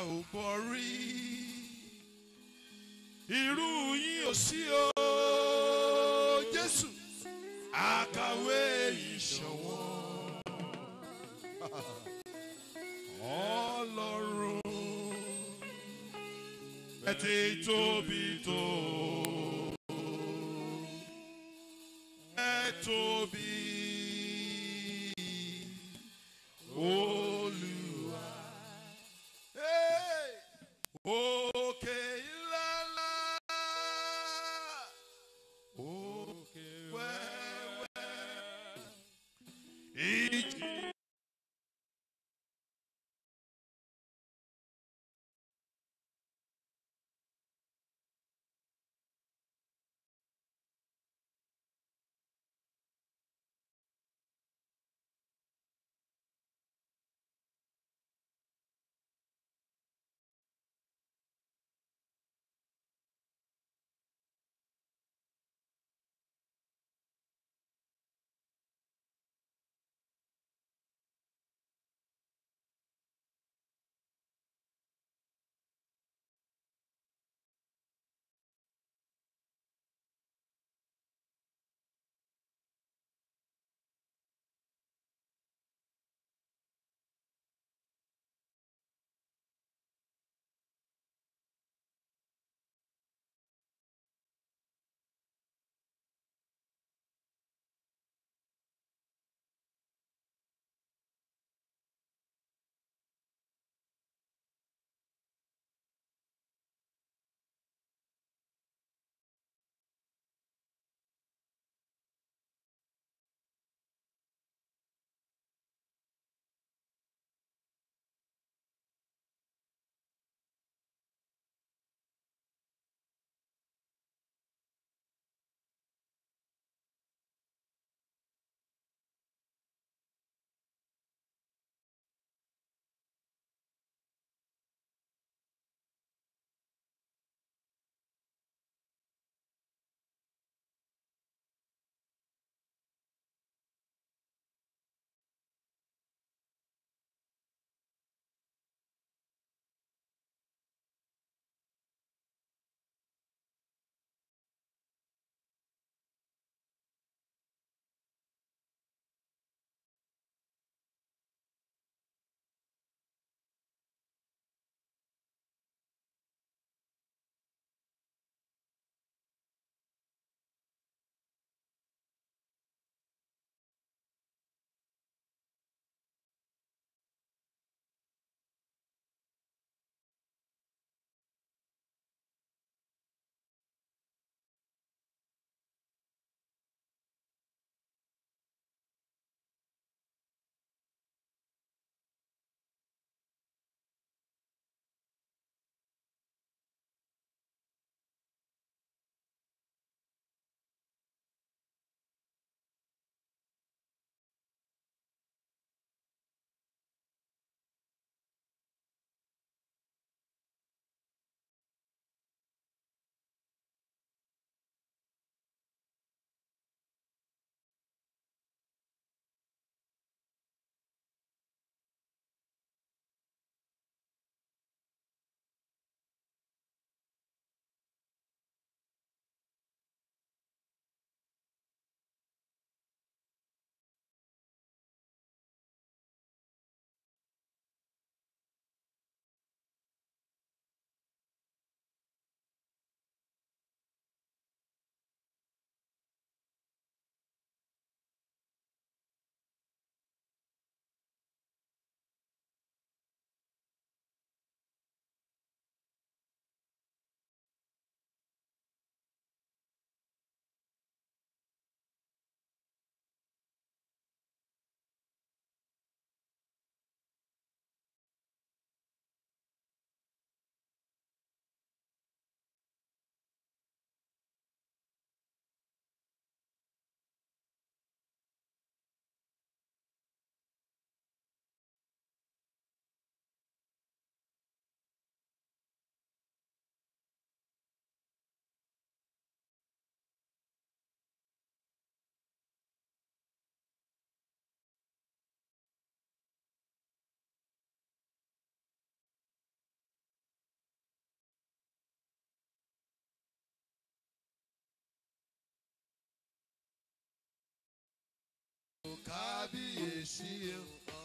ò gbọ́ rí irú yín ò sí o jésù. Àkàwé ìṣọ̀wọ́n ọlọ́run ẹ ti tóbi tó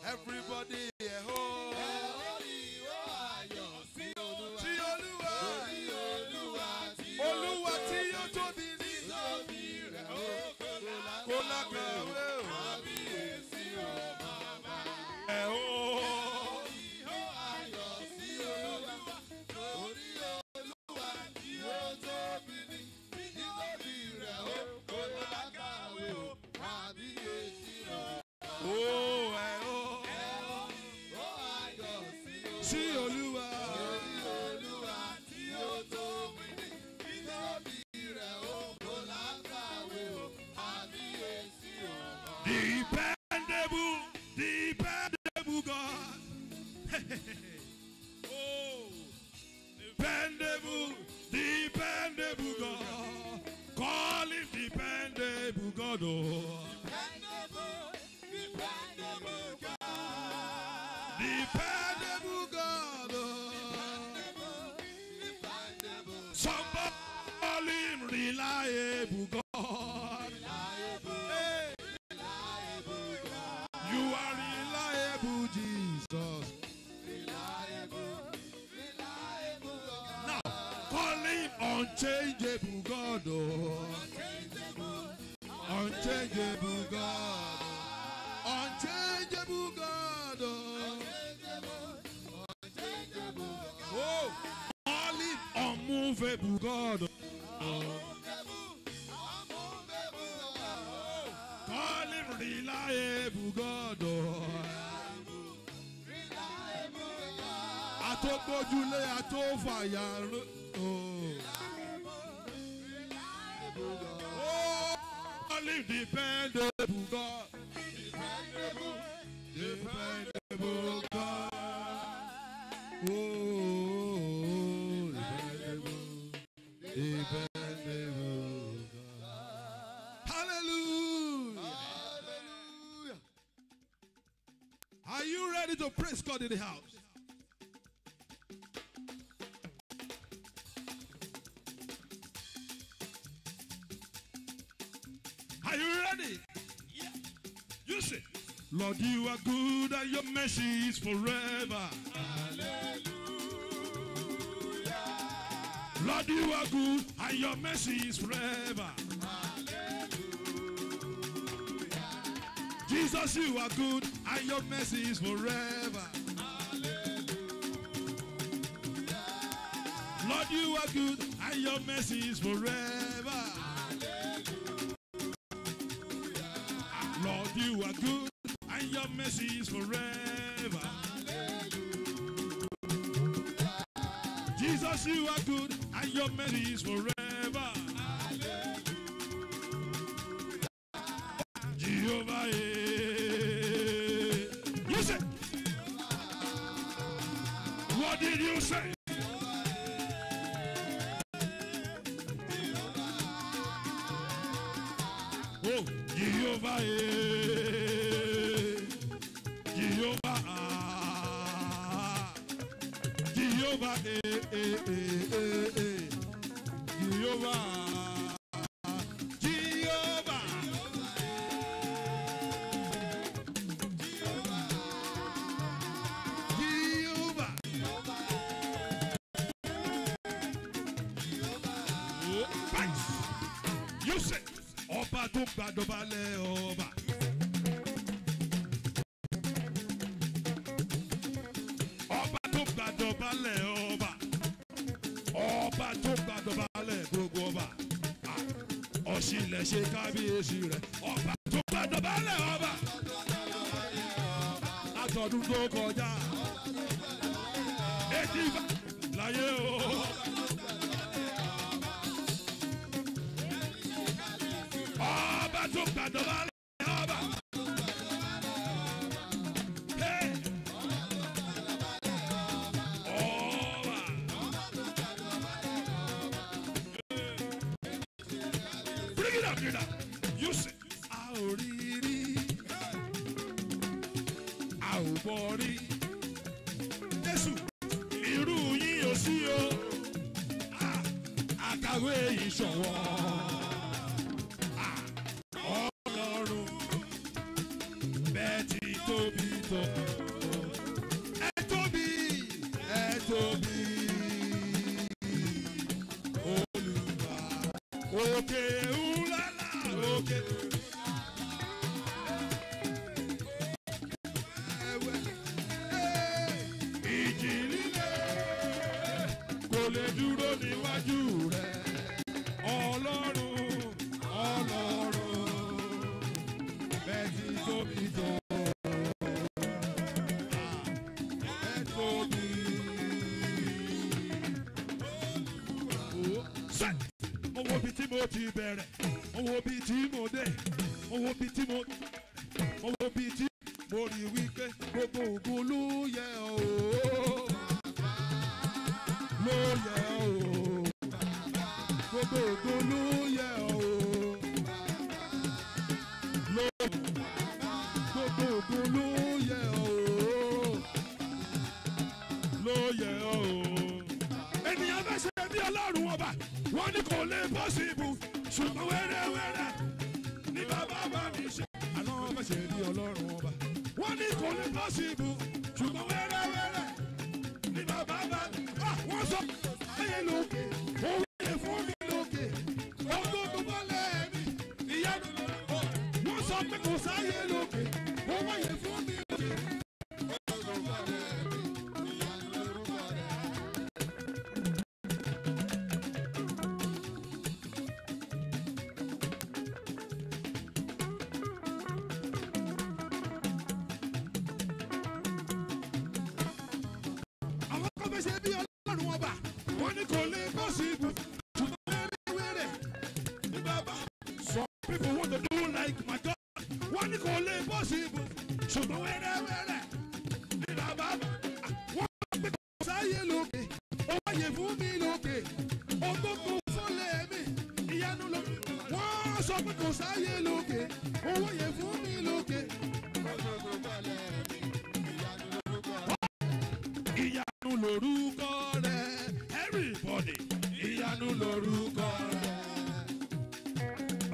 Everybody Praise God in the house. Are you ready? Yeah. You see. Lord, you are good and your mercy is forever. Hallelujah. Lord, you are good and your mercy is forever. Hallelujah. Jesus, you are good and your mercy is forever. you are good and your mercy is forever. gbàdọ̀balẹ̀ ọba. ọba tó gbàdọ̀balẹ̀ ọba. ọba tó gbàdọ̀balẹ̀ gbogbo ọba. Ah, ọ̀sìn lẹ̀ ṣe ká owó ti bẹ̀rẹ̀ owó bíi ti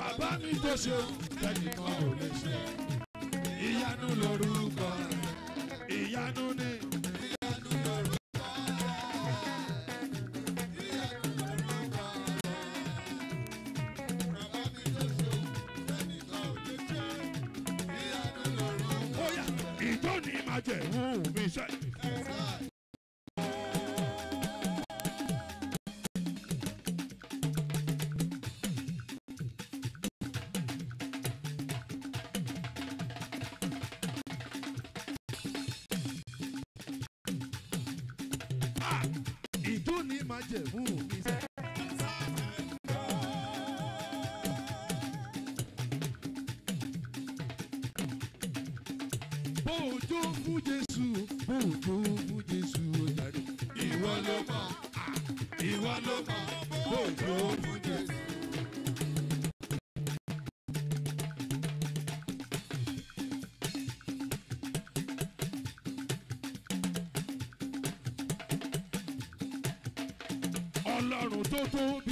bàbá mi tó ṣe tẹ́nìkan ò lè ṣe ìyanu lórúkọ ìyanu ni. to,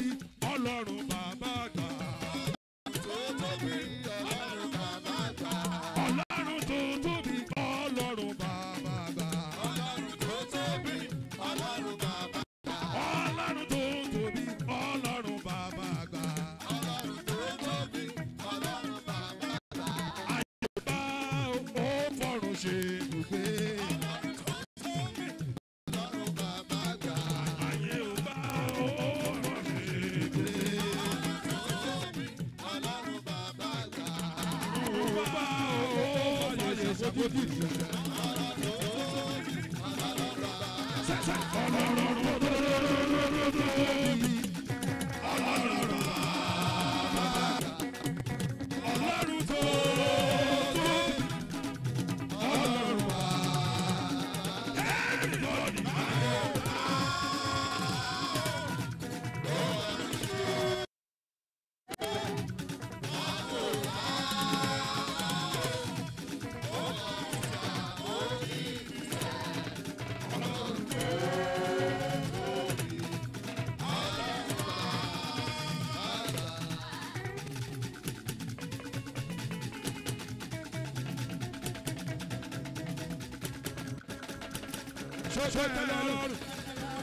Sosyaliteler,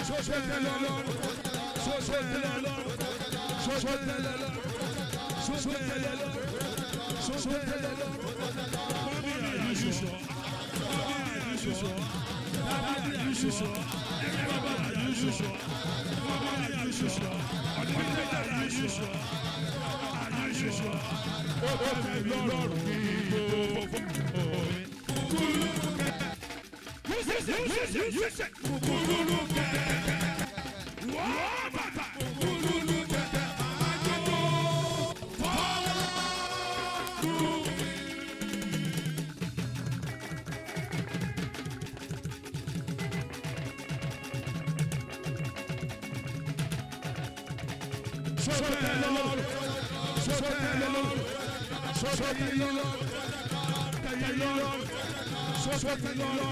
sosyaliteler, sosyaliteler, sosyaliteler, sosyaliteler, sosyaliteler. Mami ya Yusuf, Mami ya Yusuf, Mami ya Yusuf, Mami ya Yusuf, Mami ya Yusuf, Mami ya Yusuf, Mami ya Yusuf. Oh, oh, Lord, Lord, Lord. kúkúrú kẹ̀kẹ́ wọ́n bàtà kúkúrú kẹ̀kẹ́ àjẹbó tọ́lá kú. sọ́tẹ̀lọ́lọ́ sọ́tẹ̀lọ́lọ́ sọ́tẹ̀lọ́lọ́ sọ́tẹ̀lọ́lọ́ sọ́tẹ̀lọ́lọ́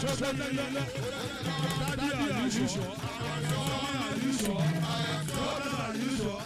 sọ́tẹ́lẹ̀ dádì àdìsọ́ sọ́mọ́ àdìsọ́ sọ́tẹ́ àdìsọ́.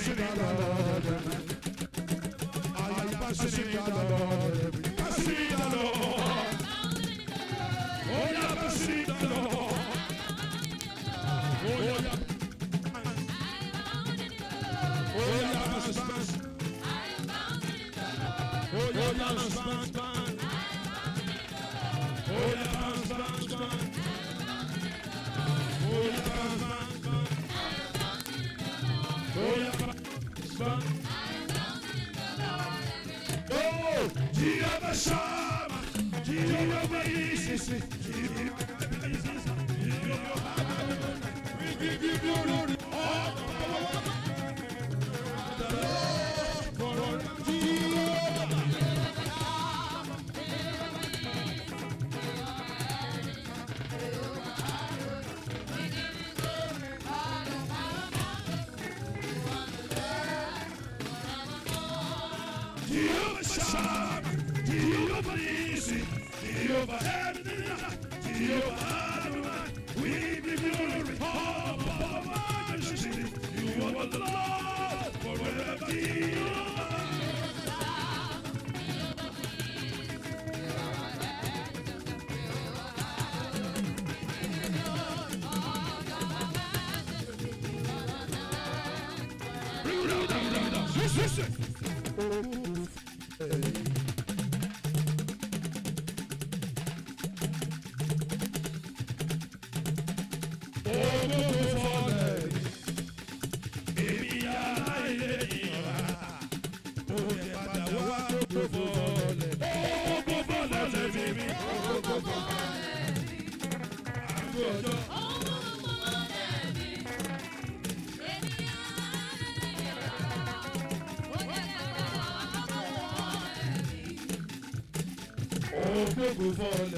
I am Ògbógun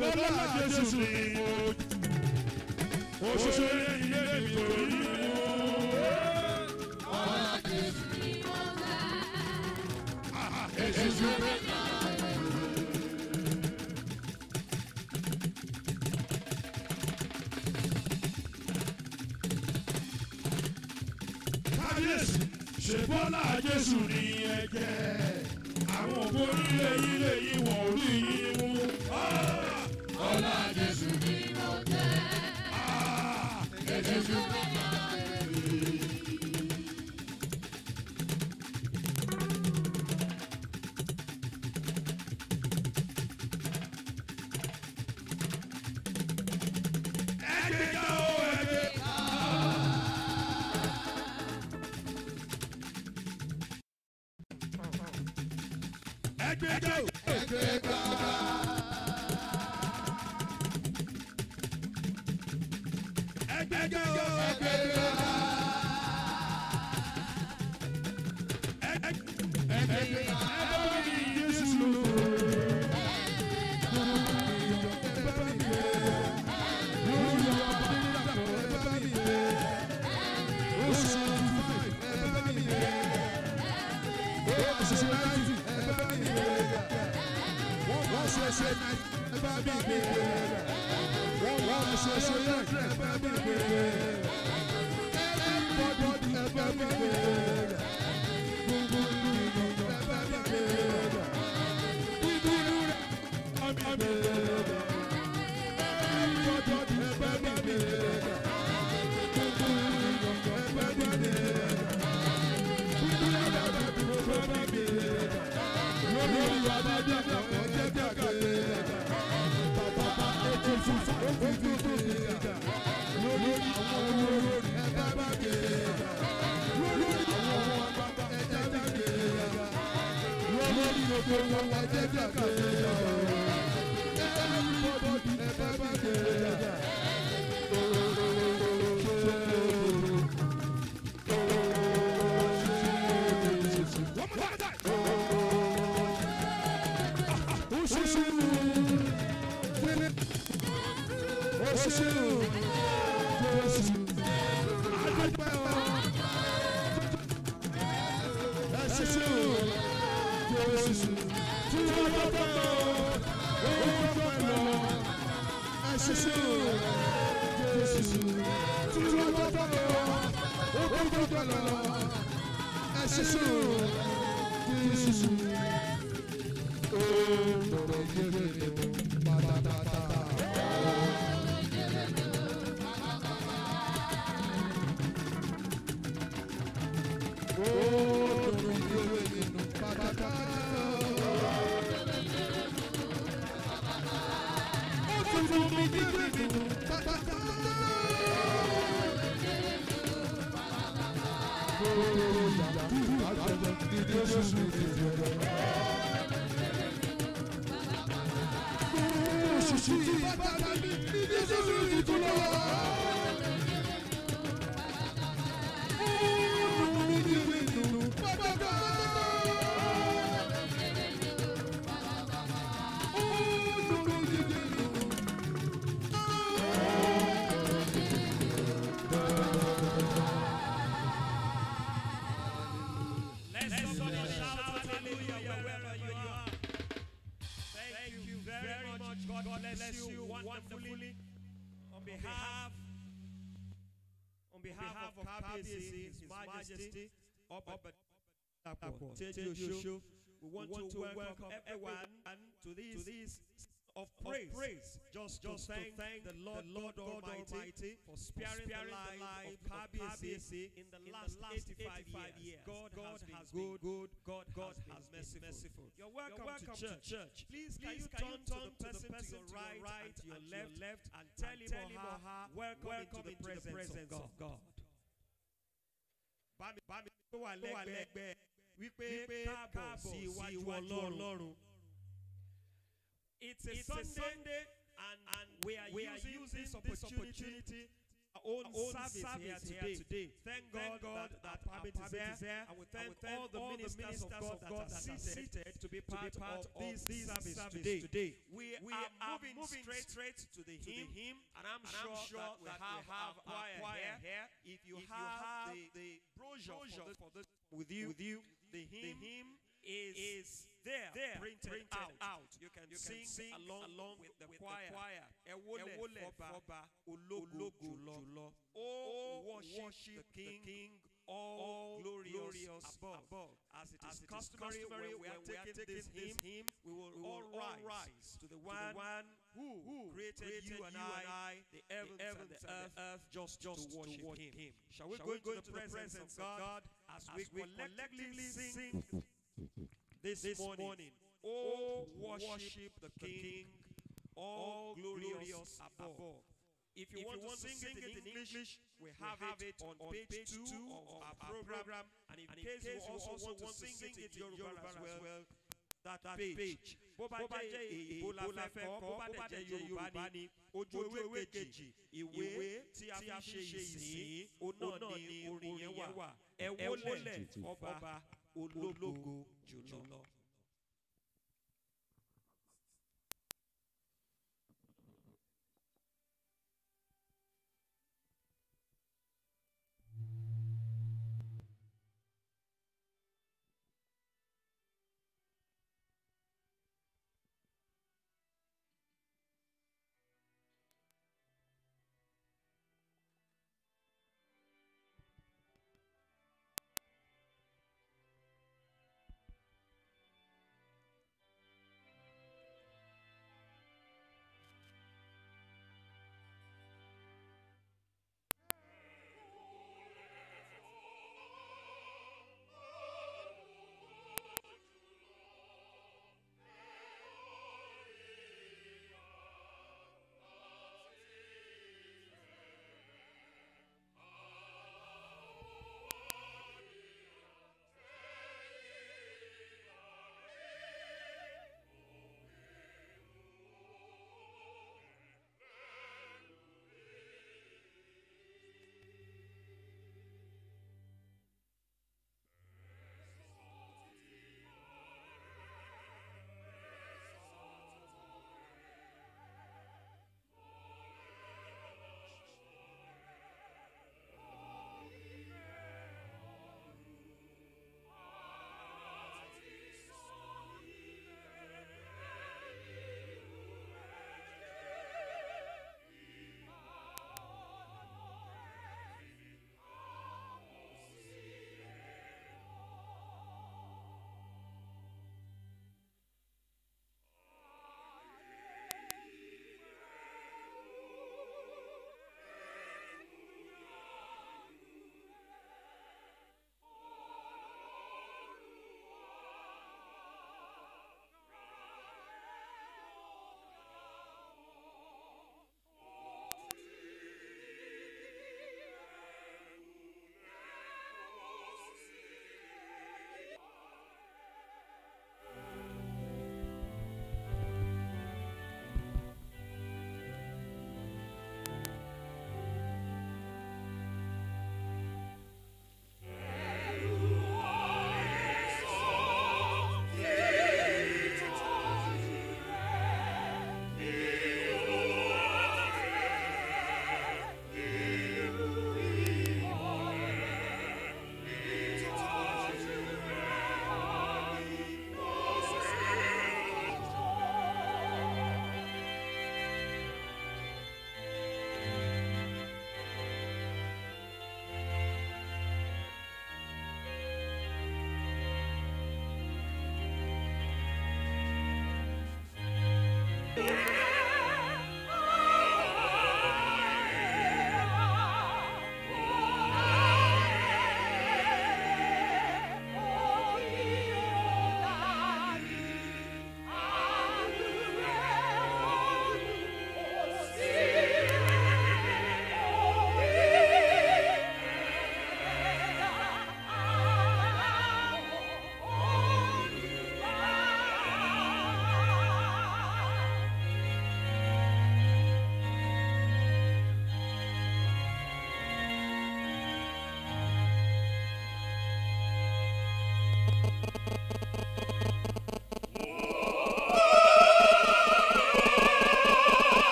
bẹ́ẹ̀ lọ́la Jésù ni oṣooṣo up at Teddy Show, we want to welcome everyone to this of praise, praise just, just to thank, the Lord, God Almighty for sparing the life of Kabiyesi in the last 85 years. God, has been good, good. God, God has been merciful. You're welcome, to church. Please, can you turn to the person to your right, to your left, left, and tell him or her, welcome into the presence of God. Tó wà lẹ́gbẹ̀ẹ́ wípé káàbọ̀ sí iwájú Ọlọ́run. It's a, Sunday, and, and we are, we using, are using this opportunity, our own, own service, service here, today. today. Thank, thank God, that, that our permit is there, there, and we thank, and all the all ministers, of God, that are seated to be part, to be part of, this, this service, service today. today. We, we are, are moving, moving straight, straight to the hymn, to the hymn and I'm, and sure, I'm sure that, we have, have a choir, choir here. If you if have, have the, the brochure, brochure for, this, for this with you, with you the hymn, the hymn is, is there, there printed, printed out. out. You can, you sing, sing along, along with the with choir. The choir. Ewole foba ologo jùlọ. Oh, oh worship the King, the King all, glorious, glorious above. above. As it is, As customary, when we are taking this hymn, hymn we will, we will all rise, rise to the one, to the one who, who created, created you, and, I, the heavens, the heavens and, the earth, earth, just, just to worship, to worship him. him. Shall we Shall go, into the presence, presence of God, as, as we collectively sing this, this morning. morning. Oh, worship, worship the King, all glorious above. above. If you, want, to sing, it in English, we have, it on, page two of our program. And in case you also want to sing it in Yoruba as well, that page. Bó bá jẹ́ èèbó la fẹ́ kọ́, bó bá dẹ̀ jẹ́ Yorùbá ni, ojú ewé kejì, ìwé tí a fi ṣe ìsìn, òun náà ni orin yẹn wà. Ẹ wólẹ̀ ọba ológo jùlọ.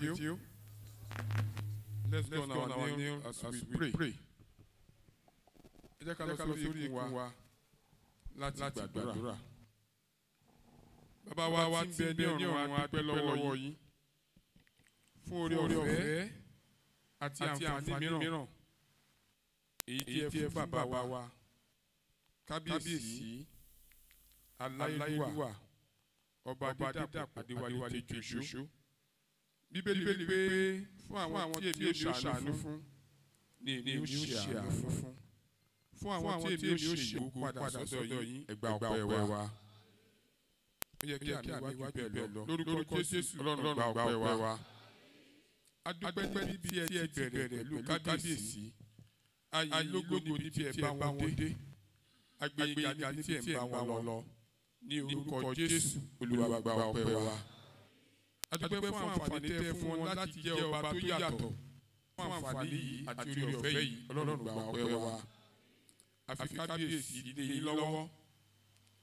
With you. Let's go on our kneel as we pray. Ẹ jẹ́ ká lọ sórí ikùn wa láti gbàdúrà. Bàbá wa wa ti bẹ ní ọ̀run a dúpẹ́ lọ́wọ́ yín. fún orí ọ̀fẹ́ àti àǹfààní mìíràn. èyí tí ẹ fún bàbá wa. kábíyèsí aláyélúwà ọba dídàpọ̀ adéwálé tèjòṣó bíbélì pé fún àwọn tí èmi ò ṣàánú fún ni èmi ò ṣe àánú fún. Fún àwọn tí èmi ò ṣe ìgbókù padà sọ́dọ̀ yín ẹgbà ọpẹ́ wa. ó yẹ kí àmì wájú bẹ́ẹ̀ lọ. lórúkọ jésù ọlọ́run gba ọpẹ́ wa. adúpẹ́ níbi tí ẹ ti bẹ̀rẹ̀ pẹ̀lú kábíyèsí. ayélujára níbi tí ẹ bá wọn dé. agbẹ́yìnká níbi tí ẹ bá wọn lọ. ní orúkọ jésù olúwa gba ọpẹ́ wa adúpẹ́ fún àǹfààní tẹ́ fún wọn láti jẹ́ ọba tó yàtọ̀. Fún àǹfààní yìí àti orí ọ̀fẹ́ yìí ọlọ́run gba ọpẹ́ wa. Àfi kábíyèsí ilé yín lọ́wọ́.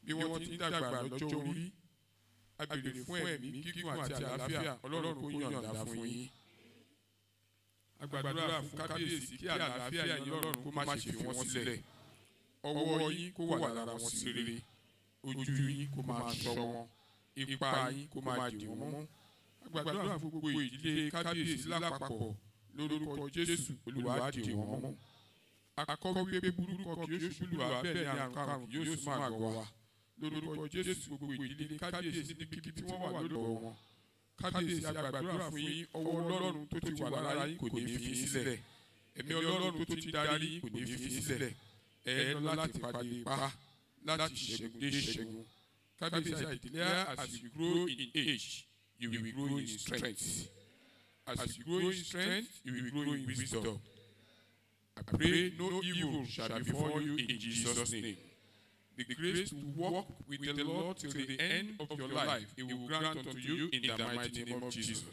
Bí wọ́n ti ń dàgbà lọ́jọ́ orí a béèrè fún ẹ̀mí gígùn àti àlàáfíà ọlọ́run kó yọ̀ǹda fún yín. A gbàdúrà fún kábíyèsí kí àlàáfíà yín ọlọ́run kó má ṣe fi wọ́n sílẹ̀. Ọwọ́ yín kó wà lára wọn sí rere ojú yín kó máa ṣọ́ wọn. Ipa yín kó máa dì wọ́n mọ́ agbàdúrà fún gbogbo ìdílé kábíyèsí lápapọ̀ lórúkọ jésù olúwa dì wọ́n. Mọ́ akọ́wé pé burúkú kan kì yóò ṣubú lù wá bẹ́ẹ̀ ni àrùn karùn kì yóò súnmọ́ àgọ́ wa. Lórúkọ jésù gbogbo ìdílé kábíyèsí níbikíbi tí wọ́n wà lọ́dọ̀ wọn. Kábíyèsí agbàdúrà fún yín ọwọ́ ọlọ́run tó ti wà lára yín kò ní fi yín sílẹ̀. Ẹ̀mí ọlọ́run tó ti darí yín kò ní fi yín sílẹ̀. Ẹ̀ lọ láti pàdé ipá láti ṣẹ́gun dé ṣẹ́gun. Kábíyèsí declare as you grow in age you will grow in strength. As you grow in strength you will grow in wisdom. I pray no evil shall befall you in Jesus name. The grace to walk with the Lord till the end of your life. He will grant unto you in the mighty name of Jesus.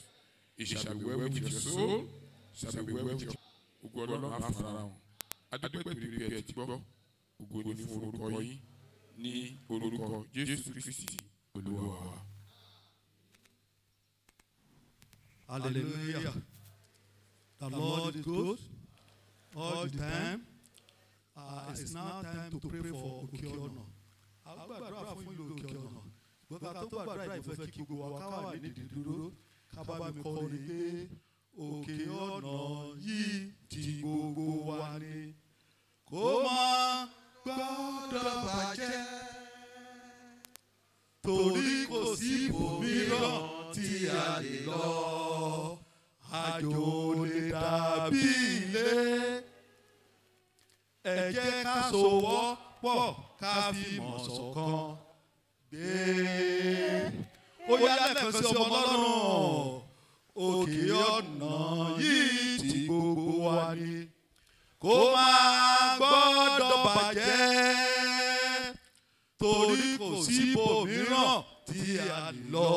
It shall be well with your soul it shall be well with your ògo Ọlọ́run á fara hàn. Adúpẹ́ pé ẹ ti gbọ́. Ògo ni fún orúkọ ní orúkọ Jésù Olúwa wa. Hallelujah. The Lord is good all the time. Uh, it's now time to pray for òkè ọ̀nà. A gbàdúrà fún ìlú òkè ọ̀nà. Gbọ́dọ̀ tó gbàdúrà yìí fẹ́ kí gbogbo wa ká wà ní dídúró. Ká bá mi kọ́ ni pé òkè ọ̀nà yìí ti gbogbo wa ni. Kó má gbọ́dọ̀ bàjẹ́. Torí kò sí ibòmíràn tí a lè lọ. Àjò lè dàbí ilé. Ẹ jẹ́ ká sowọ́ pọ̀ ká fi mọ̀ ṣọ̀kan gbé. ó yá lẹ́ẹ̀kan sí ọmọ ọlọ́run òkè ọ̀nà yìí tí gbogbo wa ni. Kó máa gbọ́dọ̀ bàjẹ́. Torí kò sí ibòmíràn tí a lè lọ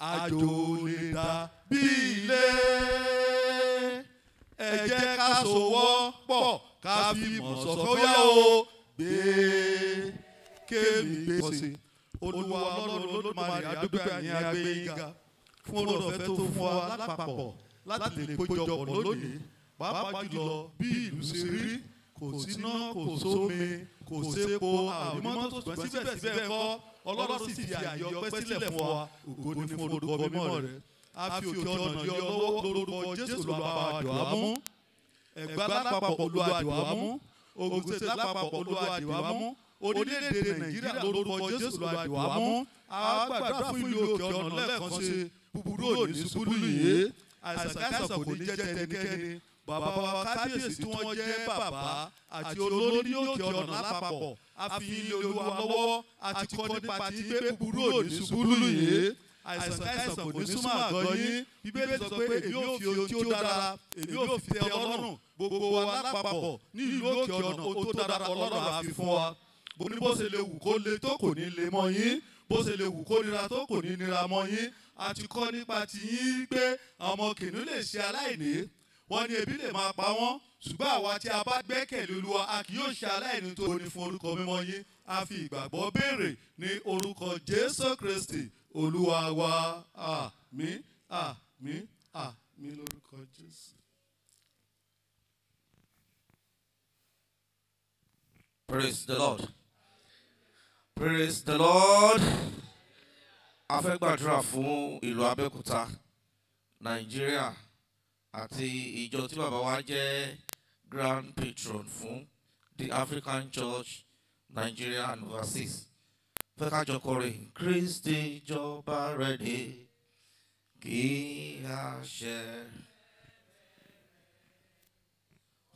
àjò lè dà bí ilé. Ẹ jẹ́ ká sowọ́ pọ̀ ká fi mọ̀ sọ̀kọ́ yá o. Gbé kéèmí gbèsè olúwa ọlọ́run olódùmarè àdúgbò àyìn agbẹ́yìnga fún olùfẹ́ tó fún wa lápapọ̀ láti lè péjọpọ̀ lónìí. Pàápàá jùlọ bí ìlú ṣe rí kò síná kò sómi kò sépo àrímọ́tò ṣùgbọ́n síbẹ̀síbẹ̀ kọ́ ọlọ́run sì fi àyè ọpẹ́ sílẹ̀ fún wa. ògo ni fún orúkọ mímọ́ rẹ̀. a fi òkè ọ̀nà lé ọ lọ́wọ́ lórúkọ jésù lọ́wọ́ àdùn àmú ẹ̀gbá lápapọ̀ olúwadìwà mú. Ògùn State lápapọ̀ olúwadìwà mú. orílẹ̀-èdè nàìjíríà lórúkọ jésù olúwadìwà mú. àwọn gbàdúrà fún ìlú òkè ọ̀nà lẹ́ẹ̀kan sí búburú òní ṣubúlù yìí àìsàn káìsàn kò ní jẹ́. tẹnikẹ́ni bàbá wa kábíyèsí tí wọ́n jẹ́ bàbá àti olórí òkè ọ̀nà lápapọ̀ ilé olúwa lọ́wọ́ àti kọ́ nípa ti pé búburú òní ṣubúlù yìí. Àìsàn káìsàn kò ní súnmọ́ àgọ́ yín. Bíbélì sọ pé èmi ò fi ohun tí ó dára èmi ò fi tẹ́ ọlọ́run. Gbogbo wa lápapọ̀ ní ìlú òkè ọ̀nà ohun tó dára ọlọ́run á fi fún wa. Bó ní bó ṣe lè wù kó le tó kò ní le mọ́ yín. Bó ṣe lè wù kó nira tó kò ní nira mọ́ yín. A ti kọ́ nípa ti yín pé ọmọ kìnìún lè ṣe aláìní wọ́n ní ebi lè máa pa wọ́n ṣùgbọ́n àwa tí a bá gbẹ́kẹ̀lé olúwa a kì yóò ṣe aláìní tó ní fún orúkọ mímọ́ yín a fi ìgbàgbọ́ béèrè ní orúkọ jésù kristi olúwa wa àmín mi à mi lórúkọ jésù. Praise the Lord. Praise the Lord. A fẹ́ gbàdúrà fún ìlú Abẹ́òkúta, Nàìjíríà àti ìjọ tí bàbá wa jẹ́ Grand Patron fún the African Church Nigeria and overseas. Fẹ́ ká jọ kọrin Kristi jọba rẹ̀ dé kí a ṣe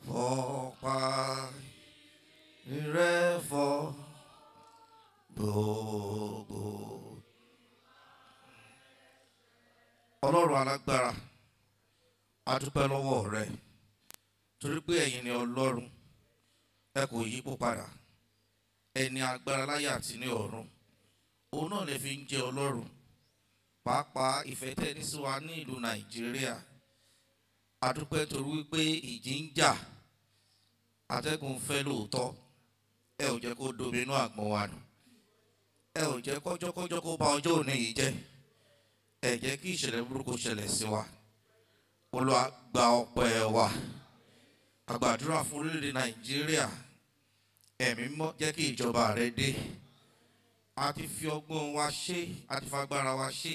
fọ́pá ìrẹ́fọ́ gbogbo. Ọlọ́run alágbára, a lọ́wọ́ rẹ torí pé ẹ̀yin ni Ọlọ́run. Ẹ kò yípo padà. Ẹni agbára láyé àti ní ọ̀run òun náà lè fi ń jẹ Ọlọ́run. Pàápàá ìfẹ́ tẹ́ni sí wa ní ìlú Nàìjíríà. A torí wípé ìjì ń jà. Atẹ́gùn fẹ́ lóòótọ́. Ẹ ò jẹ́ kó domi inú àgbọ̀n wa nù. Ẹ ò jẹ́ kọ́jọ́kọ́jọ́ kó bà ọjọ́ òní yìí jẹ́. Ẹ jẹ́ kí ìṣẹ̀lẹ̀ burúkú ṣẹlẹ̀ sí wa Olúwa gba ọpẹ́ wa. Àgbàdúrà fún orílẹ̀-èdè Nàìjíríà. Ẹ̀mí mọ́ jẹ́ kí ìjọba rẹ dé. A ti fi ọgbọ́n wa ṣe a ti fi agbára wa ṣe.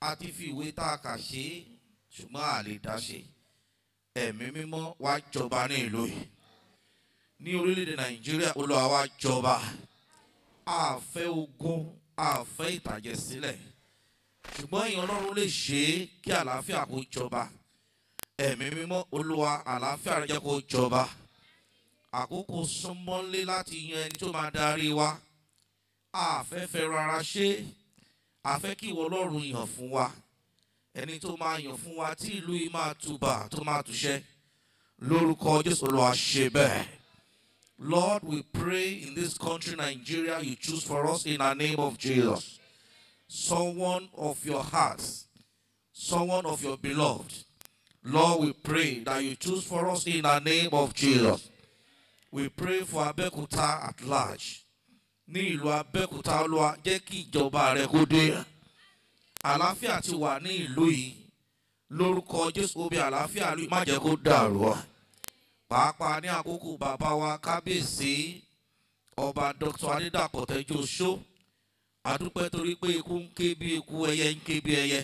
A ti fi ìwé tá a kà ṣe ṣùgbọ́n a lè dá ṣe. Ẹ̀mí mímọ́ wá jọba ní ìlú yìí. Ní orílẹ̀-èdè nàìjíríà olúwa wá jọba. A fẹ́ ogun a fẹ́ ìtàjẹ̀sílẹ̀ ṣùgbọ́n èèyàn ọlọ́run lè ṣe é kí àlàáfíà kó jọba. Ẹ̀mí mímọ́ olúwa àlàáfíà rẹ jẹ́ kó jọba. Àkókò súnmọ́lé láti yan ẹni tó máa darí wa. A fẹ́ fẹ́ rárá ṣe. A fẹ́ kí ìwọ ọlọ́run yàn fún wa. Ẹni tó máa yàn fún wa tí ìlú yìí máa túbà tó máa túṣẹ́. Lórúkọ jésù olúwa ṣe bẹ́ẹ̀. Lord, we pray in this country, Nigeria, you choose for us in the name of Jesus. Someone of your hearts, someone of your beloved. Lord, we pray that you choose for us in the name of Jesus. We pray for Abekuta at large. Ní ìlú Abẹ́òkúta Olúwa jẹ́ kí ìjọba rẹ kó dé. Àlàáfíà ti wà ní ìlú yìí. Lórúkọ Jésù obi àlàáfíà lù má jẹ́ kó dàrú ọ. Pàápàá ní àkókò bàbá wa kábíyèsí ọba Dr. Adédàpọ̀ Tẹ́jú Oṣó. Àdúpẹ́ torí pé ikú ń ké bí ikú ẹyẹ ń ké bí ẹyẹ.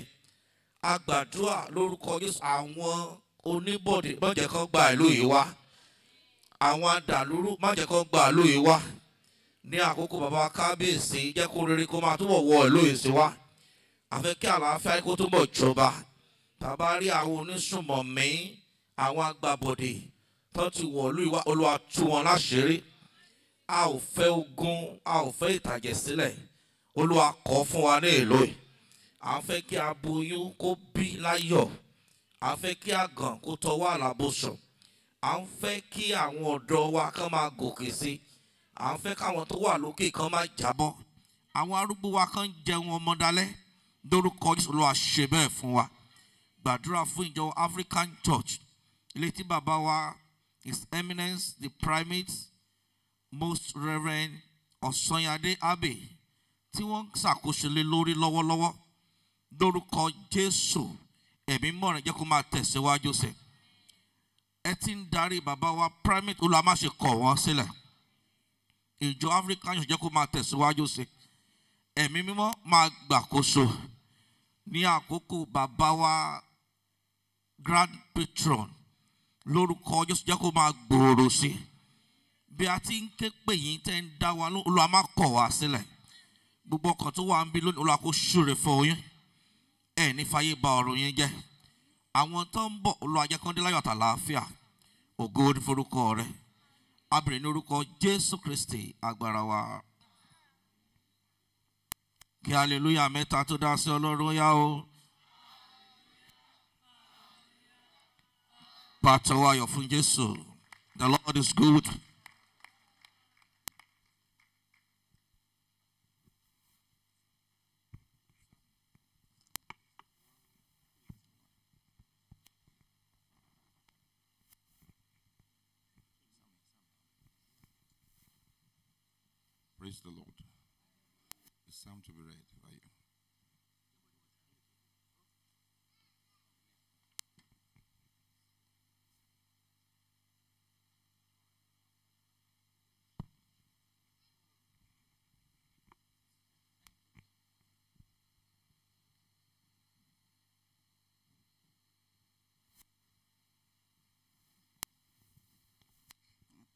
A gbàdúrà lórúkọ Jésù àwọn oníbọ̀dé má jẹ́ kán gba ìlú yìí wá. Àwọn adàlúrú má jẹ́ kán gba ìlú yìí wá. Ní àkókò bàbá kábíyèsí jẹ́ kó rere kó máa túbọ̀ wọ ìlú yìí sí wa àfẹ́ kí àlàáfíà kó túbọ̀ jọba. Bàbá rí àwọn onísùnmọ̀mí àwọn agbábọ̀dé tó ti wọ̀ ìlú ìwà olúwa tú wọn láṣìírí. A ò fẹ́ ogun a ò fẹ́ ìtàjẹ̀sílẹ̀ olúwa kọ́ fún wa ní ìlú yìí. À ń fẹ́ kí aboyún kó bí láyọ̀. À ń fẹ́ kí àgàn kó tọwọ́ àlàbòsùn à ń fẹ́ kí àwọn ọ̀dọ́ wa kán máa gòkè sí. À ń fẹ́ káwọn tó wà lókè kan máa jábọ́. Àwọn arúgbó wa kan jẹun ọmọdalẹ́ lórúkọ Jésù Olúwa ṣe bẹ́ẹ̀ fún wa. Gbàdúrà fún ìjọ African Church ilé tí bàbá wa His Eminence the Primate Most Reverend Ọ̀sanyadé Abbey tí wọ́n ń ṣàkóso lé lórí lọ́wọ́lọ́wọ́. Lórúkọ Jésù ẹ̀mí mọ̀ràn jẹ́ kó máa tẹ̀síwájú sẹ̀ ẹ ti ń darí bàbá wa Primate Olúwa má ṣe kọ̀ wọ́n sílẹ̀. Ìjọ african yóò jẹ́ kó máa tẹ̀síwájú sí ẹ̀mí mímọ́ máa gbàkóso ní àkókò bàbá wa grand patron. Lórúkọ jésù jẹ́ kó máa gbòòrò sí bí a ti ń ké pè yín tẹ́ ń dá wa olúwa má kọ̀ wá sílẹ̀ gbogbo ọkàn tó wà ń bí lónìí olúwa kó ṣúre fún yín. Ẹ̀ ní fàyè bà ọ̀rọ̀ yín jẹ́. Àwọn tó ń bọ̀ olúwa jẹ́ kán dé láyọ̀ àtàlàáfíà ògo ní forúkọ rẹ̀. Abìrì ní orúkọ jésù kristi agbára wa. Kí hallelujah mẹ́ta tó dá sí ọlọ́run yá o. Pàtẹ́wọ́ ayọ̀ fún jésù. The lord is good.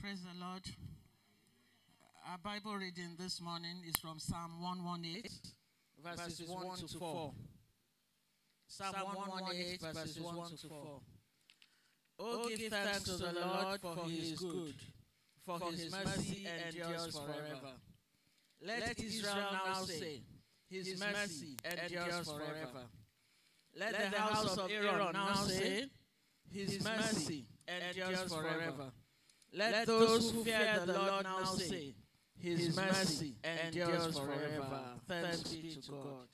Praise the Lord. Our Bible reading this morning is from Psalm 118, verses 1 to 4. Psalm 118, verses 1 to 4. Oh, give thanks to the Lord for he is good, for his mercy endures forever. Let Israel now say, his mercy endures forever. Let the house of Aaron now say, his mercy endures forever. Let those who fear the Lord now say, His mercy endures forever. Thanks be to God.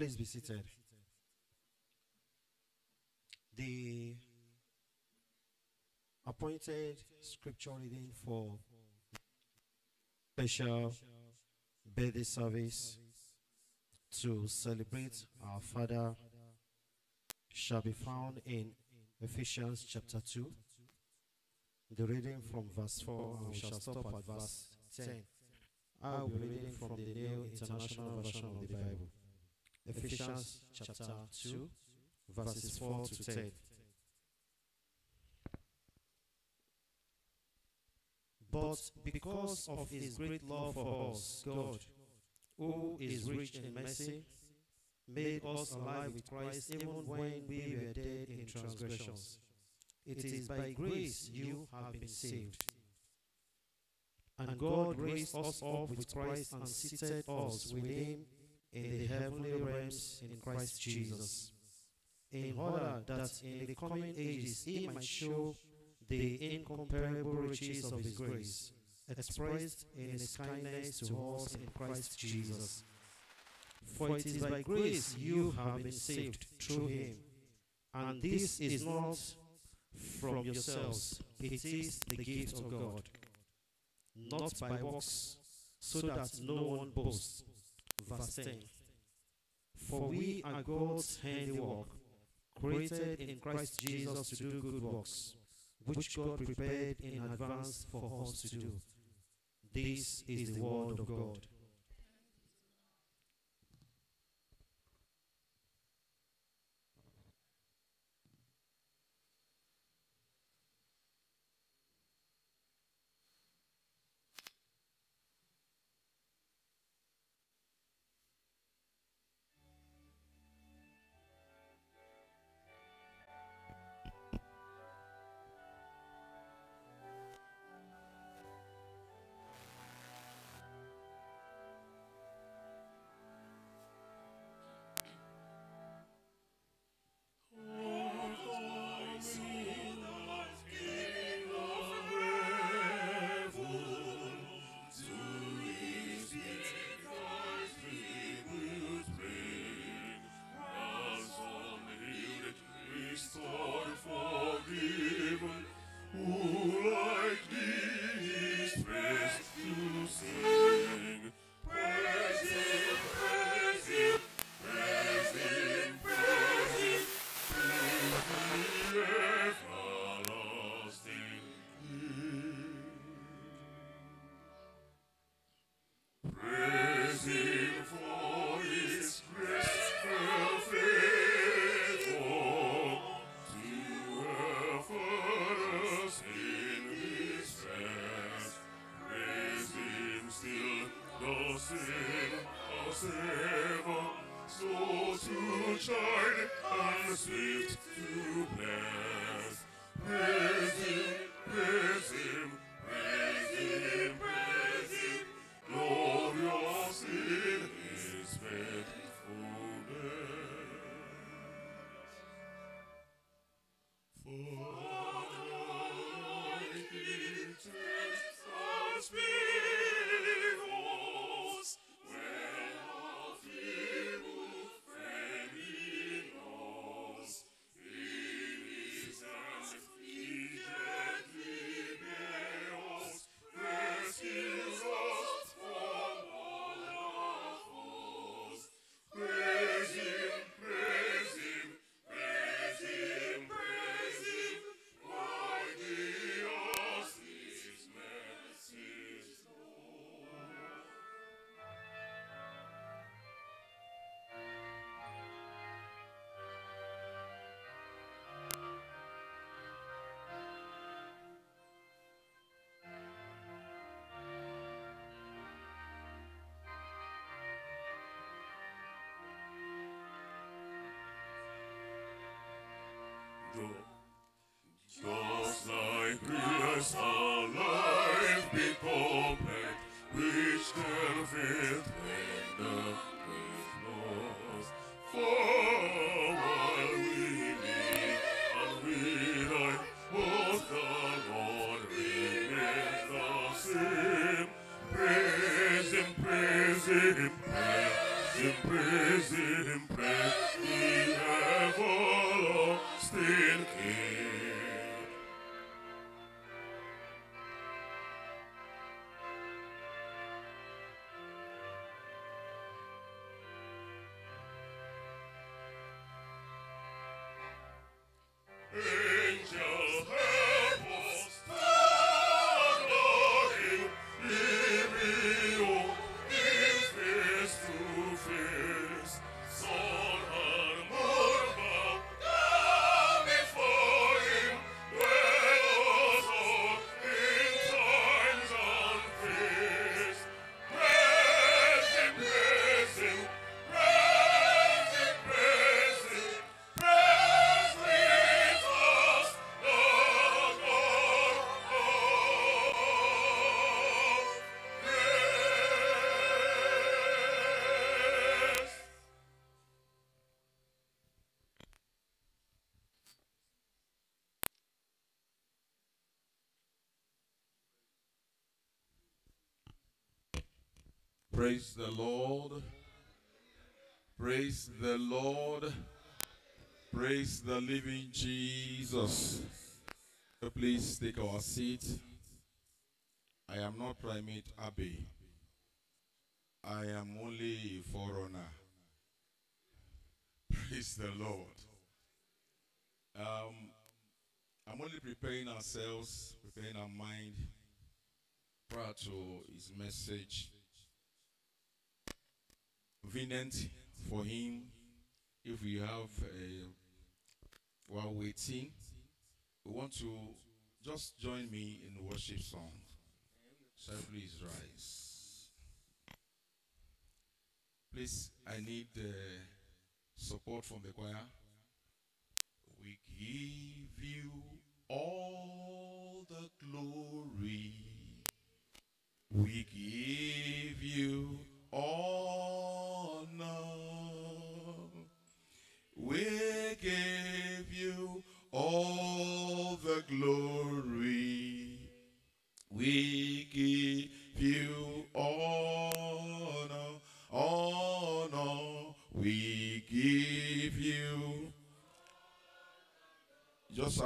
Please be seated. The appointed scripture reading for special birthday service to celebrate our Father shall be found in Ephesians chapter 2. The reading from verse 4, and we shall stop at verse 10. I will be reading from the New International Version of the Bible. Ephesians chapter 2, verses 4 to 10. But because of his great love for us, God, who is rich in mercy, made us alive with Christ even when we were dead in transgressions. It is by grace you have been saved. And God raised us up with Christ and seated us with him in the heavenly realms in Christ Jesus, in order that in the coming ages he might show the incomparable riches of his grace, expressed in his kindness to us in Christ Jesus. For it is by grace you have been saved through him, and this is not from yourselves, it is the gift of God, not by works, so that no one boasts. Verse 10 For we are God's handiwork, created in Christ Jesus to do good works, which God prepared in advance for us to do. This is the word of God. Just Praise the Lord. Praise the Lord. Praise the living Jesus. Please take our seat. I am not Primate Abbey. I am only a foreigner. Praise the Lord. Um, I'm only preparing ourselves, preparing our mind prior to his message for him if we have uh, while waiting. We want to just join me in worship song. Shall please rise? Please, I need uh, support from the choir.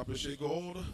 Establish a gold.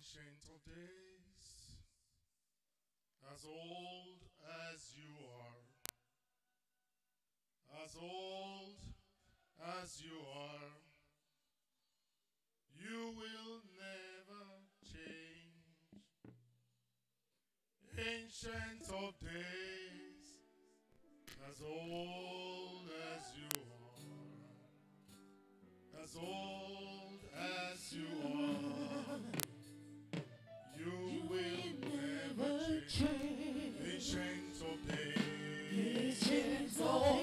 Ancient of days, as old as you are, as old as you are, you will never change. Ancient of days, as old as you are, as old as you are. 谁愿谁作陪？一起走。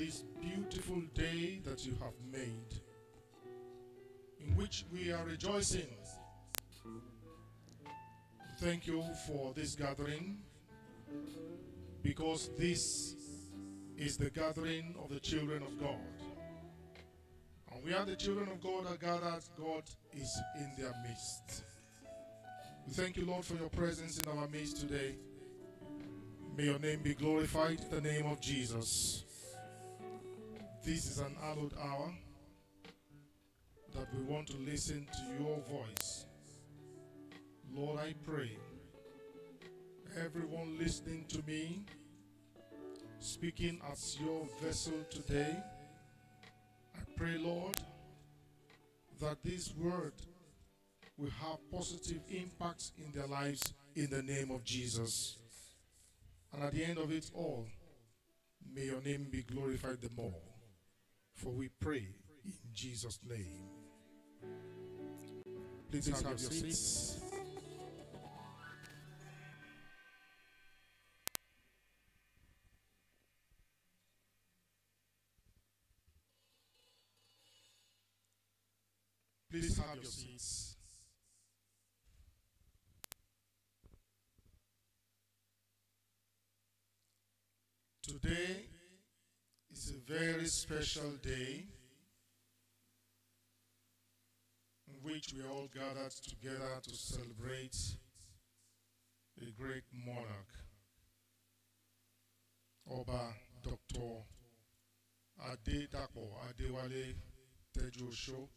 This beautiful day that you have made, in which we are rejoicing. Thank you for this gathering, because this is the gathering of the children of God. And we are the children of God are gathered, God is in their midst. We thank you, Lord, for your presence in our midst today. May your name be glorified in the name of Jesus. This is an hallowed hour that we want to listen to your voice. Lord, I pray, everyone listening to me, speaking as your vessel today, I pray, Lord, that this word will have positive impacts in their lives in the name of Jesus. And at the end of it all, may your name be glorified the more. For we pray in Jesus' name. Please, have, your seats. Please have your seats. Today very special day in which we all gathered together to celebrate a great monarch, Oba Dr. Adedapo Adewale Tejuoso,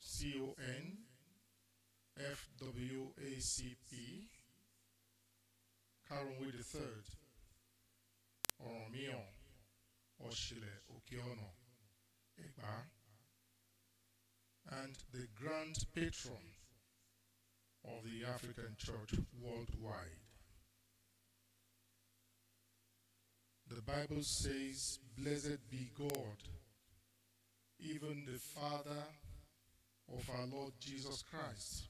CON, FWACP, Karunwa III, Oromion, Osile Oke-Ona, Egba, and the grand patron of the African Church worldwide. The Bible says, Blessed be God, even the Father of our Lord Jesus Christ,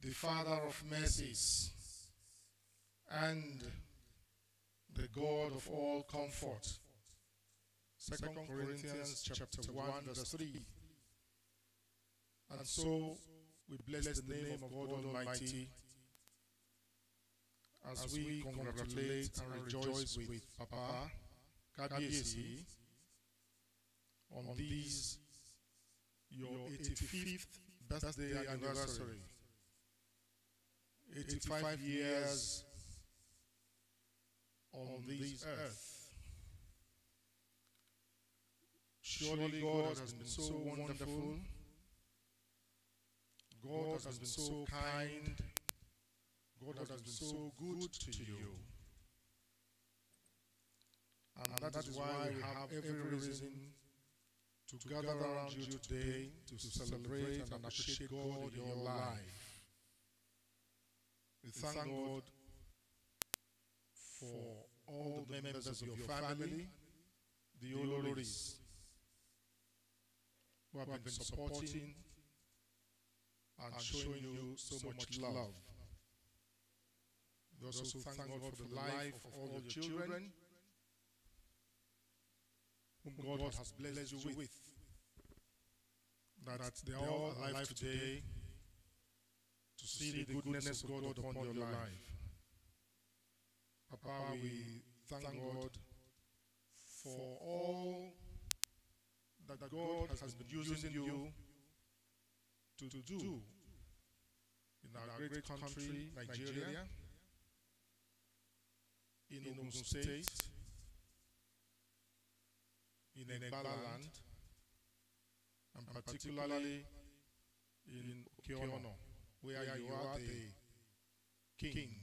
the Father of mercies, and the God of all comfort, Second Corinthians chapter 1 verse 3. And so we bless the name of God Almighty as we congratulate and rejoice with Papa Kabiyesi on this your 85th birthday anniversary. 85 years on this earth. Surely God has been so wonderful. God has been so kind. God has been so good to you. And that is why we have every reason to gather around you today to celebrate and appreciate God in your life. We thank God for all the members of your family, the Oloris, who have been supporting and showing you so much love. We also thank God for the life of all your children, whom God has blessed you with. That they are all alive today to see the goodness of God upon your life. Papa, we thank God for all that God has been using you to do in our great country, Nigeria, in Ogun State, in Egba land, and particularly in Oke-Ona, where you are the king.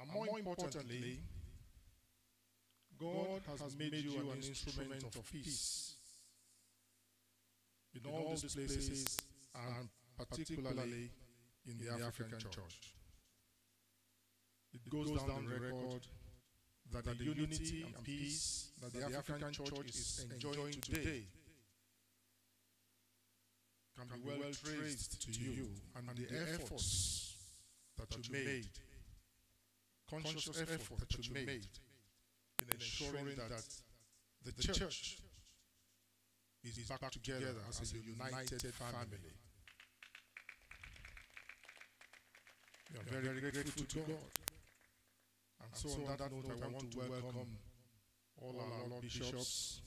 And more importantly, God has made you an instrument of peace in all these places and particularly in the African church. It goes down the record that the unity and peace that the African church is enjoying today can be well traced to you and the efforts that you made, conscious effort that you made in ensuring that the church is back together as a united family. We are very grateful to God. And so on that note, I want to welcome all our Lord bishops,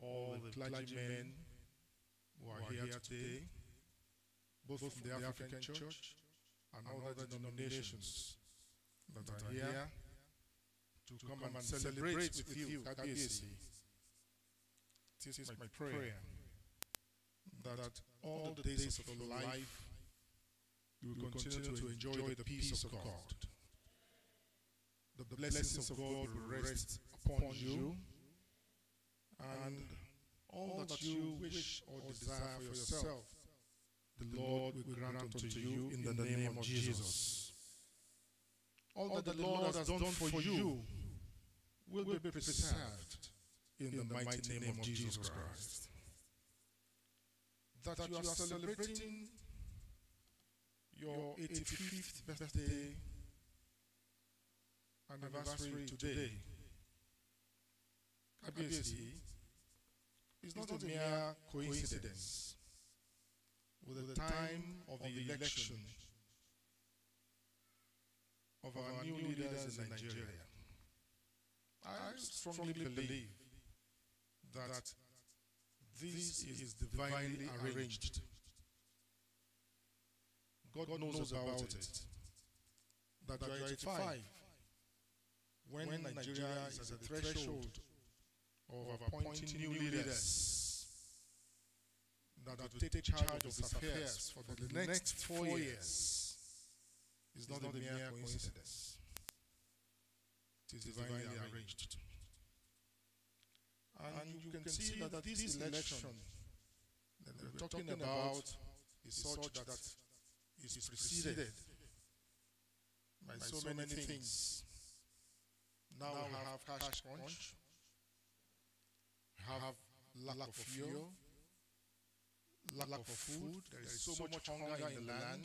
all the clergymen who are here today, both from the African Church and other denominations that are here to come and celebrate with you, Kabiyesi. is my prayer that all the days of your life you will continue to enjoy the peace of God. The blessings of God will rest upon you, and all that you wish or desire for yourself, the Lord will grant unto you in the name of Jesus. All that the Lord has done for you will be preserved in the mighty name of Jesus Christ. That you are celebrating your 85th birthday anniversary today. Obviously, it's not a mere coincidence with the time of the election of our new leaders in Nigeria. I strongly believe that this is divinely arranged. God knows about it. That you are 85 when Nigeria is at the threshold of appointing new leaders that will take charge of affairs for the next four years is not a mere coincidence. It is divinely arranged. And you can see that this election that we're talking about is such that is preceded by so many things. Now we have cash crunch, we have lack of fuel, lack of food, there is so much hunger in the land,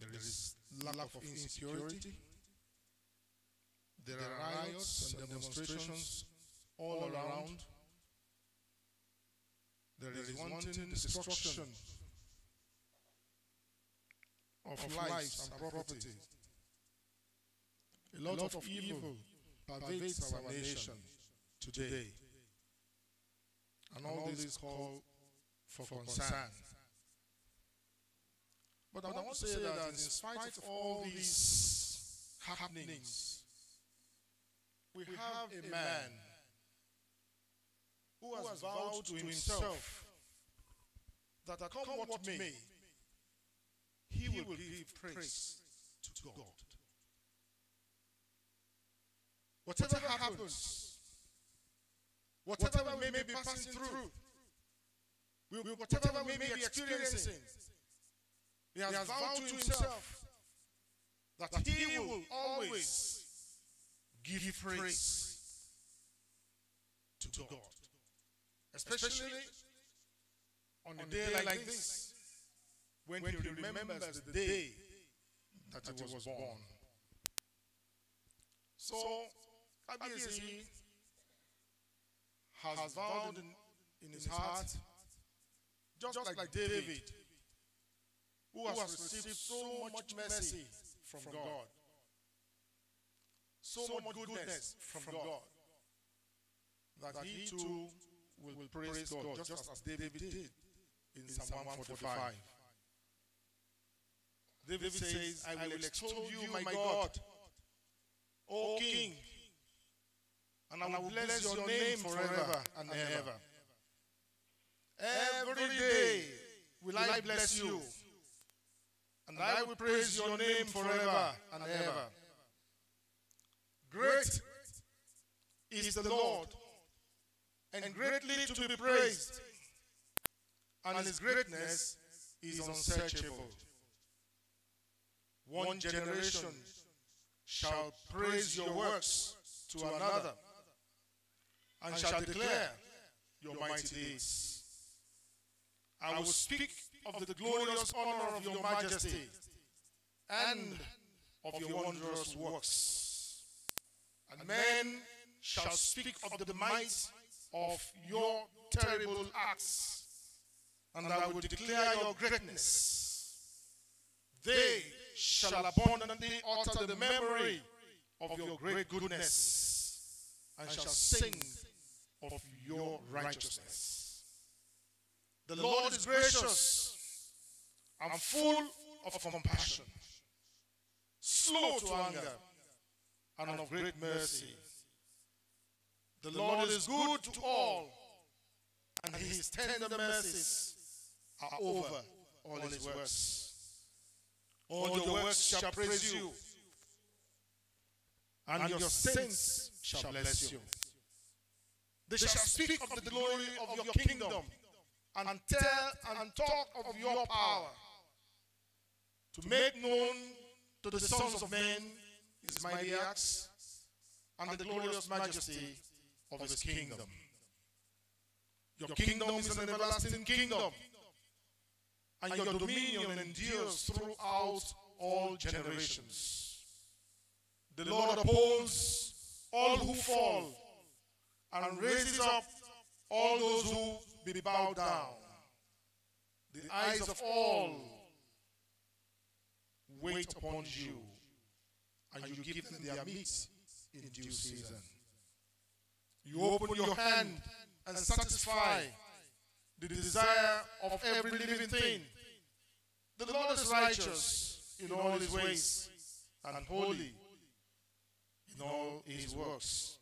there is lack of insecurity, There are riots and demonstrations all around. There is wanton destruction of lives and property. A lot of evil pervades our nation today. And all this call for concern. But I want to say that in spite of all these happenings, we have a man who has vowed to himself that come what may, he will give praise to God. Whatever happens, whatever we may be passing through, whatever we may be experiencing, he has vowed to himself that he will always give praise to God. Especially on a day like this, when he remembers the day that he was born. So, Abiesi has vowed in, in his heart, just like David, who has received so much mercy from God, so much goodness from God, that he too will praise God, just as David did in Psalm 145. David says, I will extol you, my God, O King, and I will bless your name forever and ever. Every day will I bless you, and I will praise your name forever and ever. Great is the Lord, and greatly to be praised, and his greatness is unsearchable. One generation shall praise your works to another, and shall declare your mighty deeds. I will speak of the glorious honor of your majesty and of your wondrous works. And men shall speak of the might of your terrible acts, and I will declare your greatness. They shall abundantly utter the memory of your great goodness, and shall sing of your righteousness. The Lord is gracious and full of compassion, slow to anger, and of great mercy. The Lord is good to all, and his tender mercies are over all his works. All your works shall praise you, and your saints shall bless you. They shall speak of the glory of your kingdom and tell and talk of your power to make known to the sons of men his mighty acts and the glorious majesty of his kingdom. Your kingdom is an everlasting kingdom, and your dominion endures throughout all generations. The Lord upholds all who fall and raises up all those who be bowed down. The eyes of all wait upon you, and you give them their meat in due season. You open your hand and satisfy the desire of every living thing. The Lord is righteous in all his ways and holy in all his works.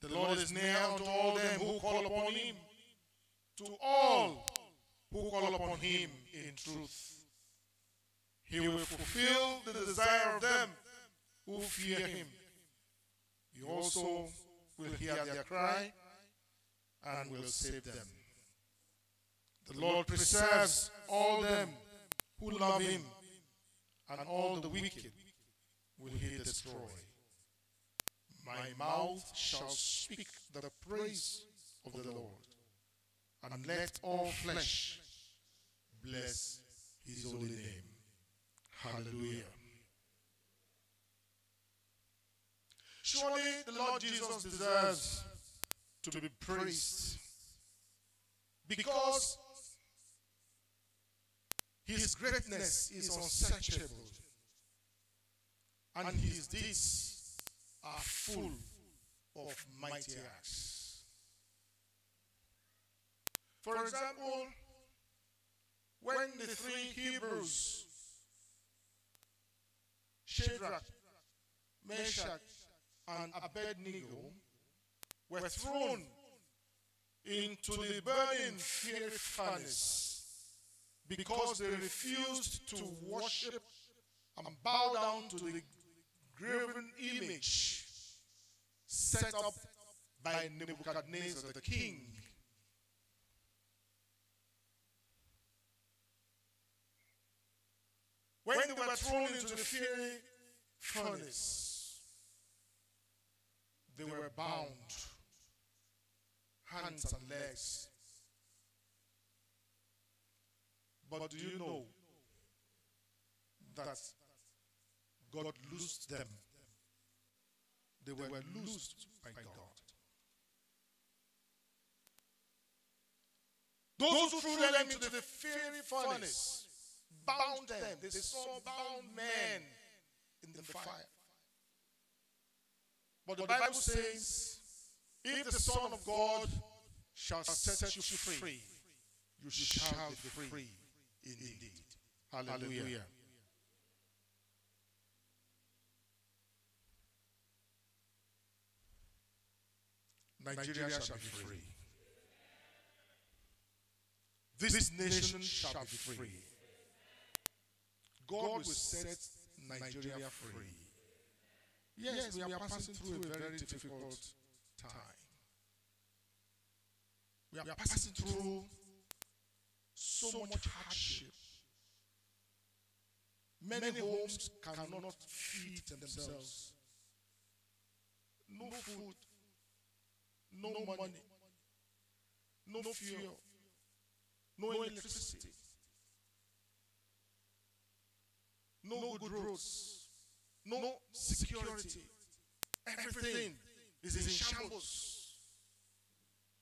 The Lord is near unto all them who call upon him, to all who call upon him in truth. He will fulfill the desire of them who fear him. He also will hear their cry and will save them. The Lord preserves all them who love him, and all the wicked will he destroy. My mouth shall speak the praise of the Lord, and let all flesh bless his holy name. Hallelujah. Surely the Lord Jesus deserves to be praised because his greatness is unsearchable and his deeds are full of mighty acts. For example, when the three Hebrews, Shadrach, Meshach, and Abednego, were thrown into the burning fiery furnace because they refused to worship and bow down to the graven image set up by Nebuchadnezzar the king. When they were thrown into the fiery furnace, they were bound, hands and legs. But do you know that God loosed them? They were loosed by God. Those who threw them into the fiery furnace bound them. They saw bound men in the fire. But the Bible says, if the Son of God shall set you free, you shall be free indeed. Hallelujah. Nigeria shall be free. This nation shall be free. God will set Nigeria free. Yes, we are passing through a very difficult time. We are passing through so much hardship. Many homes cannot feed themselves. No food, no money, no fuel, no electricity, no good roads, no security. Everything is in shambles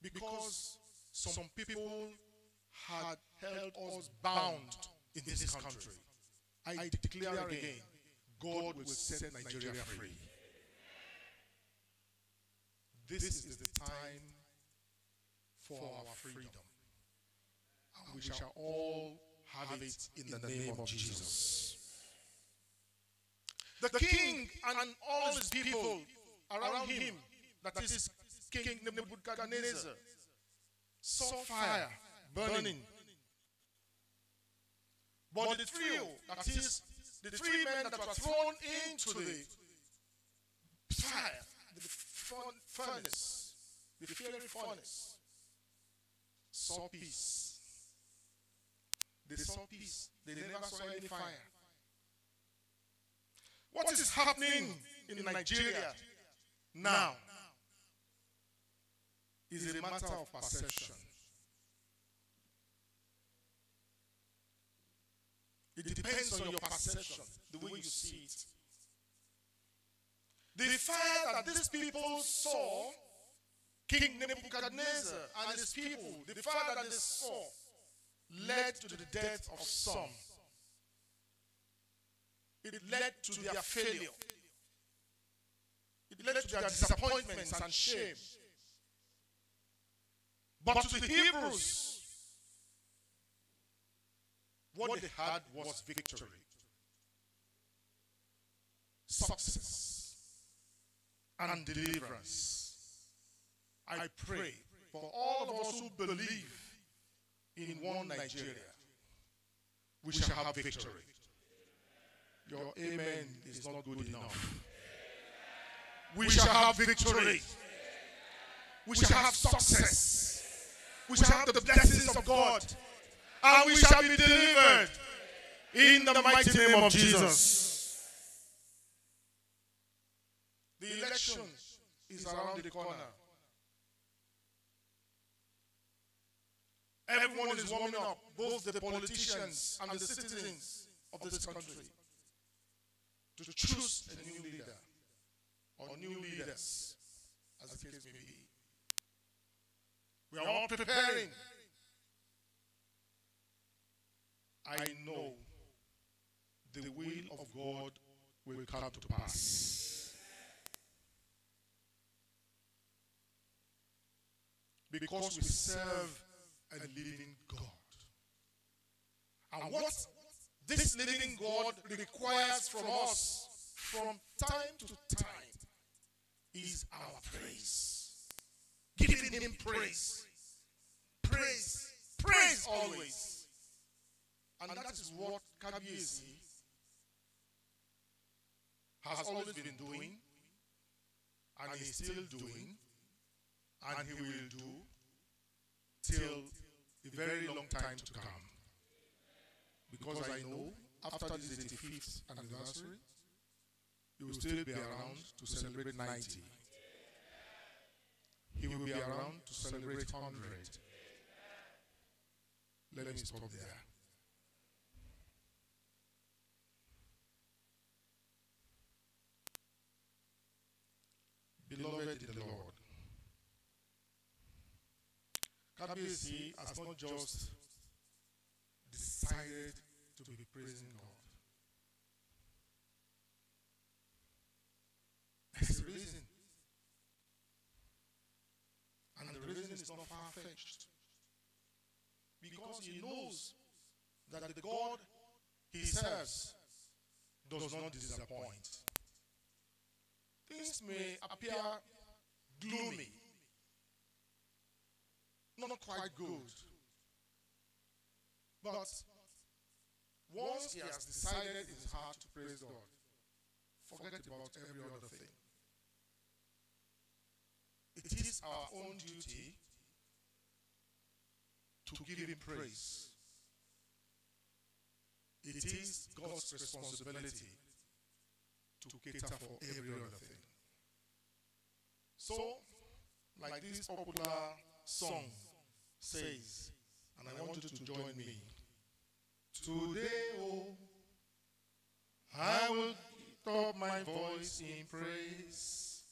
because some people had held us bound in this country. I declare again, God will set Nigeria free. This is the time for our freedom. And we shall all have it in the name of Jesus. The king and all his people around him, that is King Nebuchadnezzar, saw fire burning. But the trio, that is, the three men that were thrown into the fire, the furnace, the fiery furnace, saw peace. They saw peace. They never saw any fire. What is happening in Nigeria now is a matter of perception. It depends on your perception, the way you see it. The fire that these people saw, King Nebuchadnezzar and his people, the fire that they saw led to the death of some. It led to their failure. It led to their disappointments and shame. But to the Hebrews, what they had was victory, success, and deliverance. I pray for all of us who believe in one Nigeria, we shall have victory. Your amen is not good enough. We shall have victory. We shall have success. We shall have the blessings of God. And we shall be delivered in the mighty name of Jesus. The election is around the corner. Everyone is warming up, both the politicians and the citizens of this country, to choose a new leader or new leaders, as the case may be. We are all preparing. I know the will of God will come to pass. Because we serve a living God. And what this living God requires from us from time to time is our praise. Giving Him praise. Praise. Praise always. And that is what Kabiyesi has always been doing, and is still doing, and he will do till a very long time to come. Because I know after this 85th anniversary, he will still be around to celebrate 90. He will be around to celebrate 100. Let me stop there. Beloved in the Lord, Kabiyesi has not just decided to be praising God. There's a reason. And the reason is not far fetched. Because he knows that the God he serves does not disappoint. Things may appear gloomy, not quite good. But once he has decided in his heart to praise God, forget about every other thing. It is our own duty to give him praise. It is God's responsibility to cater for every other thing. So, like this popular song says, and I want you to join me. Today, oh, I will lift up my voice in praise.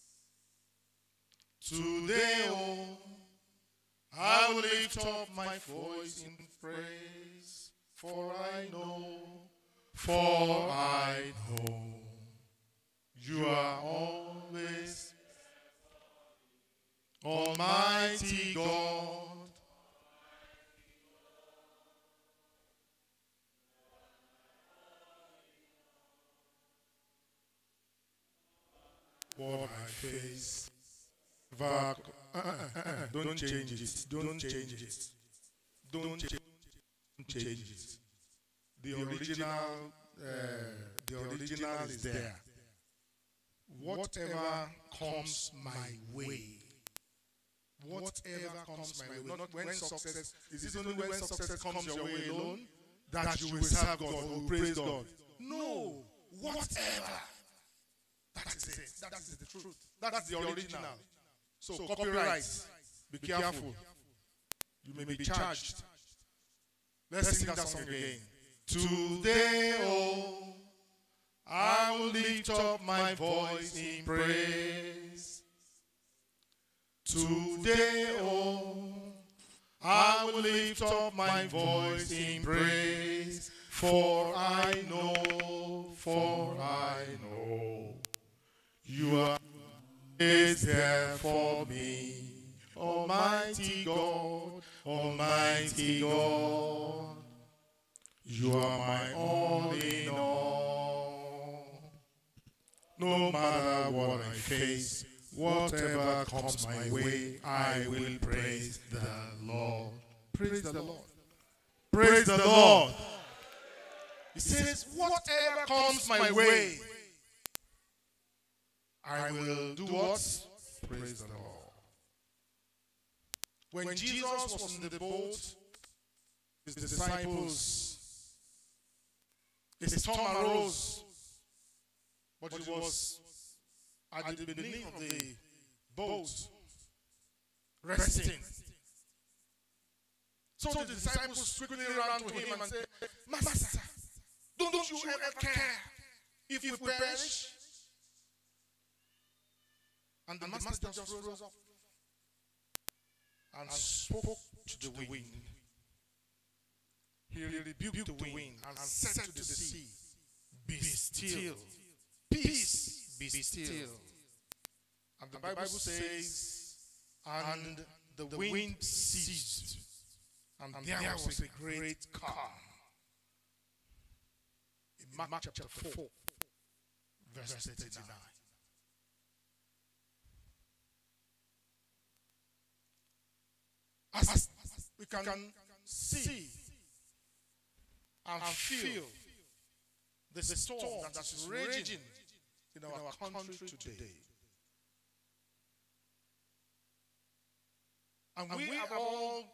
Today, oh, I will lift up my voice in praise. For I know, for I know, you are always Almighty God. What I face. Vac- uh, uh, uh, don't change it. Don't change it. Don't cha- don't change it. The original, uh, the original is there. Whatever comes my way, whatever comes my way, not when success. Is it only when success comes your way alone that you will serve God or praise God? No, whatever. That is it. That is the truth. That's the original. So copyright. Be careful. You may be charged. Let's sing that song again. Today, oh, I will lift up my voice in praise. Today, oh, I will lift up my voice in praise. For I know, for I know, you are is there for me. Almighty God, Almighty God, you are my all in all. No matter what I face, whatever comes my way, I will praise the Lord. Praise the Lord. Praise the Lord. He says, whatever comes my way, I will do what? Praise the Lord. When Jesus was in the boat, his disciples, a storm arose, but it was at the beginning of the boat, resting. So the disciples quickly ran to him and said, Master, don't you ever care if we perish? And the master just rose up and spoke to the wind. He rebuked the wind and said to the sea, Be still. Peace, be still. And the Bible says, And the wind ceased, and there was a great calm. In Mark chapter 4, verse 39. As we can see and feel the storm that is raging in our country today. And we have all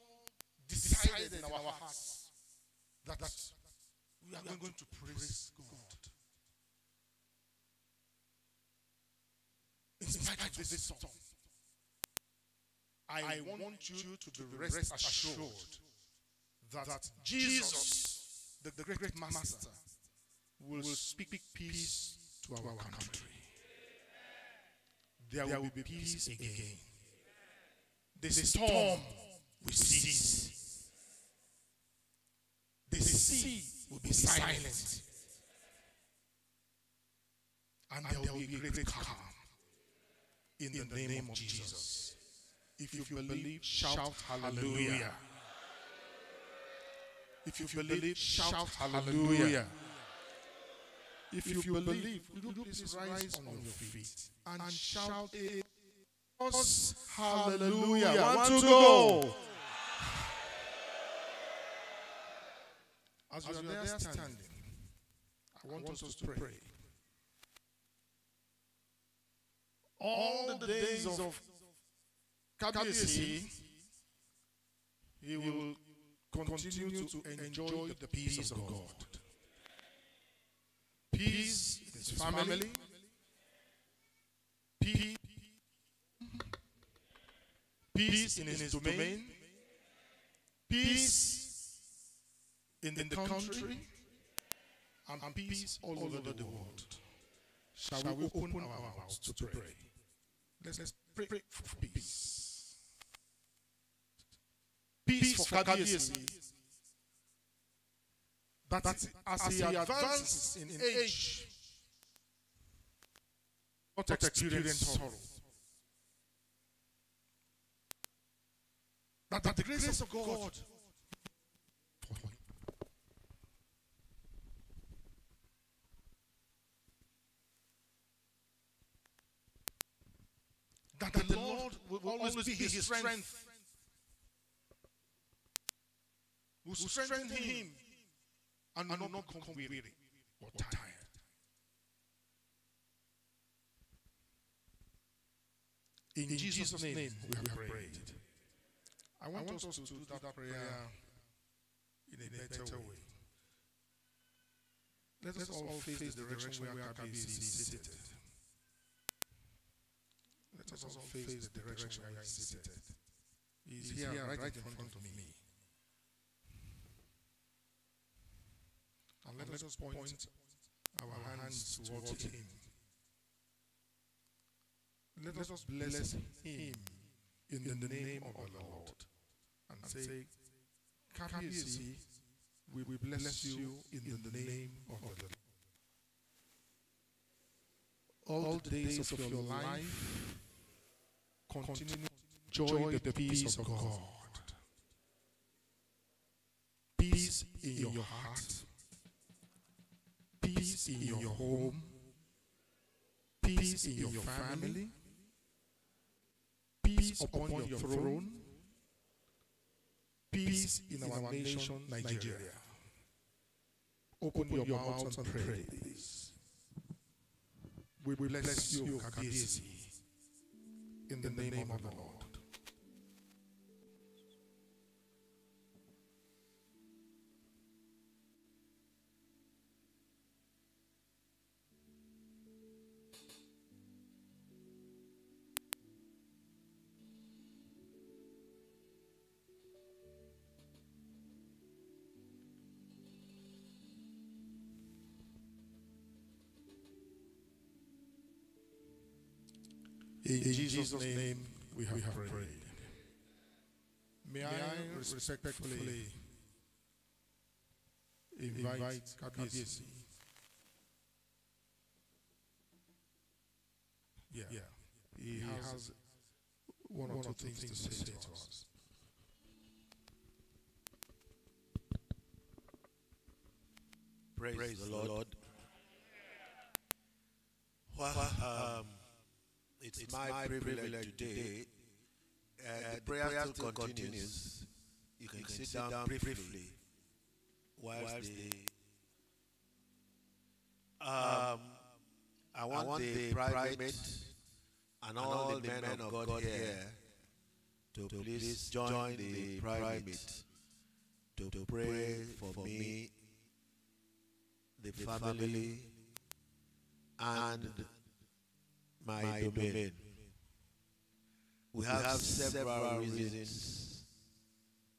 decided in our hearts that we are going to praise God. In spite of this storm, I want you to be rest assured that Jesus, the great great master, will speak peace to our country. There will be peace again. The storm will cease. The sea will be silent. And there will be a great calm in the name of Jesus. If you believe, shout hallelujah. If you believe, shout hallelujah. If you believe, would you please rise on your feet and shout a us hallelujah. One to go. As you are there standing, I want us to pray. All the days of Kabiyesi, he will continue to enjoy the peace of God. Peace in his family, peace peace in his domain, peace in the country, and peace all over the world. Shall we open our mouths to pray? Let's pray for peace. Peace for Kabiyesi. That as he advances in age, not experience sorrow. That, that the grace of God that the Lord will always be his strength. Will strengthen him and not become weary or tired. In Jesus' name we have prayed. I want, us to do that prayer in a better way. Let us all face the direction where Kabiyesi is seated. Let us all face the direction where he is seated. He is here right in front of me. And let us point our hands towards him. Let us bless him in the name of the Lord and say, Kabiyesi, we will bless you in the name of the Lord. All the days of your life, continue to the peace of God. Peace in your heart, peace in your home, peace in your family, peace upon your throne, peace in our nation, Nigeria. Open your mouth and pray, please. We bless you, Kabiyesi, in the name of the Lord. In Jesus' name we have prayed. May I respectfully invite Kabiyesi. Yeah, he has one or two things to say to us. Praise, the Lord. Well, um, it's, my, privilege today. Uh, the prayer still continues. You can, sit, down, briefly whilst the um, I want, the primate and all the men of God here to please join the primate to pray for me, the family, and my domain. We have several reasons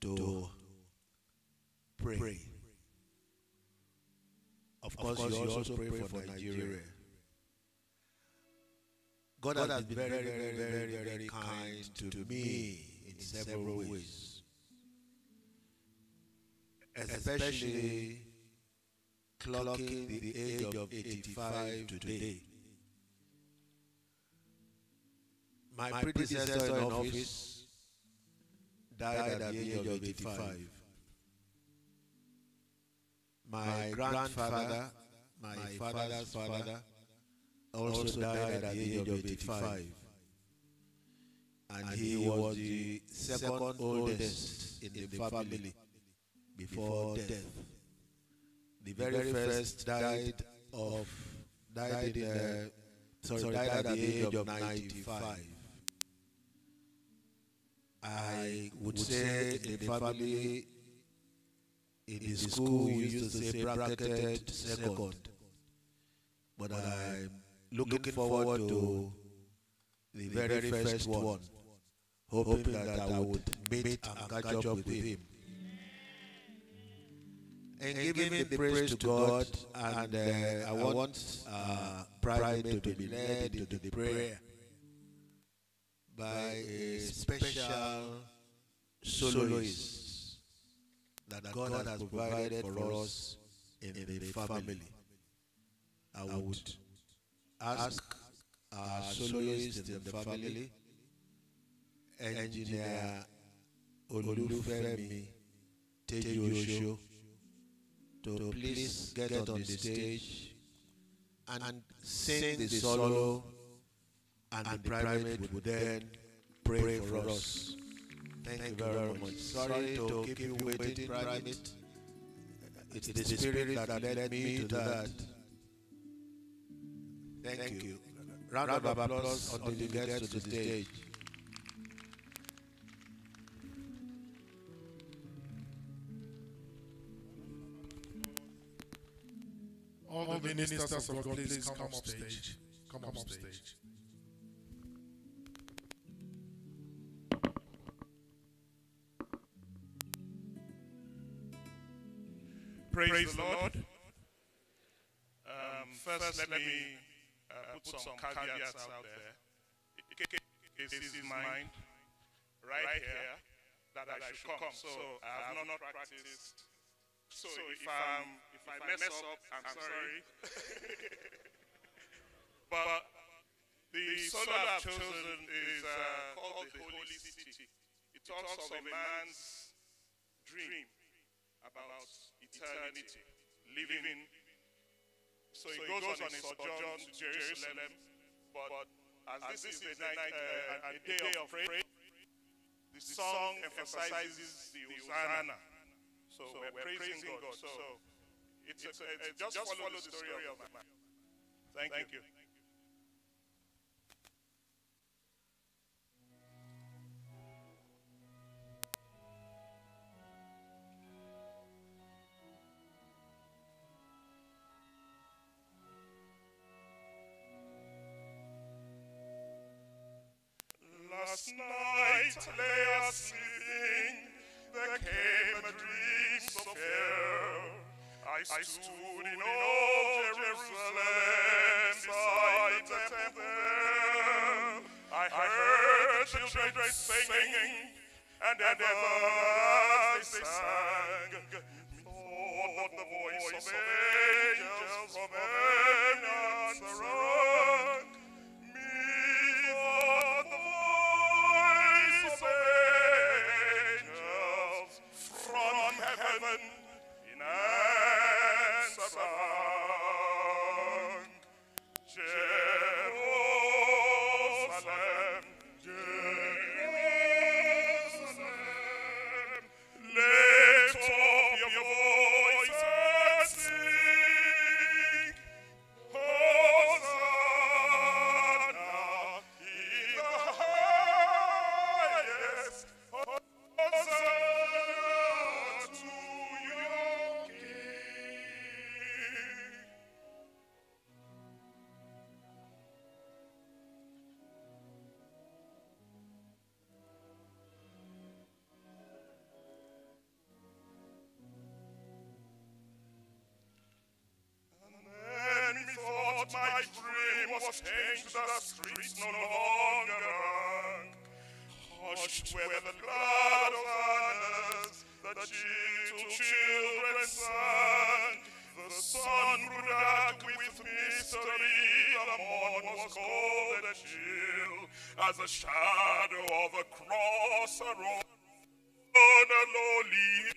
to pray. pray. Of course, you also pray for Nigeria. God has been very, very, very, very very kind to me in several ways. Especially clocking the age of 85 today. My predecessor in office died at the age of 85. My grandfather, my father's father, also died at the age of 85. And he was the second oldest in the family before death. The very first died of died in the sorry, died at the age of 95. I would say in the family, in the school, we used to say bracketed second. But I'm looking forward to the very first one, hoping that I would meet and catch up with him. And giving the praise to God, and uh, I want uh, private to be led into the prayer by a special soloist that God has provided for us in the family. I would ask our soloist in the family, engineer Olufemi Tejuoso, to please get on the stage and sing the solo and the primate would then pray for us. Thank, you very much. Sorry to keep you waiting, primate. It's the spirit that led me to that. Thank you. Round of applause until you get to the stage. All the ministers of God, please come up stage. Come up stage. Praise, the Lord. Um, first, let me uh, put some caveats out there. It is in mind right here that I should come. So I have not practiced. So if, I'm, if I mess up, I'm sorry. but the solo I've chosen is uh, called the Holy City. It talks of a man's dream about eternity, living. In so he goes on a sojourn to Jerusalem, but as this is a night, uh, a day of prayer, the song emphasizes the Hosanna. So we're praising God. So it's, a, it's just follow the story of the man. Thank you. Last stood in old Jerusalem, beside the temple. I heard the children singing, and ever they sang, methought the voice of angels from heaven streets no longer rang. Hushed were the glad hosannas, the gentle children sang. The sun grew dark with mystery, the morn was cold and chill, as the shadow of a cross arose on a lowly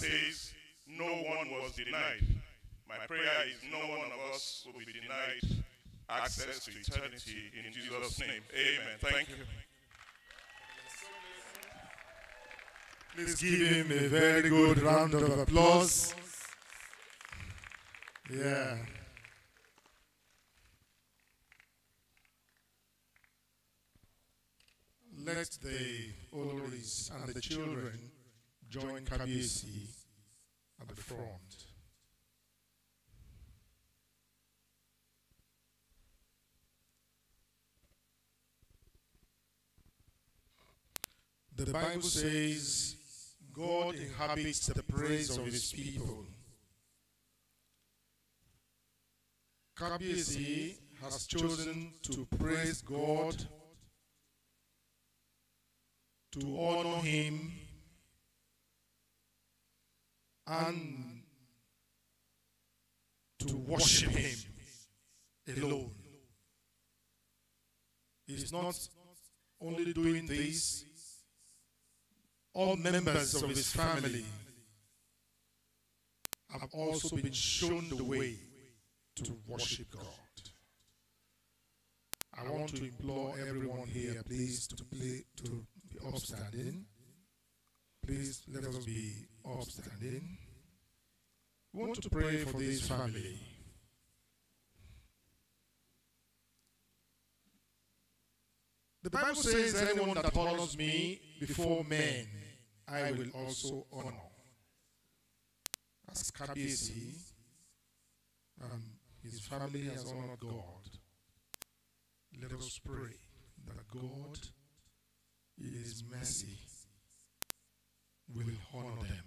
says, no one was denied. My prayer is no one of us will be denied access to eternity in Jesus' name. Amen. Thank you. Please give him a very good round of applause. Yeah. Let the Oloris and the children join Kabiyesi at the front. The Bible says God inhabits the praise of his people. Kabiyesi has chosen to praise God, to honor him, and to worship him alone. He's not only doing this, all members of his family have also been shown the way to worship God. I want to implore everyone here, please, to play, to be upstanding. Please let us be upstanding. We want to pray for this family. The Bible says, anyone that honors me before men, I will also honor. As Kabiyesi, um, his family has honored God. Let us pray that God, in his mercy, will honor them.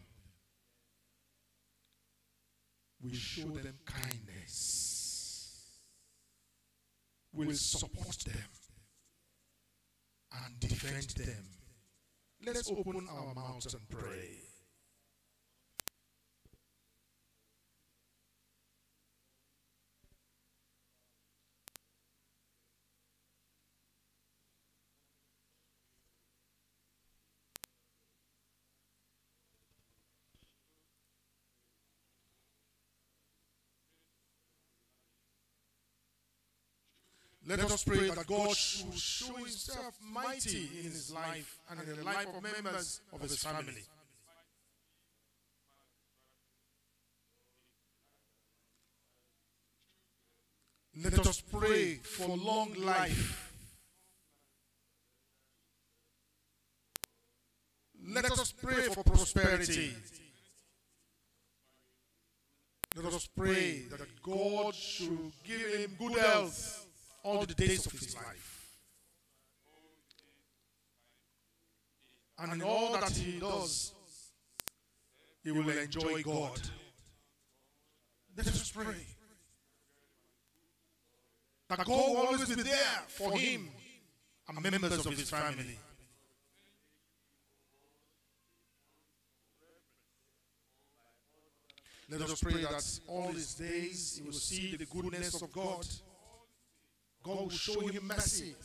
Will show them kindness. Will support them and defend them. Let's open our mouths and pray. Let us pray that God should show himself mighty in his life and in the life of members of his family. Let us pray for long life. Let us pray for prosperity. Let us pray that God should give him good health all the days of his life. And in all that he does, he will enjoy God. Let us pray that God will always be there for him and members of his family. Let us pray that all his days he will see the goodness of God. God will show him mercy.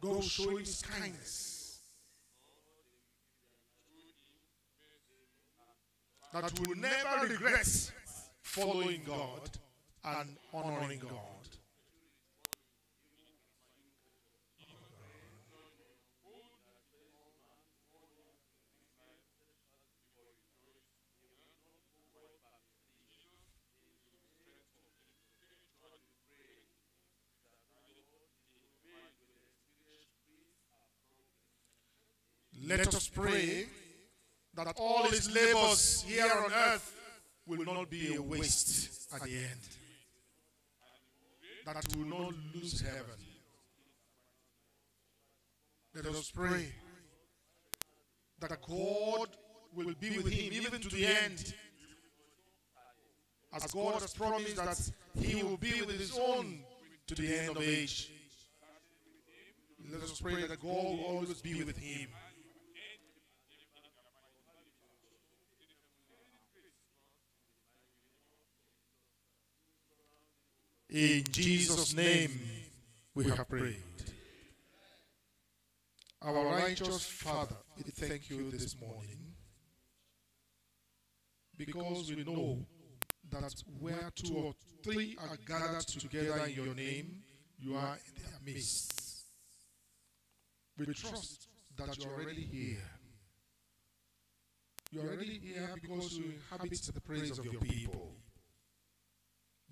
God will show his kindness. That will never regret following God and honoring God. Let us pray that all his labors here on earth will not be a waste at the end. That we will not lose heaven. Let us pray that God will be with him even to the end. As God has promised that he will be with his own to the end of age. Let us pray that God will always be with him. In Jesus' name we have prayed. Our righteous Father, we thank you this morning because we know that where two or three are gathered together in your name, you are in their midst. We trust that you are already here. You are already here because you inhabit the praise of your people.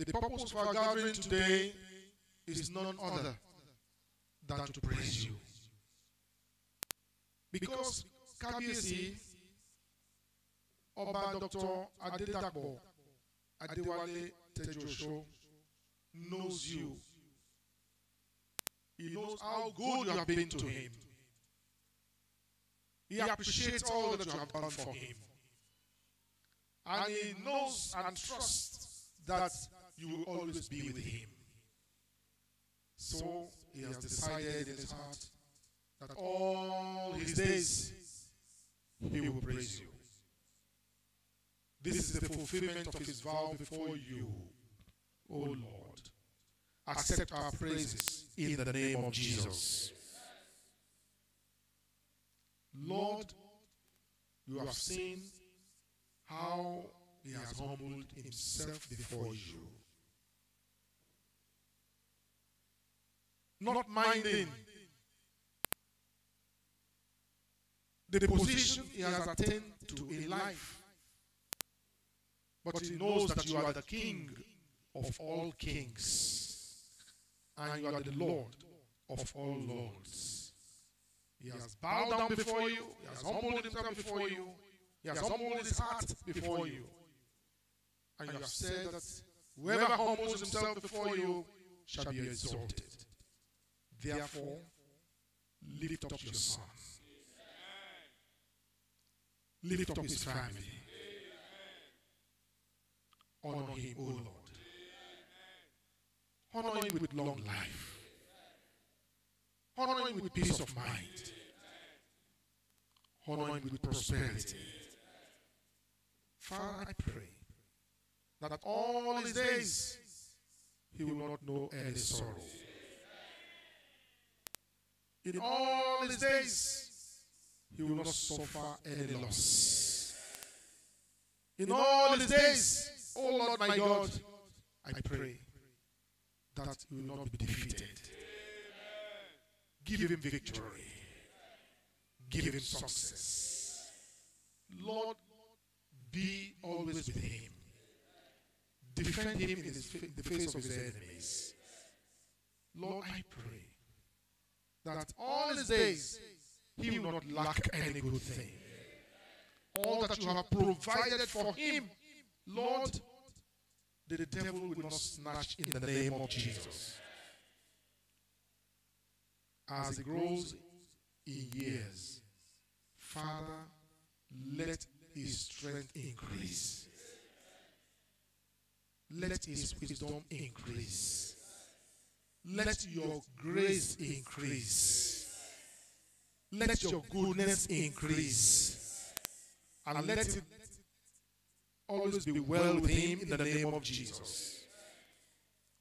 The purpose of our gathering today is none other than to praise you. Because Kabiyesi, Oba Dr. Adedapo Adewale Tejuoso knows you. He knows how good you have been to him. He appreciates all that you have done for him. And he knows and trusts that you will always be with him. So he has decided in his heart that all his days he will praise you. This is the fulfillment of his vow before you, O Lord. Accept our praises in the name of Jesus. Lord, you have seen how he has humbled himself before you. Not minding the position he has attained to in life. But he knows that you are the King of all kings, and you are the Lord of all lords. He has bowed down before you, he has humbled himself before you, he has humbled his heart before you. And you have said that whoever humbles himself before you shall be exalted. Therefore, lift up your son. Lift up his family. Honor him, O Lord. Honor him with long life. Honor him with peace of mind. Honor him with prosperity. Father, I pray that all his days he will not know any sorrow. In all his days he will not suffer any loss. In all his days, oh Lord my God, I pray that he will not be defeated. Give him victory. Give him success. Lord, be always with him. Defend him in his fa- the face of his enemies. Lord, I pray that all his days he will not lack any good thing. All that you have provided for him, Lord, the devil will not snatch in the name of Jesus. As he grows in years, Father, let his strength increase. Let his wisdom increase. Let your grace increase. Let your goodness increase. And let it always be well with him in the name of Jesus.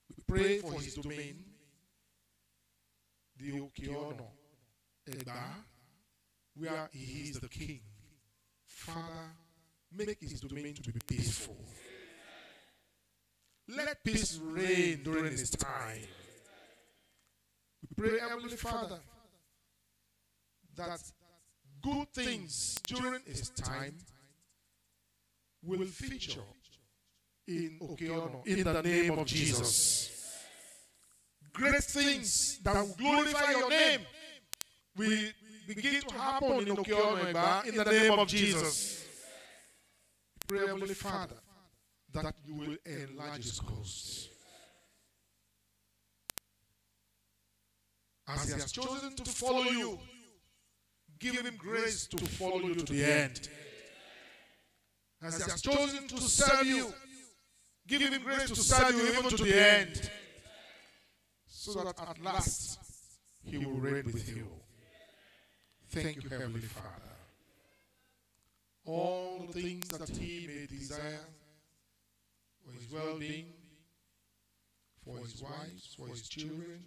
We pray for his domain, the Oke-Ona, Egba, where he is the king. Father, make his domain to be peaceful. Let peace reign during his time. We pray, Heavenly Father, that good things during his time will feature in Oke-Ona in the name of Jesus. Great things that will glorify your name will begin to happen in Oke-Ona in the name of Jesus. Pray, Heavenly Father, that you will enlarge his coast. As he has chosen to follow you, give him grace to follow you to the end. As he has chosen to serve you, give him grace to serve you even to the end. So that at last he will reign with you. Thank you, Heavenly Father. All the things that he may desire for his well being, for his wives, for his children,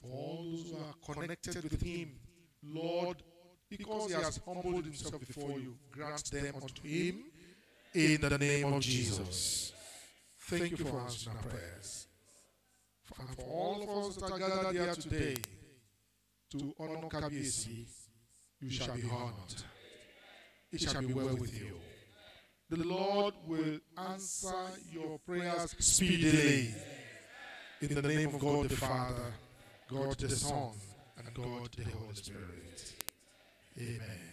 for all those who are connected with him, Lord, because he has humbled himself before you, grant them unto him in the name of Jesus. Thank you for answering our prayers. And for all of us that are gathered here today to honor Kabiyesi, you shall be honored. It shall be well with you. The Lord will answer your prayers speedily. In the name of God the Father, God the Son, and God the Holy Spirit. Amen.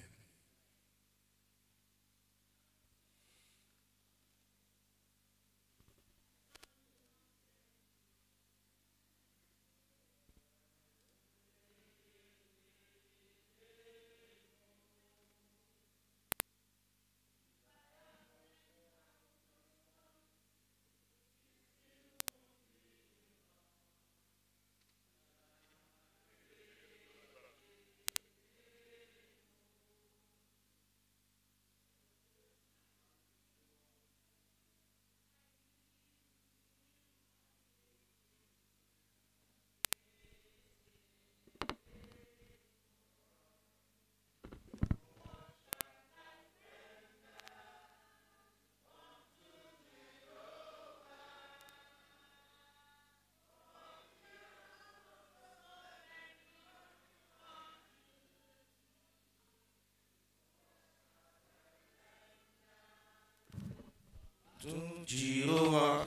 Jehovah.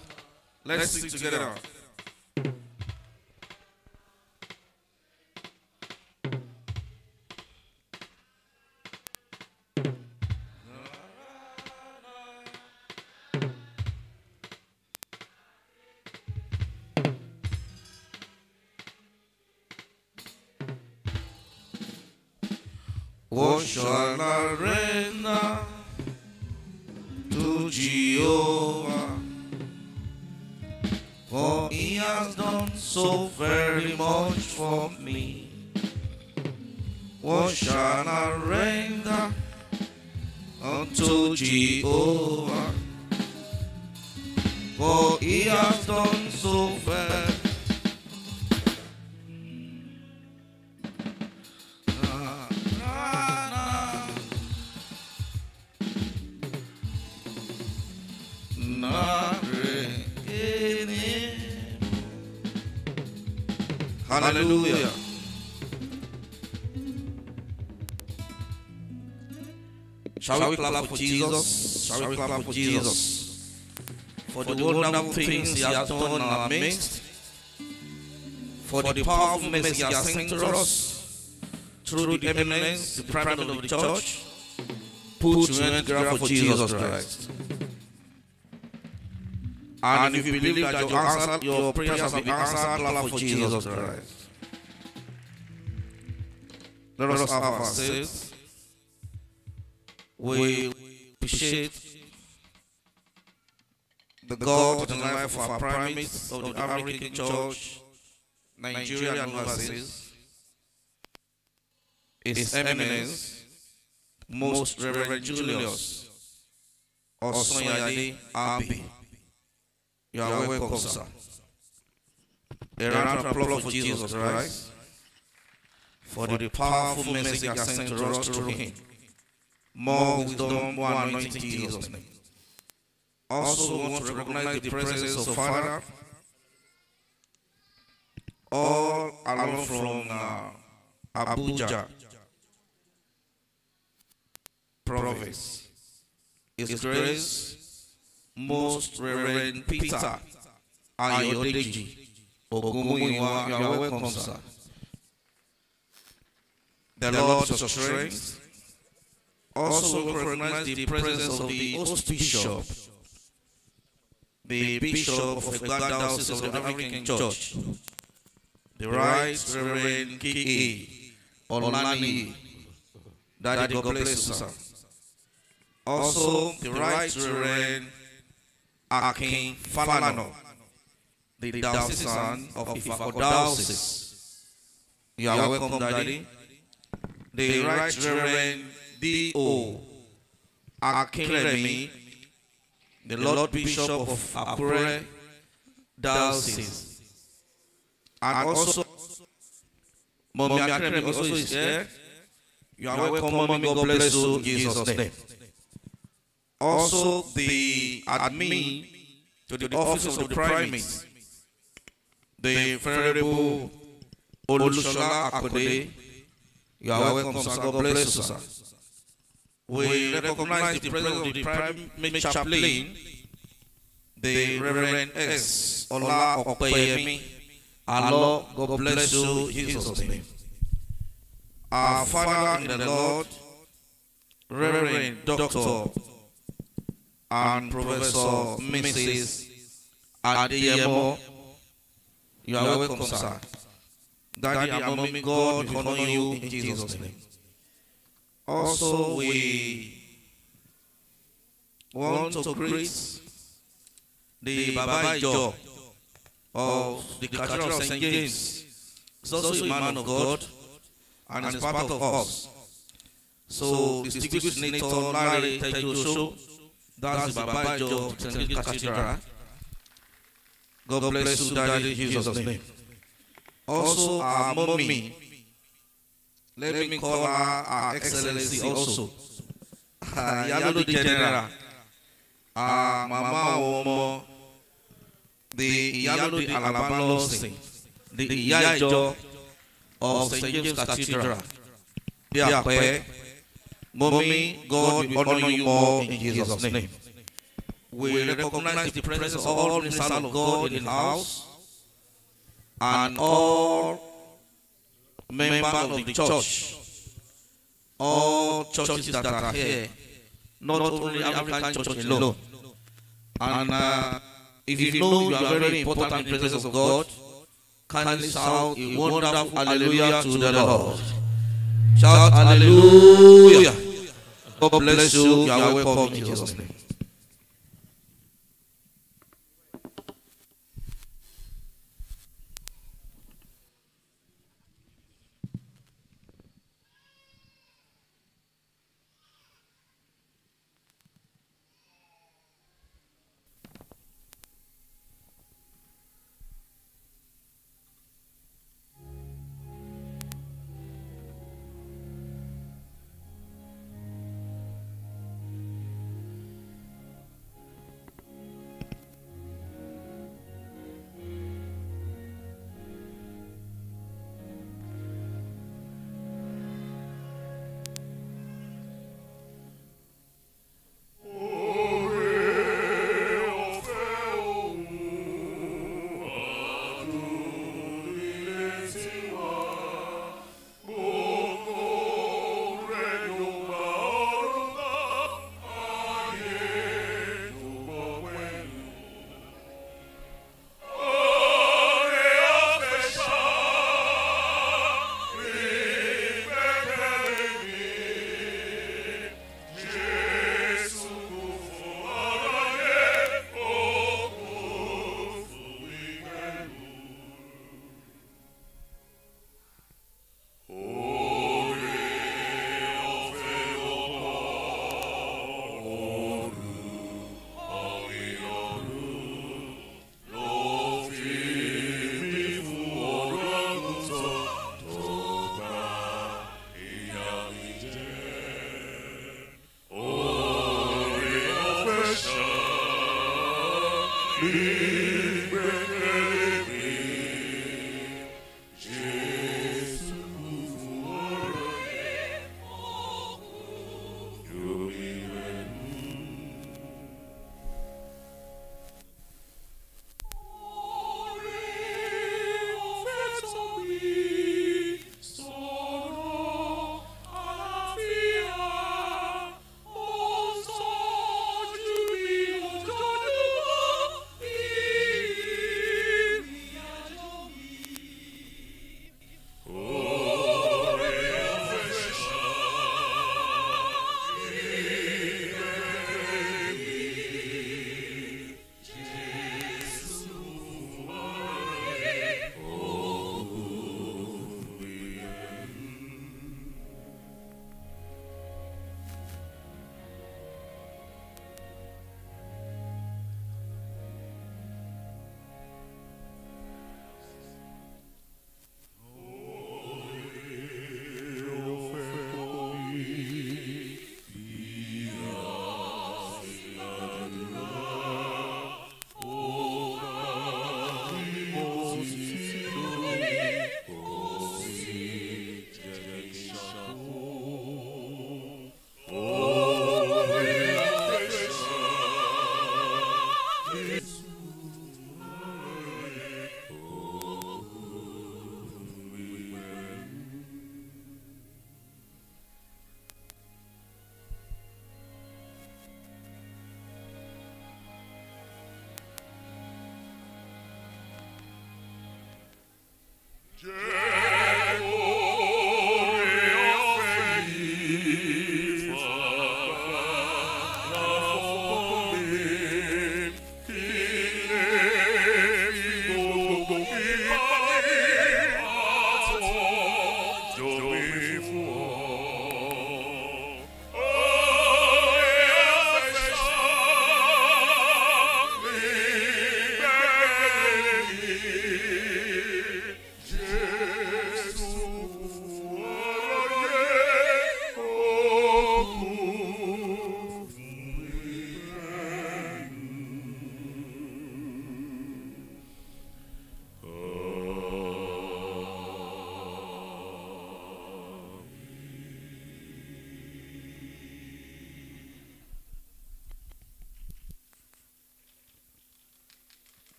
Let's sing together. We clap for Jesus? Shall we clap for Jesus? For the wonderful things he has done in our midst. For the powerful message he has sent to us through the eminence, the private of the church. Put your hand together for Jesus Christ. And if you believe that your, answer, your prayers have been answered, clap for Jesus Christ. Let us have our seats. We appreciate the God and life of our primates of the African Church, Nigeria and overseas. His Eminence, Most Reverend Julius Osonyade Abbey. You are welcome, sir. A round of applause for Jesus Christ for the powerful message has sent to us through him. More wisdom, more anointing in Jesus' name. Also, we want to recognize the presence of Father all along from uh, Abuja province. His Grace, Most Reverend Peter Ayodeji Ogunmuyiwa, you are welcome, sir. The Lord of strength. Also recognize the presence of the host bishop, the bishop of Egba Diocese of the African Church, the Right Reverend K.A. Olani. Daddy, God bless you, sir. Also, the Right Reverend Akin Falano, the diocesan of Ifako Diocese. You are welcome, Daddy. The Right Reverend D.O. Akinremi, the Lord Bishop of Akure Diocese. And also, Mommy Akinremi also is here. You are welcome, Mommy. God bless you in Jesus' name. Also, the admin to the office of the primate, the Venerable Olushola Akode. You are welcome, sir. God bless you, sir. We recognize the presence of the primate chaplain, the Reverend S. Ola Okpeyemi. Allah, God bless you in Jesus' name. Our Father in the Lord, Reverend Doctor and Professor Mrs. Adeyemo, you are welcome, sir. Daddy and Mommy, God, we honor you in Jesus' name. Also, we want to greet the Baba Ijo of the Cathedral of St. James. He's also a man of God and is part of us. So, distinguished Senator Lanre Tejuoso, that's the Baba Ijo of St. James Cathedral. God bless you, Daddy, in Jesus' name. Also, our mommy, let me call her our excellency also. Ah, Yalo General, our ah, Mama Omo, the Yalo de Alaba Lawson, the Yajo of St. James Cathedral. Yahweh, mommy, God will honor you more in Jesus' name. we recognize the presence of all ministers of God in the house and all members of the church, all churches that are here, not only African church alone. And uh, if you know you are very important presence of God, kindly shout a wonderful hallelujah to the Lord. Shout hallelujah. God bless you. You are welcome in Jesus' name.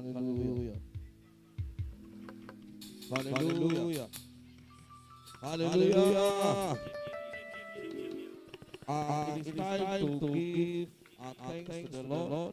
Hallelujah. Hallelujah. Hallelujah. Uh, it is time to give our thanks to the Lord.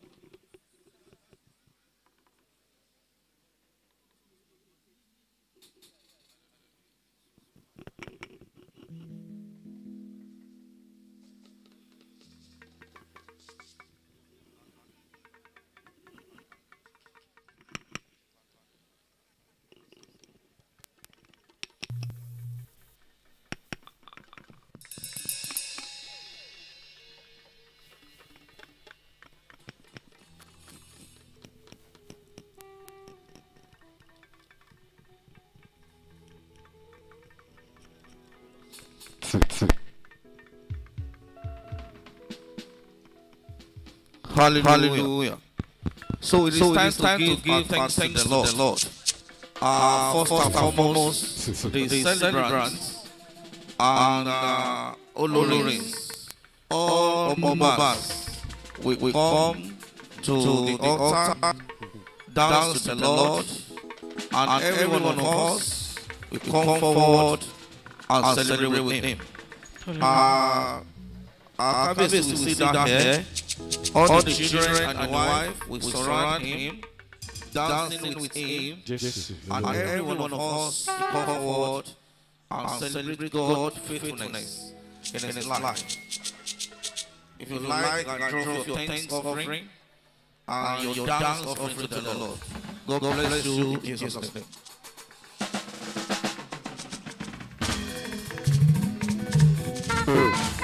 Hallelujah. So it is time, time to give thanks, to the Lord. Uh, first and foremost, the celebrants and uh, Olorins, all Obas, we, we come to the altar, dance to the Lord, and every one of us, we come forward and celebrate with Him. Uh, our Kabiyesi will sit down here. All, the children and wife will surround him, dancing with him, and every one of us will come forward and celebrate God's faithfulness in his life. If you like, I drop your thanks offering and your dance offering to the Lord. God bless you in Jesus' name. Thank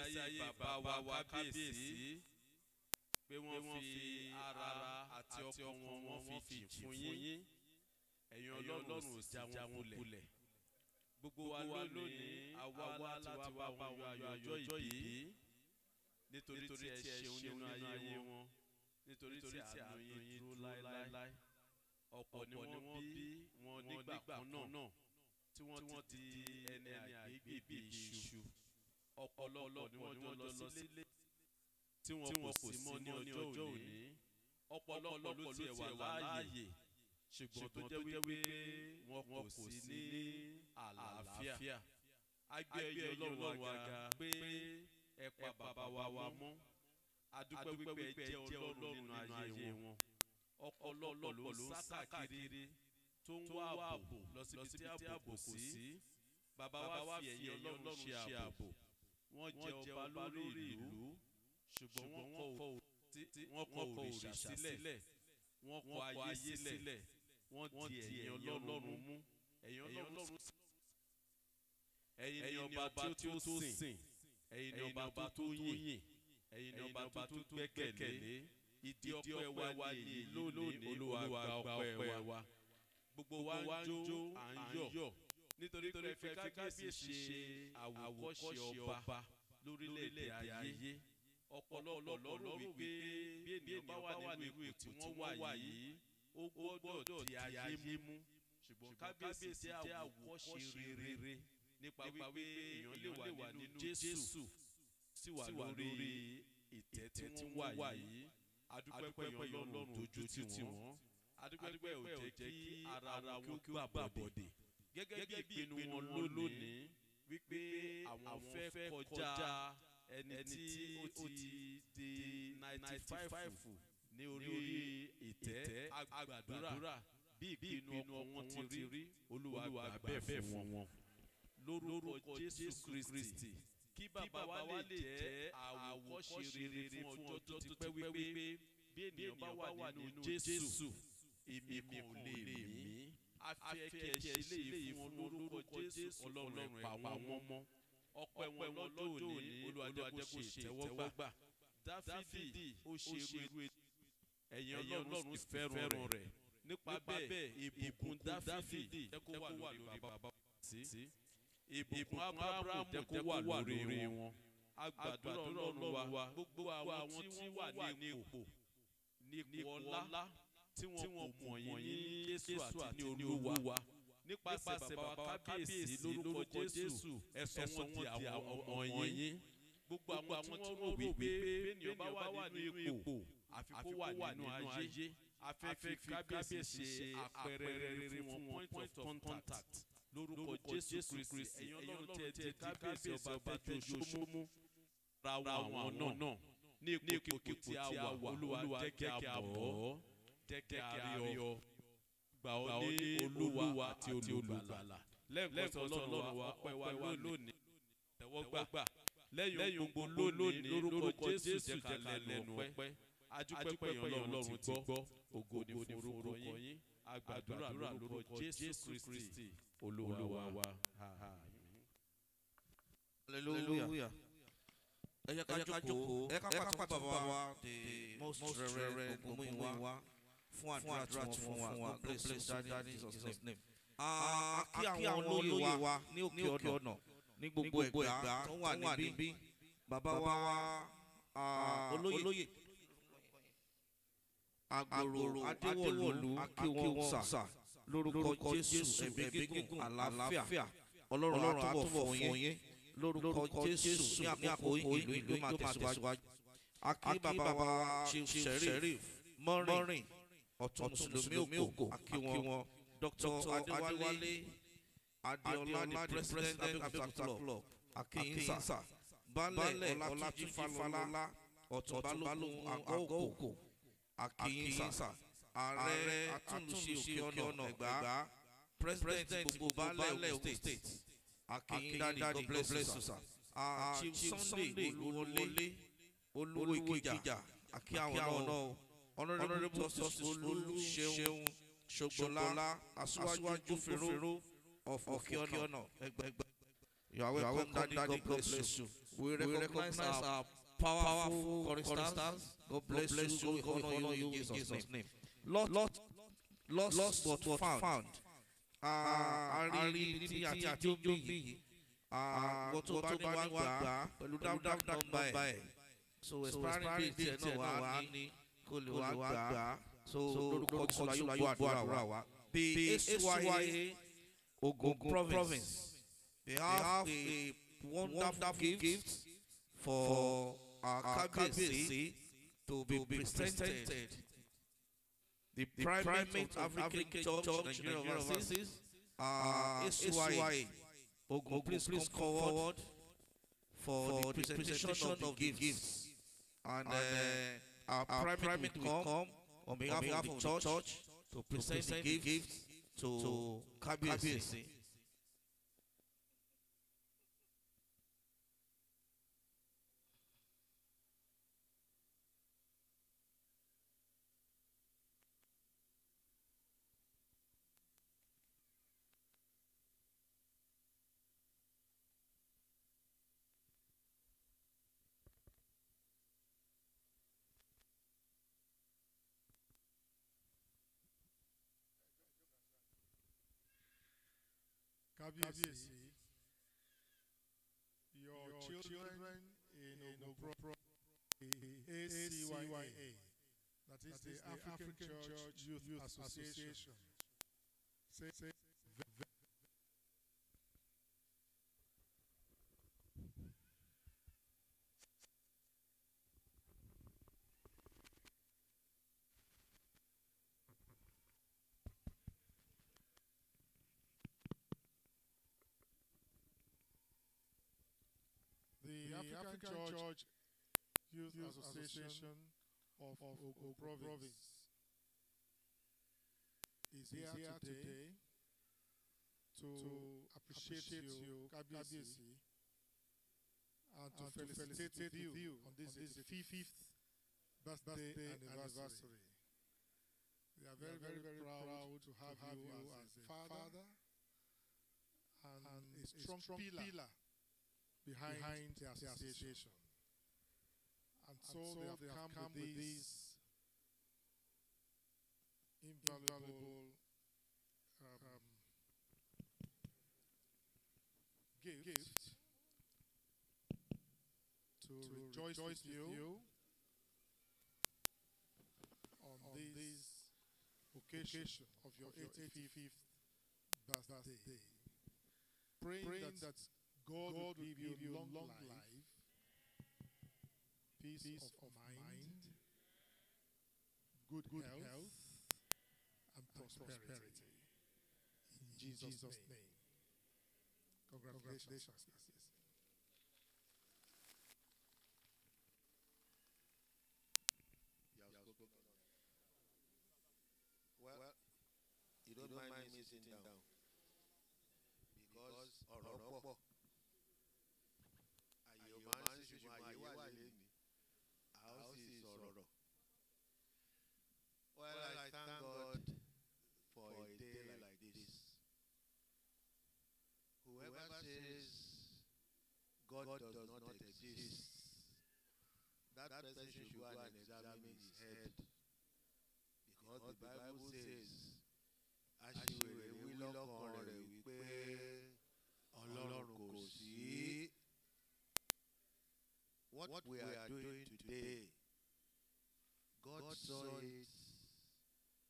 ìgbésí ayé bàbá wa kábíyèsí pé wọ́n fi ara àti ọkàn wọn fi jì fún yín. ẹ̀yin ọlọ́run ò já wọn kulẹ̀. Gbogbo wa lónìí àwa láti wá bá wọn ayọ̀ ọjọ́ ìbí. nítorí tí ẹ ṣeun nínú ayé wọn. nítorí tí àánú yín dúró láéláé. ọ̀pọ̀ ni wọ́n bí wọn nígbà kan náà tí wọ́n ti di ẹni àgbégbé bí iṣu ọ̀pọ̀lọpọ̀ ni wọ́n jọ lọ sílé tí wọn kò sí mọ́ ní ọjọ́ òní. ọ̀pọ̀lọpọ̀ ló tiẹ̀ wà láàyè. ṣùgbọ́n tó jẹ́ wípé wọn kò sí ní àlàáfíà. agbẹ́ ẹyẹ ọlọ́run wa ga pé ẹ pa bàbá wa wa mọ́. adúpẹ́ wípé ẹ jẹ́ ọlọ́run nínú ayé wọn. Ọ̀pọ̀lọpọ̀ ló ń sá káàkiri tó ń wá ààbò lọ síbi tí ààbò kò sí. Bàbá wa fi ẹ̀yẹ ọlọ́run ṣe ààbò wọ́n jẹ ọba lórí ìlú. ṣùgbọ́n wọ́n kọ òrìṣà sílẹ̀. wọ́n kọ ayé sílẹ̀. wọ́n di ẹ̀yìn ọlọ́run mú. ẹ̀yìn ọlọ́run ẹ̀yin ni ọba tí ó tó sìn. ẹ̀yin ni ọba tó yìn. ẹ̀yin ni ọba tó gbẹ́kẹ̀lé. ìdí ọpẹ́ wa ní lónìí olúwa gba ọpẹ́ wa. gbogbo wa ń jó à ń yọ̀ nítorí pé fẹ́ kábíyèsí ṣe àwòkọ́ṣe ọba lórílẹ̀‐èdè ayé. ọ̀pọ̀lọpọ̀ lọ́rọ̀ wípé bí ènìyàn bá wà nínú ipò tí wọ́n wà yìí ó gbọ́dọ̀ di ayé mú. ṣùgbọ́n kábíyèsí jẹ́ àwòkọ́ṣe rere nípa wípé èèyàn lè wà nínú jésù sì wà lórí ìtẹ́ tí wọ́n wà yìí. adúpẹ́ pẹ̀yàn ọlọ́run dojú tì wọ́n. adúpẹ́ pẹ̀ ò jẹ́ kí ara wọn kí ó gbà bọ̀dẹ̀ gẹ́gẹ́ bí ìpinnu wọn lónìí wípé àwọn fẹ́ kọjá ẹni tí ó ti di ninety five ní orí ìtẹ́ agbàdúrà. bí ìpinnu ọkàn wọn ti rí olúwa gbà bẹ́ẹ̀ fún wọn. Lórúkọ jésù kristi kí bàbá wa lè jẹ́ àwòkọ́ṣe rere fún ọjọ́ tó ti pẹ́ wípé bí ènìyàn bá wà nínú jésù èmi kò lè mí a fẹ́ kí ẹ ṣe léyìí fún wọn lórúkọ jésù ọlọ́run ẹ̀ pa wọ́n mọ́ ọpẹ́ wọn lọ́jọ́ òní olùwàjẹ́ kò ṣe ìtẹ́wọ́gbà. dáfídì ó ṣe irú ẹ̀yìn ọlọ́run fẹ́ràn rẹ̀. nípa bẹ́ẹ̀ ìbùkún dáfídì jẹ́ kó wà lórí bàbá sí. ìbùkún abrahamu jẹ́ kó wà lórí wọn. agbàdúrà ọlọ́run wa gbogbo àwọn tí wọ́n wà ní ipò ní ipò ọlá tí wọ́n mọ̀ yín ní jésù àti ní olúwa. Nípasẹ̀ bàbá kábíyèsí lórúkọ jésù ẹ̀sọ́ wọn di àwọn ọmọ yín. gbogbo àwọn tí wọ́n rò wípé ènìyàn bá wà nínú ipò àfi kó wà nínú ayé. afẹ́fẹ́ kábíyèsí ṣe àpẹẹrẹ rere fún wọn point of contact. lórúkọ jésù kristi ẹ̀yin ọlọ́run tẹ ti kábíyèsí ọba tẹ́jú oṣooṣù ra wọn náà ní ipò tí a wà olúwa jẹ́ kí a bọ̀ jẹ́ kí a rí ọ gbà ọ ní olúwa àti olùgbàlà. Lẹ́ẹ̀kan ọlọ́run wa ọpẹ́ wa lónìí. tẹ̀wọ́gbà lẹ́yìn gbogbo lónìí lórúkọ jésù jẹ́ ká lẹ́nu ọpẹ́. adúpẹ́pẹ́ yẹn ọlọ́run ti gbọ́. ògo forúkọ yín. agbàdúrà lórúkọ jésù kristi. Olúwa wa. hallelujah. ẹ jẹ́ ká jókòó. ẹ ká pàtó bàbá wa the most reverend ògúnmúyìnwá fún àdúrà tí wọ́n fún wa. God bless you. daddy in Jesus name. kí àwọn olóyè wa ní òkè ọ̀nà ní gbogbo ẹ̀gbá tó wà níbí. bàbá wa olóyè. agboro adéwọlú akíwọn sà lórúkọ jésù ẹ̀mí gígùn àlàáfíà. Ọlọ́run àtúbọ̀ fún yín. lórúkọ jésù ní àkókò ìlú ìlú máa tẹ̀síwájú. akí bàbá wa chief sheriff mọ́rin ọ̀tún mùsùlùmí òkò akíwọn dr. Adéwálé adéọlá the president abẹ́òkúta club akínyínsà balẹ̀ ọlátúnjífàlọ́lá ọ̀tún balógun àgọ́ òkò akínyínsà ààrẹ atúnlùṣe òkè ọ̀nà ẹ̀gbá. President gbogbo balẹ̀ ogun state. Akínyíndádì god bless you sir. chief sunday olúwọlé. Olúwo ìkìjà. Akí àwọn náà honourable justice olúṣeun ṣògbọ́lá aṣíwájú of ẹgbẹ̀gbẹ̀. You are welcome, Daddy. God bless you. We recognize our powerful choristers. God bless you. God honor you in Jesus' name. Lost, lost, lost, but found. Àárí ah, ah, ibi tí a ti jó bí yìí. Ah, wọ́n tó bá ní wá gbà pẹ̀lú dáadáa nọ́mbà ẹ̀. So expiring date ẹ̀ náà wà ní kó lè wá gbà á. So lórúkọ Jùlọ yóò gbọ́ àdúrà wa. The ACYA Ogun province. They have a wonderful gift for our Kabiyesi to be presented. The Primate African Church Nigeria overseas, uh, ACYA. Ogun, please come forward for the presentation of the gifts. And uh, our Primate will come on behalf of the church to present the gifts to Kabiyesi. Kábíyèsí, your children in Ogbro, ACYA, that is the African Church Youth Association, say, say, The African Church Youth Association of Ogun Province is here today to appreciate you, Kabiyesi, and to felicitate you on this fifth birthday anniversary. We are very, very, very proud to have you as a father and a strong pillar behind the association. And so, they have come, with these invaluable um, gift to, rejoice, with you, on, this occasion of your 85th birthday. Praying, that God, will give you long, life, peace, of, mind, good, health, and prosperity. In Jesus', name. Congratulations. Yes, yes. Well, you don't, mind, me sitting down. Because ọ̀rọ̀ pọ̀. Àyè ò máa ń sí ṣùgbọ́n àyè wà lẹ́nu. A ó sì sọ̀rọ̀. Well, I thank God for a day like this. Whoever says God does not exist, that person should go and examine his head. Because the Bible says, aṣiwèrè wí lọ́kàn rẹ̀ wípé ọlọ́run kò sí. What we are doing today, God saw it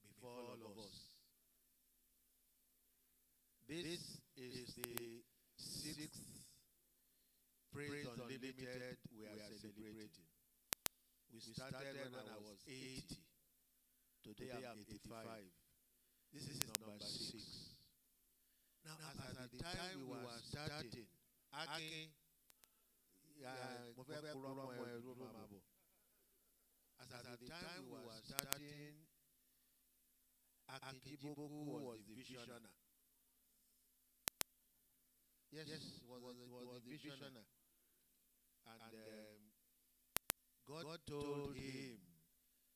before all of us. This is the sixth Praise Unlimited we are celebrating. We started when I was 80. Today I'm 85. This is number six. Now, as at the time we were starting, Akin, mo fẹ́ kúrọ́ mọ́ ẹ dúró máa bọ̀. As at the time we were starting, Akin Jiboku was the visionary. Yes, yes, was, was, was, was the visionary. And um, God, God told him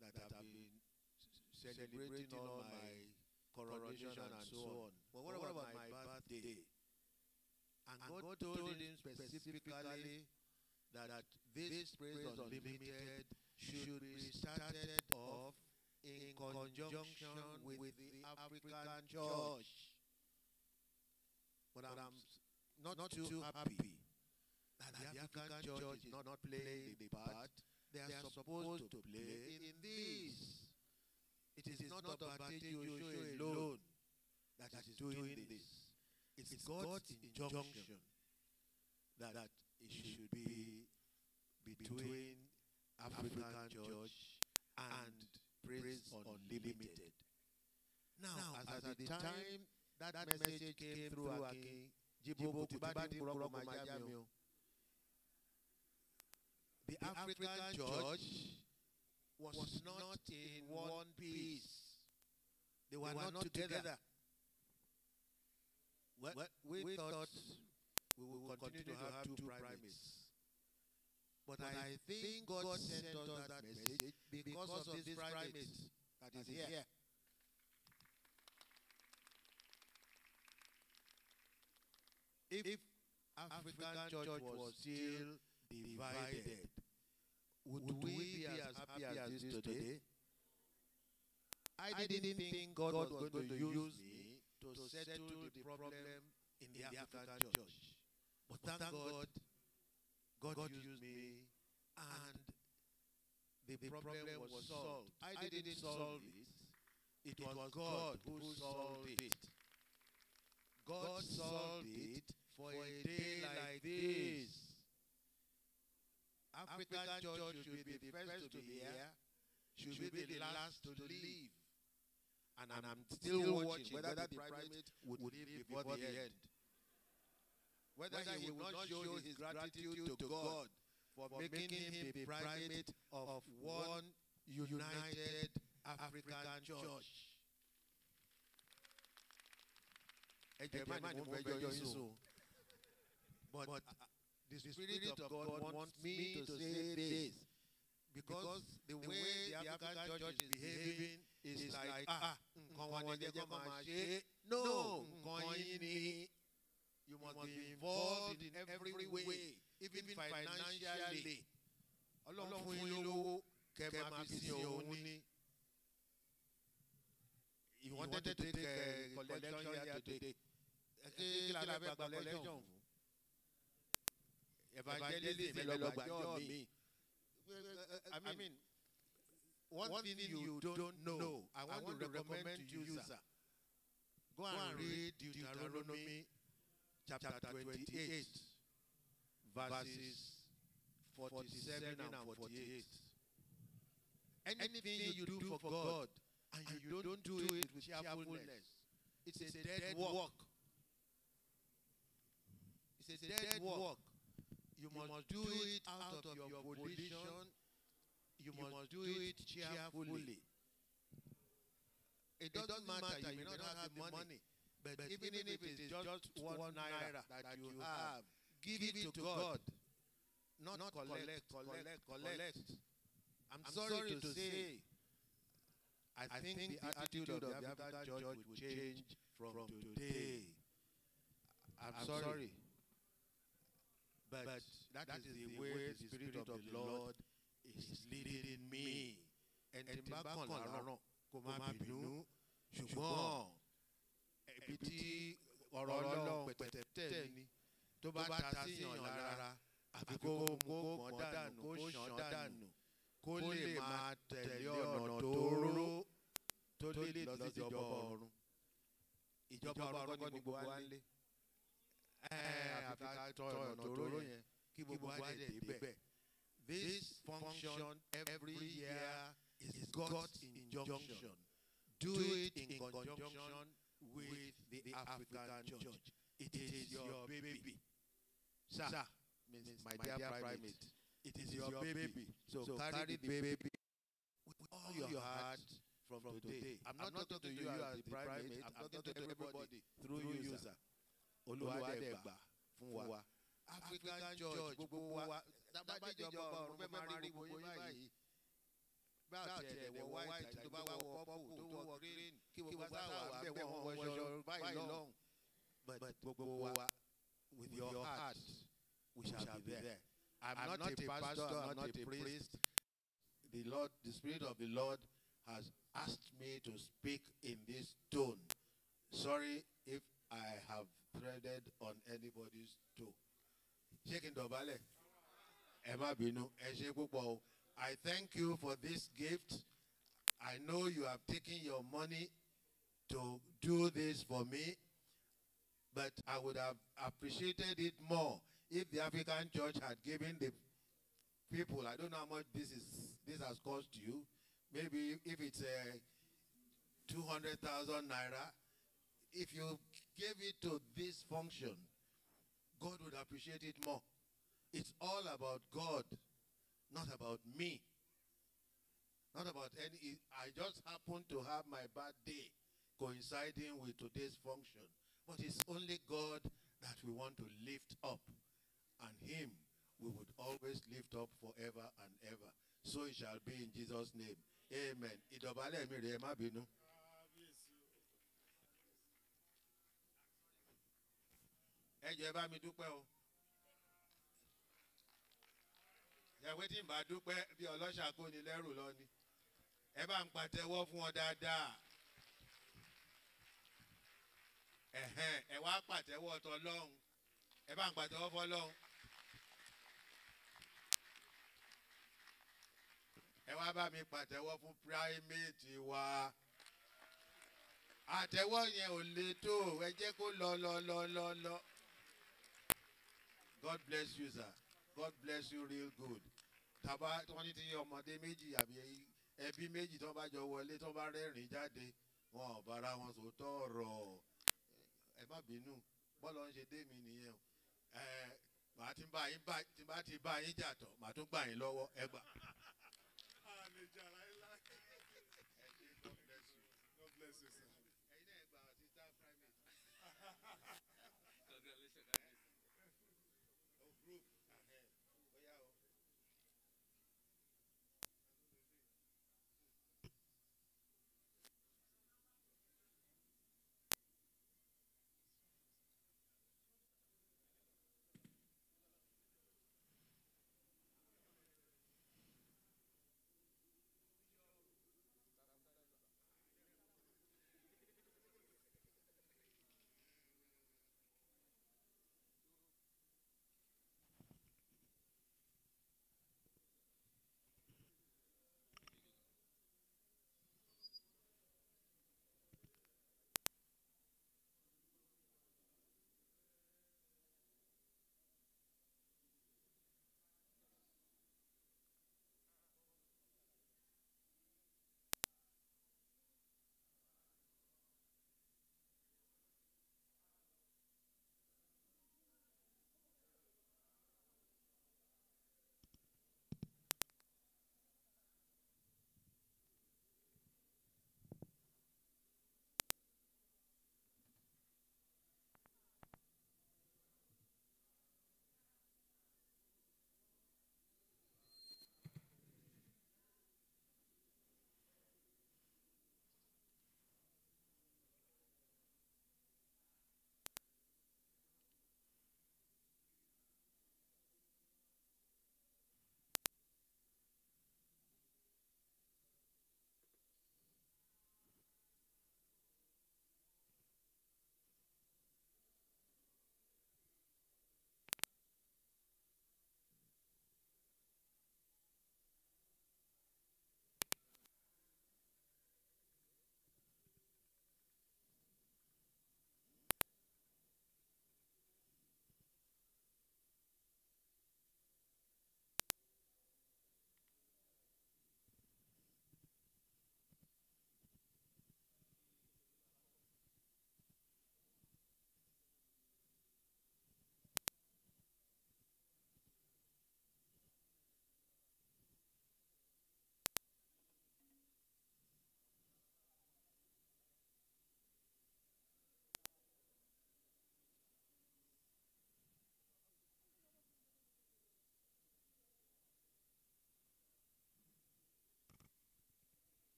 that I've been celebrating all my coronation and so on. But what about my birthday? And God told him specifically that this Praise Unlimited should be started off in conjunction with the African Church. But I'm not, not too happy the African Church is not playing the part they are supposed to play in this. It is not Oba Tejuoso alone that is doing this. It's God's injunction that it should be between African Church and Praise Unlimited. Now, as at the time that message came through Akin, Jibo Kutibadi Kuroko the African Church was not in one piece. They were, not, together. Well, we, thought we would continue to have two primates. But I think God sent us that message because of this primate that is here. If African church was still divided, would we be as happy as this today? I didn't think God was going to use me to settle the problem in the African church. But thank God, God used me and the problem was solved. I didn't solve it. It was God who solved it. God solved it for a day like this. African church should be the first to be here, should be the last to leave. And, and I'm still watching whether the primate would leave before the end. Whether he will not show his gratitude to God for making him the primate of one united African church. But, but the Spirit of God wants me to say this. because the way the African church is behaving is like ah nǹkan ni kó máa ṣe no nǹkan yín ni you must be involved in every way even financially. ọlọ́run fún yín lówó kẹ́ máa fi sin òun ní. he wanted to take a collection here today. kí la fẹ́ gba collection? fún? Evangelist mi lọ gbàjọ́ mi. Uh, uh, I uh, mean, one, one thing, you don't know, I want, I want to recommend to you, sir. Go and read Deuteronomy chapter 28, verses 47 and 48. Anything you do for God and you don't do it with cheerfulness, it's a dead work. It's a dead work. You must do it out of your volition you must do it cheerfully. It doesn't matter, you may not have the money, but even if it is just one naira that you have, give it to God. Not collect, collect, collect. I'm sorry to say, I think the attitude of the African church will change from today. I'm sorry. But that is the way the Spirit of the Lord is leading me. ẹni tí bá kàn láràn kó má bínú. ṣùgbọ́n ibi tí ọ̀rọ̀ ọlọ́run pẹ̀tẹ̀tẹ̀ ni tó bá ta sí yàn lára àfi kó pọ̀n dànù kó ṣàn dànù kó lè máa tẹ̀lé ọ̀nà tóóró tó lè lọ sí ìjọba ọ̀run. Ìjọba ọ̀run kọ́ ni gbogbo wa ń lé Eh, àfi ká tọ ọ̀nà tóóró yẹn kí gbogbo wa débẹ̀. This function every year is God's injunction. Do it in conjunction with the African church. It is your baby. Sir, means my dear primate, it is your baby. So carry the baby with all your heart from today. I'm not talking to you as the primate, I'm talking to everybody through you, sir. Olúwadẹ̀gbà fún wa. African church gbogbo wa tábàdéjọba ọ̀run fẹ́ máa rí gbogbo yín báyìí bá a tẹ̀ wọ white tó bá wọ purple tó wọ green kí gbogbo sáwà bẹ́ẹ̀ wọ́n wọṣọ báyìí lọ́hùn but gbogbo wa with your heart we shall be there. I'm not a pastor, I'm not a priest. The Lord, the Spirit of the Lord has asked me to speak in this tone. Sorry if I have treaded on anybody's toe. Ṣé dọ̀bálẹ̀? bínú thank you for this gift i know you have taken your money to do this for me but i would have appreciated it more if the african church had given the people i don't know how much this is this has cost you maybe if it's a uh, two hundred thousand naira if you gave it to this function god would appreciate it more it's all about God, not about me. Not about any. I just happen to have my birthday coinciding with today's function. But it's only God that we want to lift up. And Him we would always lift up forever and ever. So it shall be in Jesus' name. Amen. Má bínú. Ẹ bá mi dúpẹ́ o. ẹ̀wé tí n bá dúpẹ́ bí ọlọ́ṣà kó ni lẹ́rù lọ ni. Ẹ bá ń pàtẹ́wọ́ fún ọ dáadáa. Ẹ̀hẹ́n ẹ wá pàtẹ́wọ́ ọ̀tọ̀ lọ́hùn ẹ bá ń pàtẹ́wọ́ fọ́ lọ́hùn ẹ wá bá mi pàtẹ́wọ́ fún píráímẹ́ẹ̀tì wa. Àtẹ́wọ́ yẹn ò le tó. Ẹ jẹ́ kó lọ lọ lọ lọ lọ God bless you sir. God bless you real good. Tàbá tí wọ́n ní ti ọmọdé méjì àbí ẹbí méjì tó bá jọ wọlé tó bá rẹ́rìn jáde wọn ò bára wọn sòótọ́ ọ̀rọ̀ ẹ má bínú bọ́ọ̀lù ń ṣe dé mi nìyẹn o màá ti bá yín jà tọ̀ màá tún gbà yín lọ́wọ́ ẹ gbà.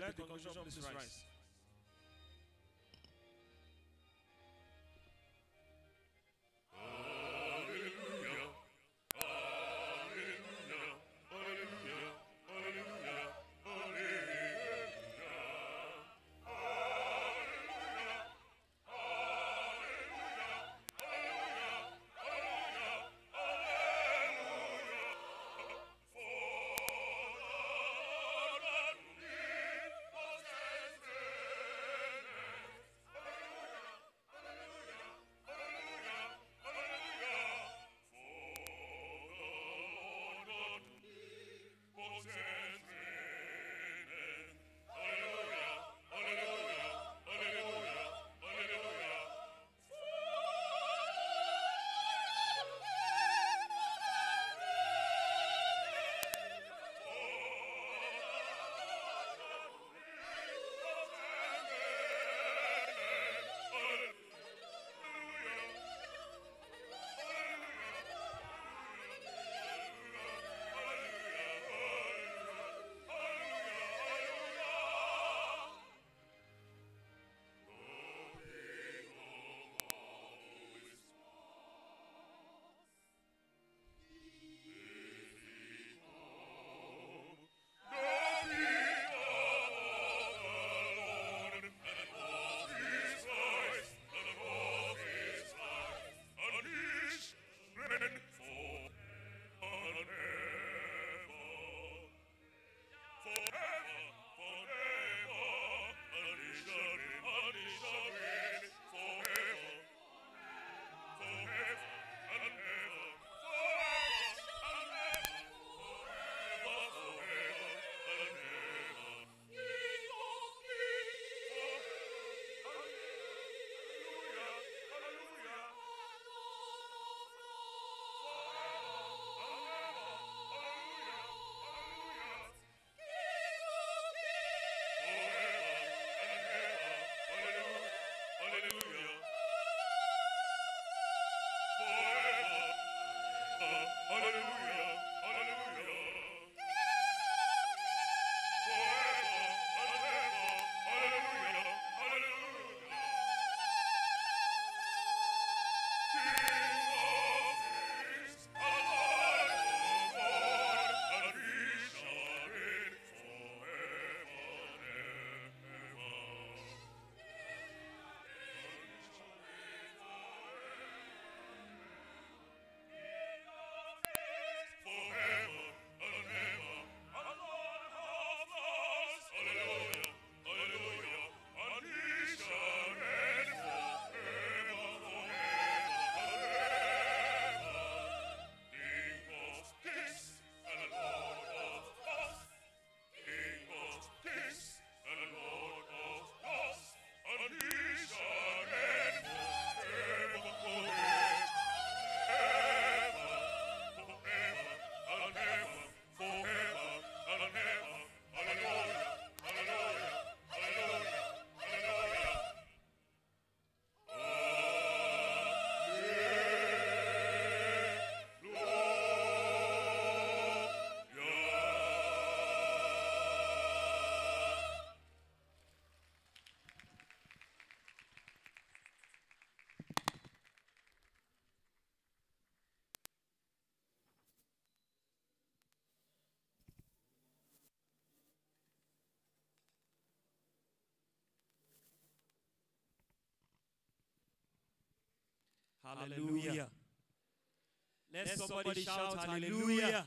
Let the congregation please rise. Yeah. Hallelujah. Let somebody shout hallelujah.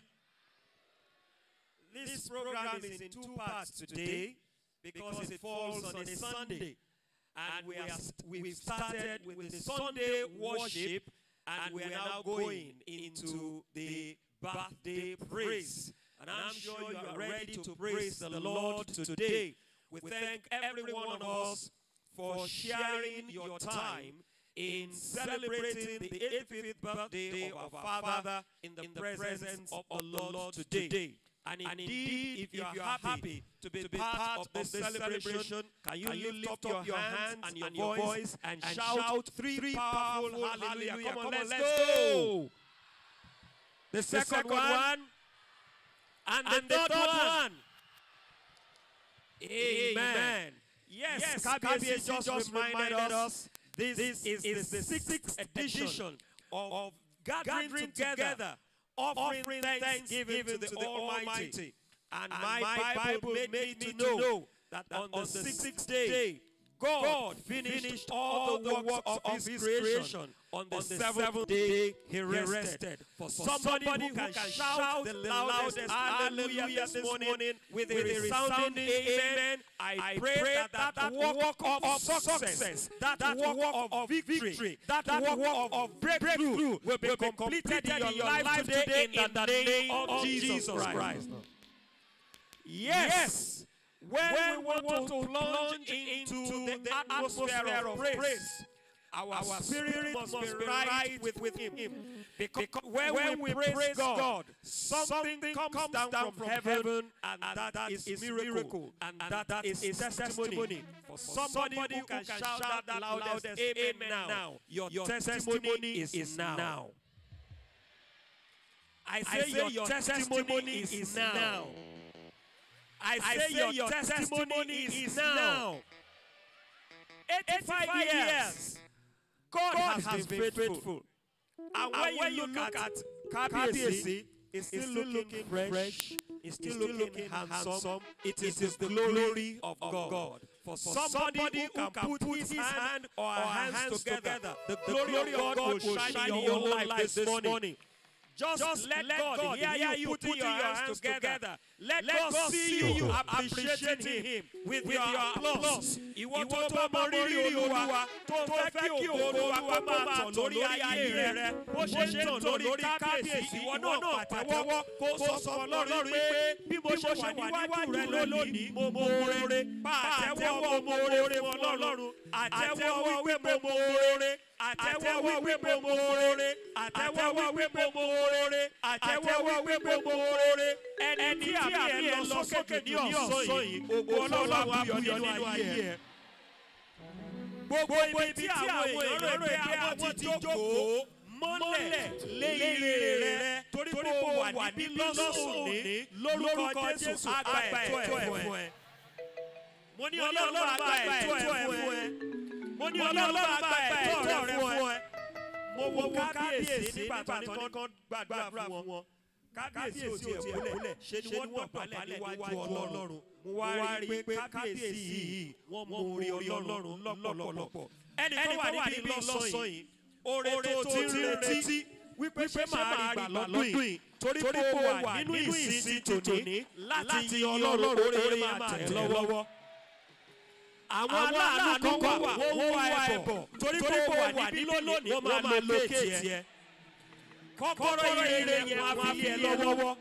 This program is in two parts today because it falls on a Sunday. And we are, we've started with the Sunday worship and we are now going into the birthday praise. And I'm sure you are ready to praise the Lord today. We thank every one of us for sharing your time in celebrating the 85th birthday of our Father in the presence of the Lord today. And indeed, if you are happy to be part of this celebration, can you lift up your hands and your voice and shout three powerful hallelujah? Come on, let's go. The second one and the third one. Amen. Yes, Yes, Kabiyesi Kabiyesi just reminded us this, is, the sixth edition of, gathering, together, offering thanksgiving to the, Almighty. And, my, Bible made me to know that, on the sixth day, God finished all the works of His creation. On the seventh day, He rested. For somebody who can shout the loudest hallelujah this morning with a resounding amen, I pray that that work of success, that work of victory, that work of breakthrough will be completed in your life today in the name of Jesus Christ. Yes. When, when we want to plunge into the atmosphere of praise, our, spirit must be right with, with Him. Because when, when we praise God, something comes down from heaven, and that is miracle, and that is testimony. For somebody who can shout that loudest amen now, your testimony is now. I say your testimony is now. I say, your, testimony, is now. 85, years, God, has, been faithful. And, when, you look, at Kabiyesi, it's still, looking fresh, it's still, looking handsome. It is, the glory of God. For somebody, who can put his hand or her hands together, the glory of God will shine in your life this morning. Just, Just let, let God, God hear you putting your hands together. Let, let God see you appreciating Him with, with your applause. Ìwọ tó bá mọ rírì Olúwa tó fẹ́ kí ògo Olúwa kó máa tàn lórí ayé rẹ. Bó ṣe ń tàn lórí kábíyèsí ìwọ náà pàtẹ́wọ́ kó sọ sọ Ọlọ́run pé bí mo ṣe wà níwájú rẹ lónìí mo mọ oore. Pàtẹ́wọ́ mo oore fún Ọlọ́run. Àtẹ́wọ́ wípé mo mọ oore. Àtẹ́wọ́ wípé mo oore. Àtẹ́wọ́ wípé mo oore. Àtẹ́wọ́ wípé mo oore. Ẹni tí àmì ẹ̀ lọ sókè ní ọ̀sán yìí ògo ọlọ́run àbúyọ nínú ayé ẹ̀. gbogbo ibi tí àwọn èèyàn rẹ̀ pé àwọn ti jókòó mọ́lẹ̀ léyìn rẹ̀ torí pé o wà níbí òní lórúkọ jésù àgbà ẹ̀tọ́ ẹ̀ fún ẹ. mo ní ọlọ́run àgbà ẹ̀tọ́ ẹ̀ fún ẹ. Mo ní ọlọ́run àgbà ẹ̀tọ́ rẹ̀ fún ẹ. mo wo kábíyèsí nígbà tó ní kán gbàdúrà fún wọn. kábíyèsí ò tiẹ̀ kúlẹ̀ ṣe ni wọ́n dọ̀bálẹ̀ níwájú ọlọ́run? Mo wá rí i pé kábíyèsí yìí wọ́n mọ orí ọlọ́run lọ́pọ̀lọpọ̀. ẹni tó wà níbí lọ́sàn yìí. oore tó ti ń retí wípé ṣé máa rí gbà lọ́dún yìí? torí pé ó wà nínú ìsìn tòní láti yan ọlọ́run oore máa tẹ̀ lọ́wọ́ àwọn aláàánú kan wà wọ́n wá ẹ̀bọ̀. torí pé wà níbí lónìí wọ́n máa lo kéètì ẹ̀. kọ́kọ́rọ́ ire yẹn wọ́n á fi ẹ lọ́wọ́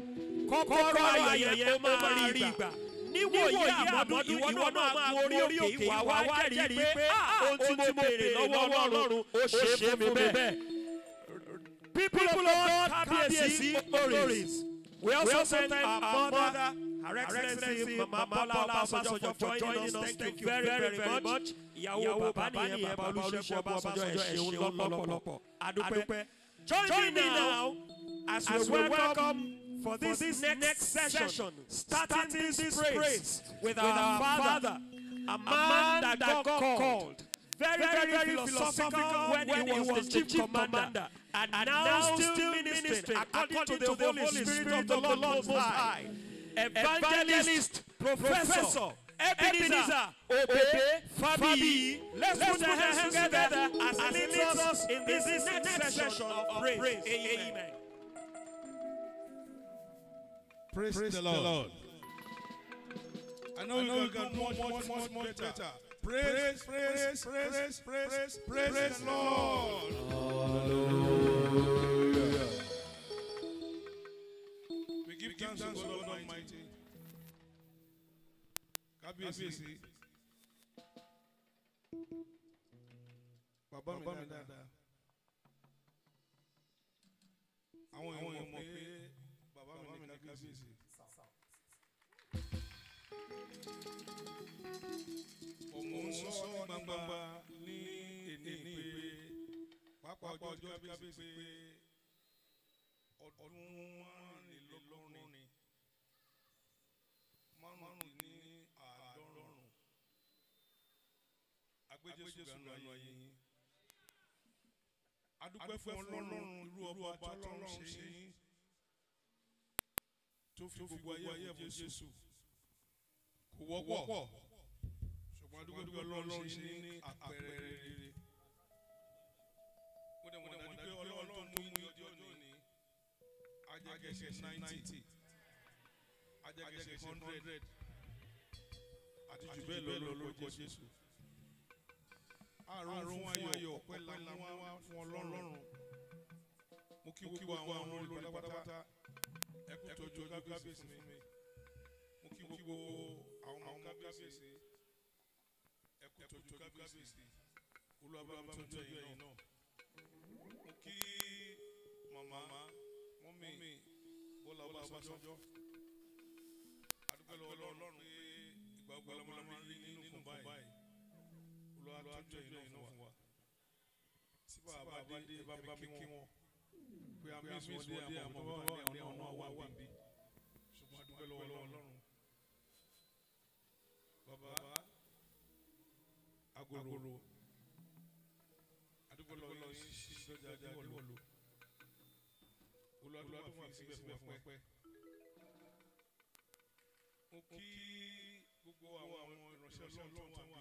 kọ́kọ́rọ́ ayọ̀ yẹn máa rí ìgbà níwòye àmọ́dún ìwọ náà máa gorí òkè wà wá jẹ́rìí pé ohun tí mo béèrè lọ́wọ́ ọlọ́run. Ó ṣe é fún mi bẹ́ẹ̀. people of God kábíyèsí glories we also thank our mother her excellency mama bola ọbaṣọjọ for joining us. thank you very very much. ìyàwó bàbá bàbá olùṣègùn ọbaṣọjọ ẹ ṣeun lọ́pọ̀lọpọ̀? adúpẹ́. Join, me now as, we welcome for this, this next session, starting this praise with our Father, a man that God called. Very, very, very philosophical when he was the chief commander, and now still ministering according to the Holy Spirit of the Lord. Most High. Evangelist, Professor, Ebenezer, Obey, Fabi, let's, let's put our hands together as he leads us in this, this next session of praise. Amen. Praise, Praise the, Lord. the Lord. I know, I know we can do much, much, much, much better. Praise, praise, praise, praise, praise, praise, praise the Lord. Hallelujah. We give thanks to God Kábíyèsí. Bàbá mi dáadáa. Àwọn èèyàn mọ̀ pé bàbá mi ní kábíyèsí. Ọmọ ń sọ ní gbangba ní èdè pé pápá ọjọ́ kábíyèsí pé ọdún márùnlélọ́gọ́rin márùnlélọ́gọ́rin. Agbẹjẹsù ganu ayé yín. adúpẹ́ fún ọlọ́run irú ọba tọ́lọ́run ṣe yín tó fi gbogbo ayé jésù. Kò wọ́pọ̀. Ṣùgbọ́n adúpẹ́ fún ọlọ́run ṣe ní àpẹẹrẹ rere. mo dẹ̀ mọ̀ dájú pé ọlọ́run tó mú yín ní ọjọ́ òní. ajẹ́gẹ́sẹ̀ ninety. ajẹ́gẹ́sẹ̀ hundred. àti jù bẹ́ẹ̀ lọ lórúkọ jésù àrùn fún ayọ̀ ọ̀pẹ́ làwọn wá fún ọlọ́run. Mo kí gbogbo àwọn olórí pátápátá ẹ kú tọ́jú ọjọ́ kábíyèsí mi. mo kí gbogbo àwọn ọmọ kábíyèsí. ẹ kú tọ́jú kábíyèsí. olúwàbá mi tọ́jú ẹ̀yin náà. mo kí màmá mọ́mí bọ́lá ọbaṣọ́jọ́ adúgbò lọ́wọ́ ọlọ́run pé ìgbà gbọ́dọ̀ máa rí nínú báyìí tọ́jú ẹ̀yin náà fún wa. tí bàbá bá dé bá mi kí wọn. pé àmì ìsúnwọ́dé àmọ́ tó bá wà ní ọ̀nà wà wà bí ṣùgbọ́n adúgbò lọ́wọ́ ọlọ́run. Bàbá agolo. adúgbò lọ́wọ́ ọlọ́run ṣí lọ́jà àdéwọ̀lú olùwàdúrà fún ìsíbẹ̀ fún ẹ̀pẹ́ mo kí gbogbo àwọn ìránṣẹ́ ọlọ́run tó wà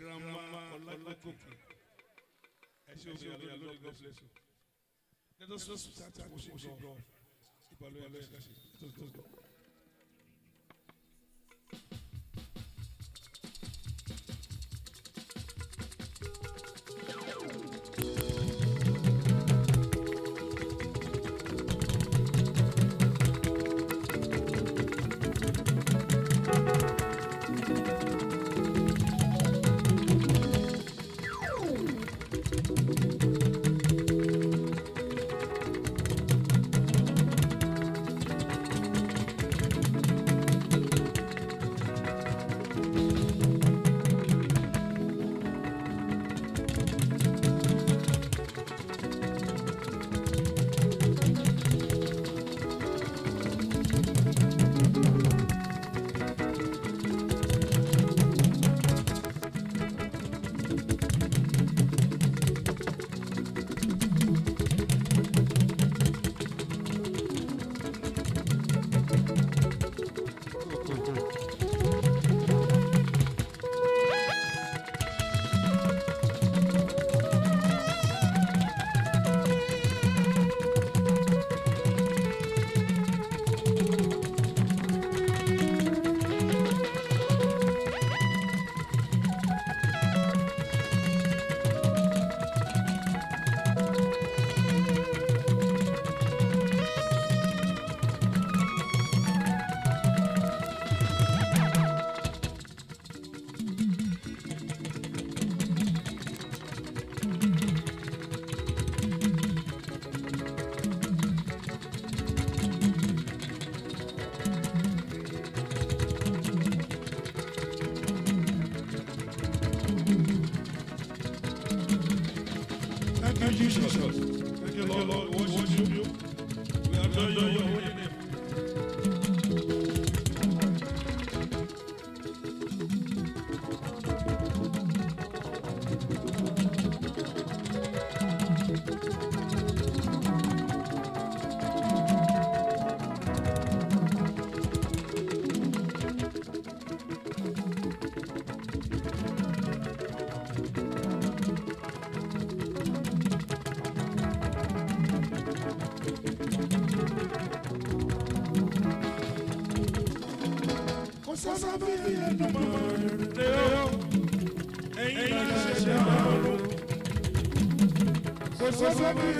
Grandma Ọlágòkè ẹ ṣe òbí àlọ́ àlọ́ God bless you. Let us just start worship God. Ìbàlẹ̀ ẹ̀lẹ́ ẹ̀lẹ́ ṣe. Let us just go. Kò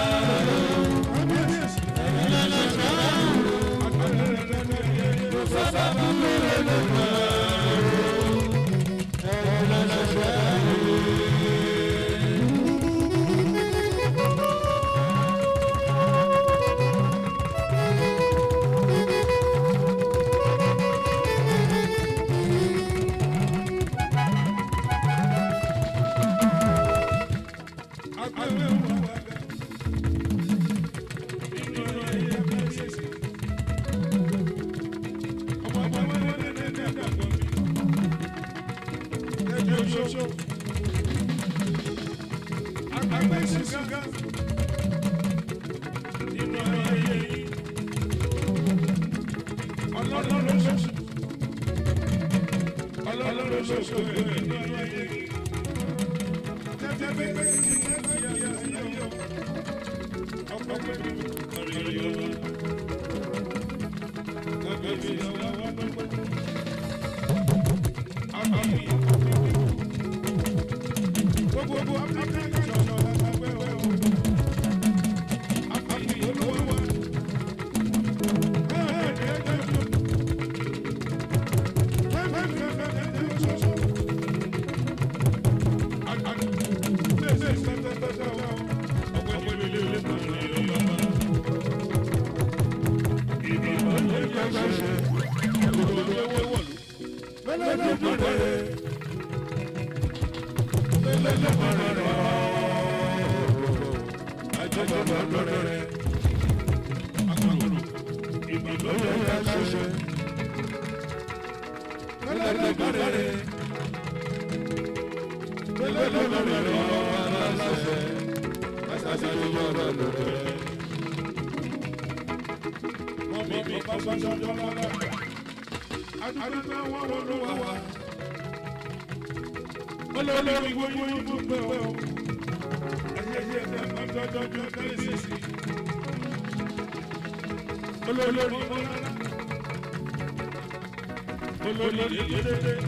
Thank you. lọ mi wo yóò tó gbẹ ọ ẹyẹ yẹ ẹ má jọjọjọ kẹlẹ sèse olórí mọ olórí kékeré.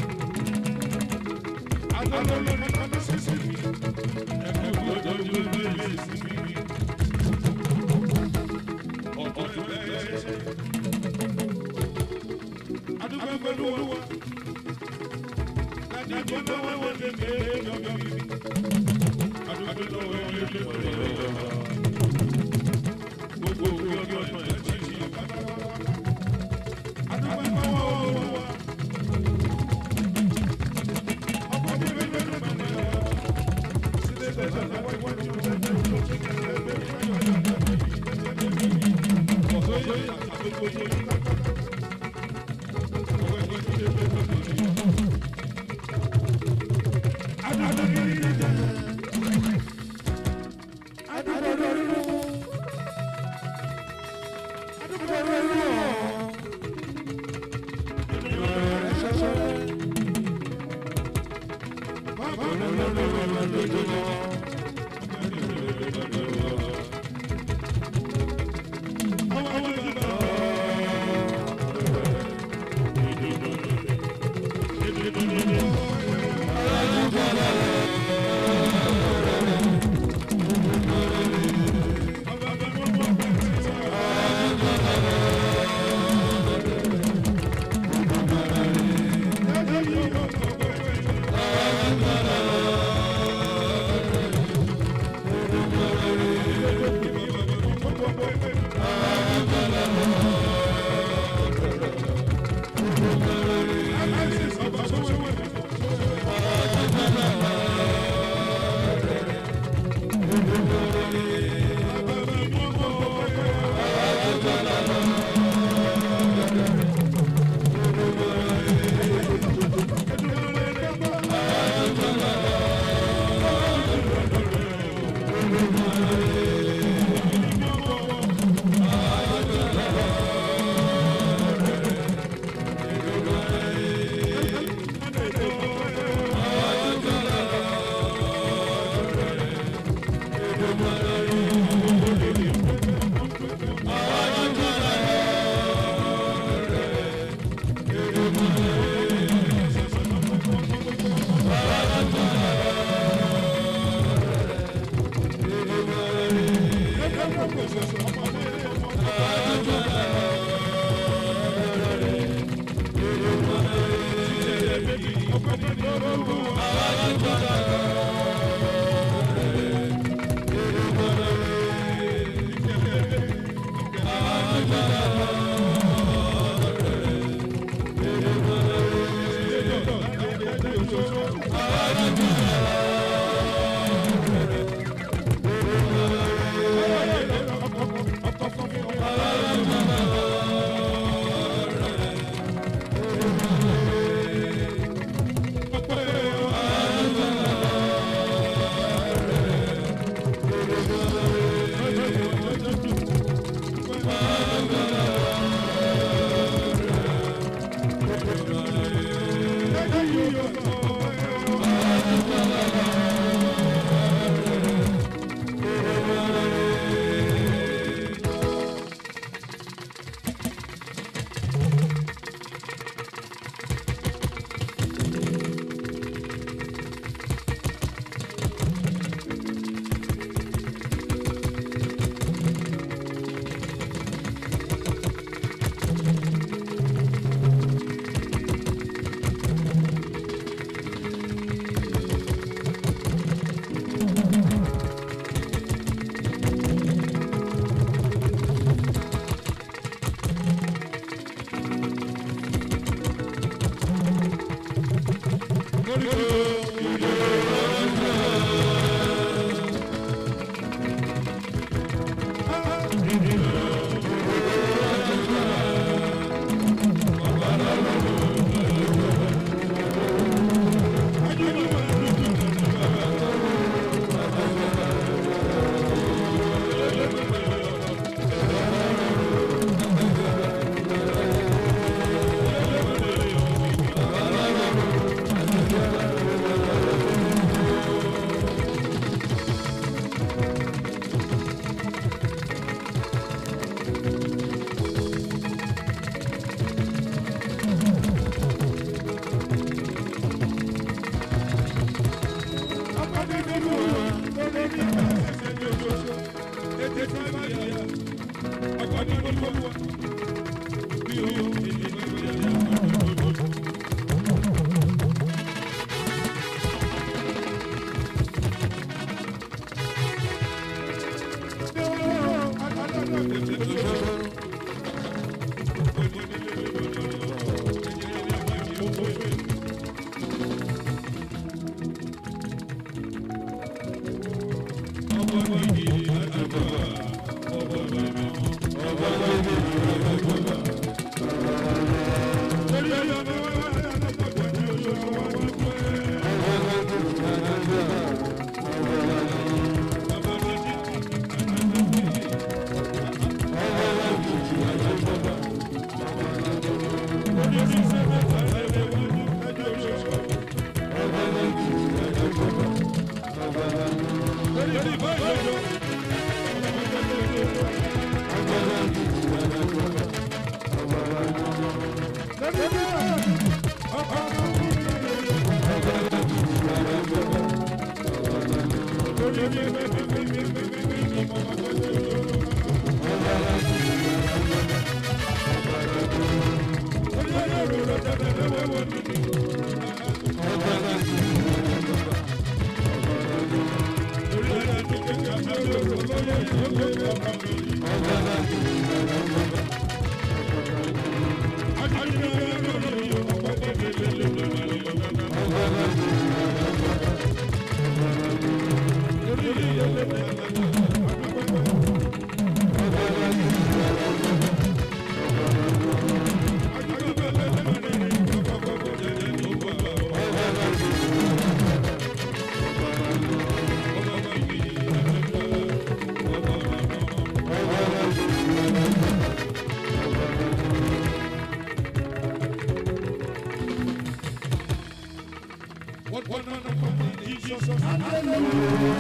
Hallelujah.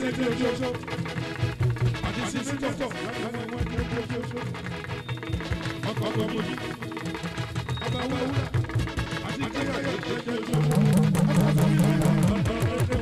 dédé ojú àti sísí tọ̀tọ̀ lálẹ́ wọn dédé ojú ọkọ̀ ọkọ̀ mojú ọba wúrà àti kékeré dédé ojú ọba wúrà.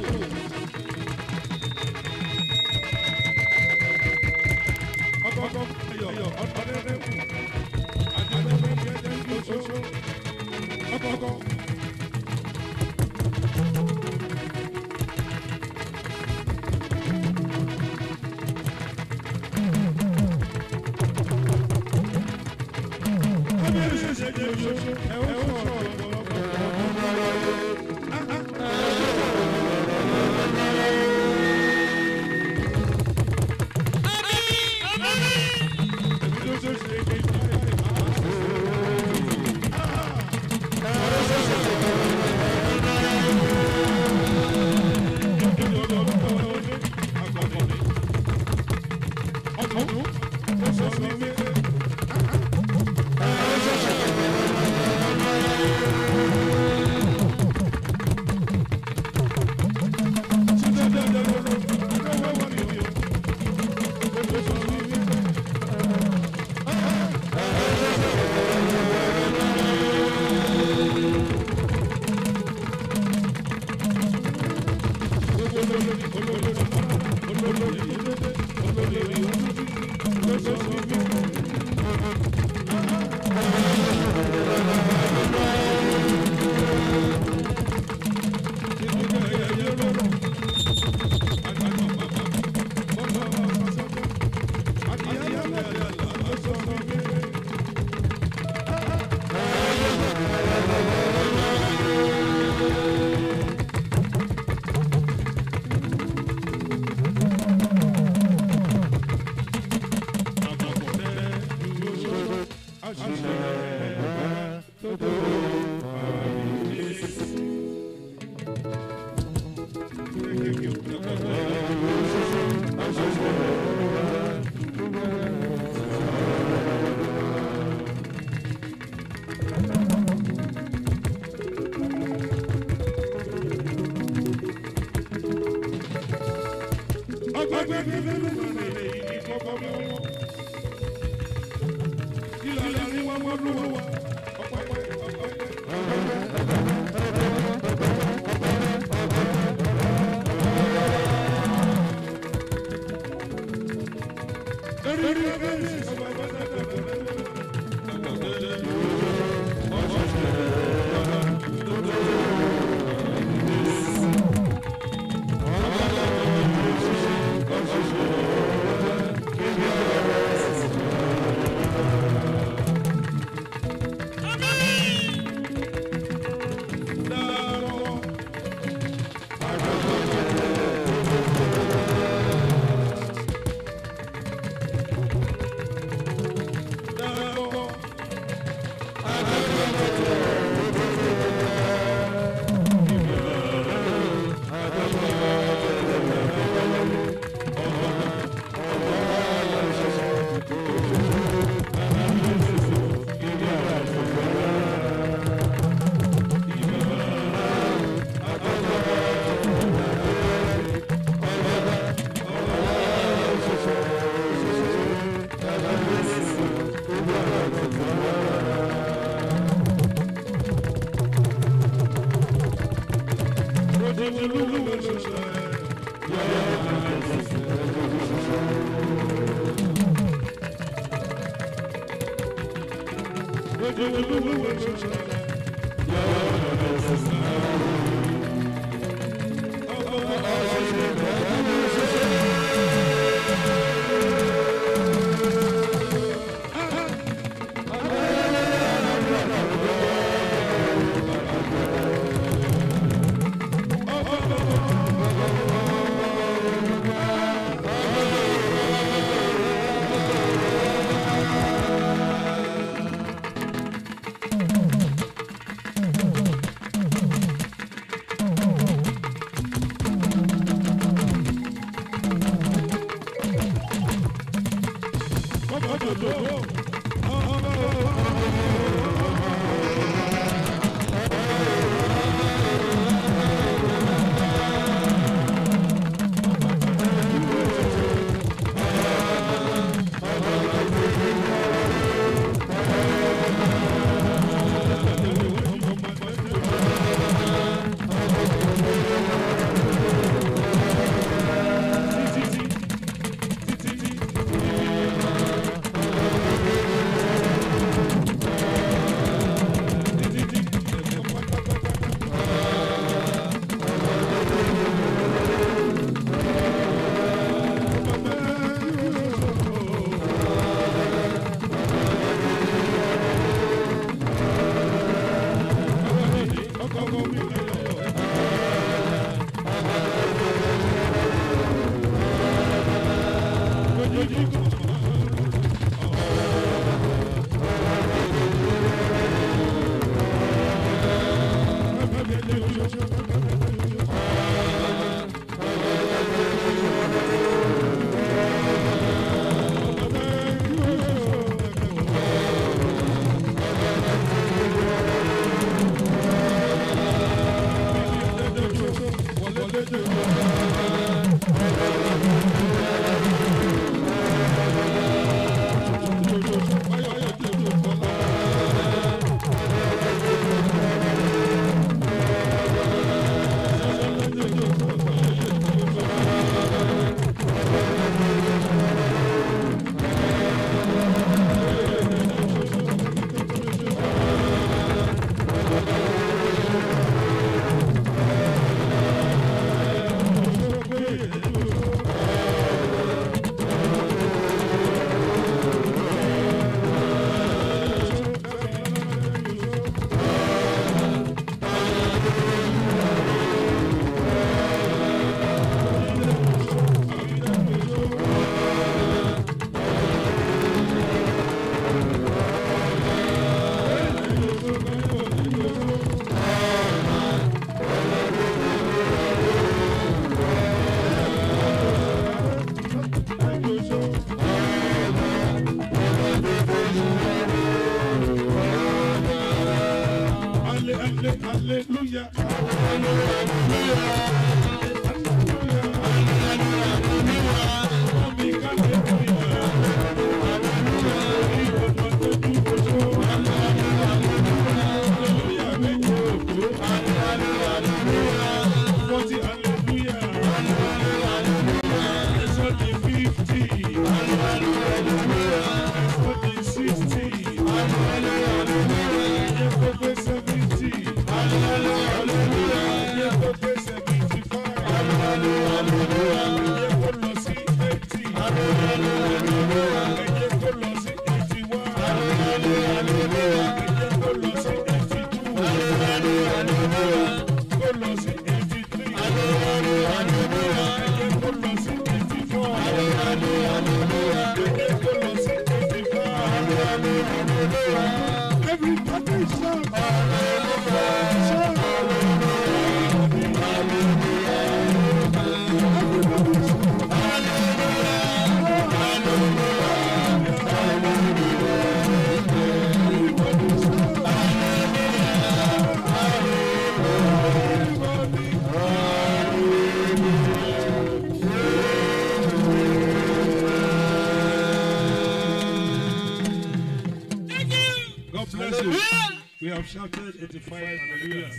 Shouted 85 hallelujahs.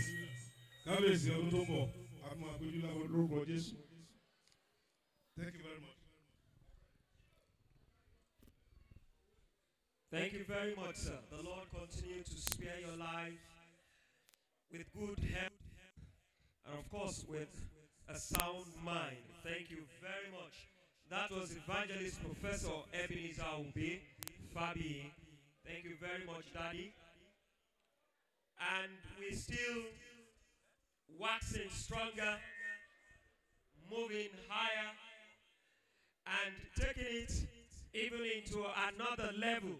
Kábíyèsí ọdún tó bọ̀, a máa gbójú láwọn lórúkọ Jésù. Thank you very much. Thank you very much, sir. The Lord continue to spare your life with good health and, of course, with a sound mind. Thank you very much. That was Evangelist Professor Ebenezer Ube Fabi. Thank you very much, Daddy. And we're still waxing stronger, moving higher, and taking it even into another level.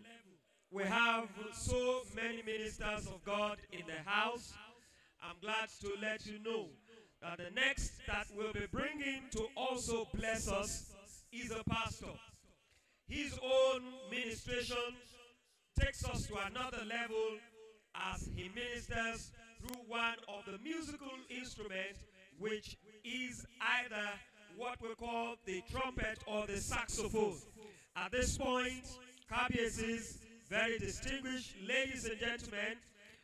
We have so many ministers of God in the house. I'm glad to let you know that the next that we'll be bringing to also bless us is a pastor. His own ministration takes us to another level as he ministers through one of the musical instruments, which is either what we call the trumpet or the saxophone. At this point, KBS's very distinguished ladies and gentlemen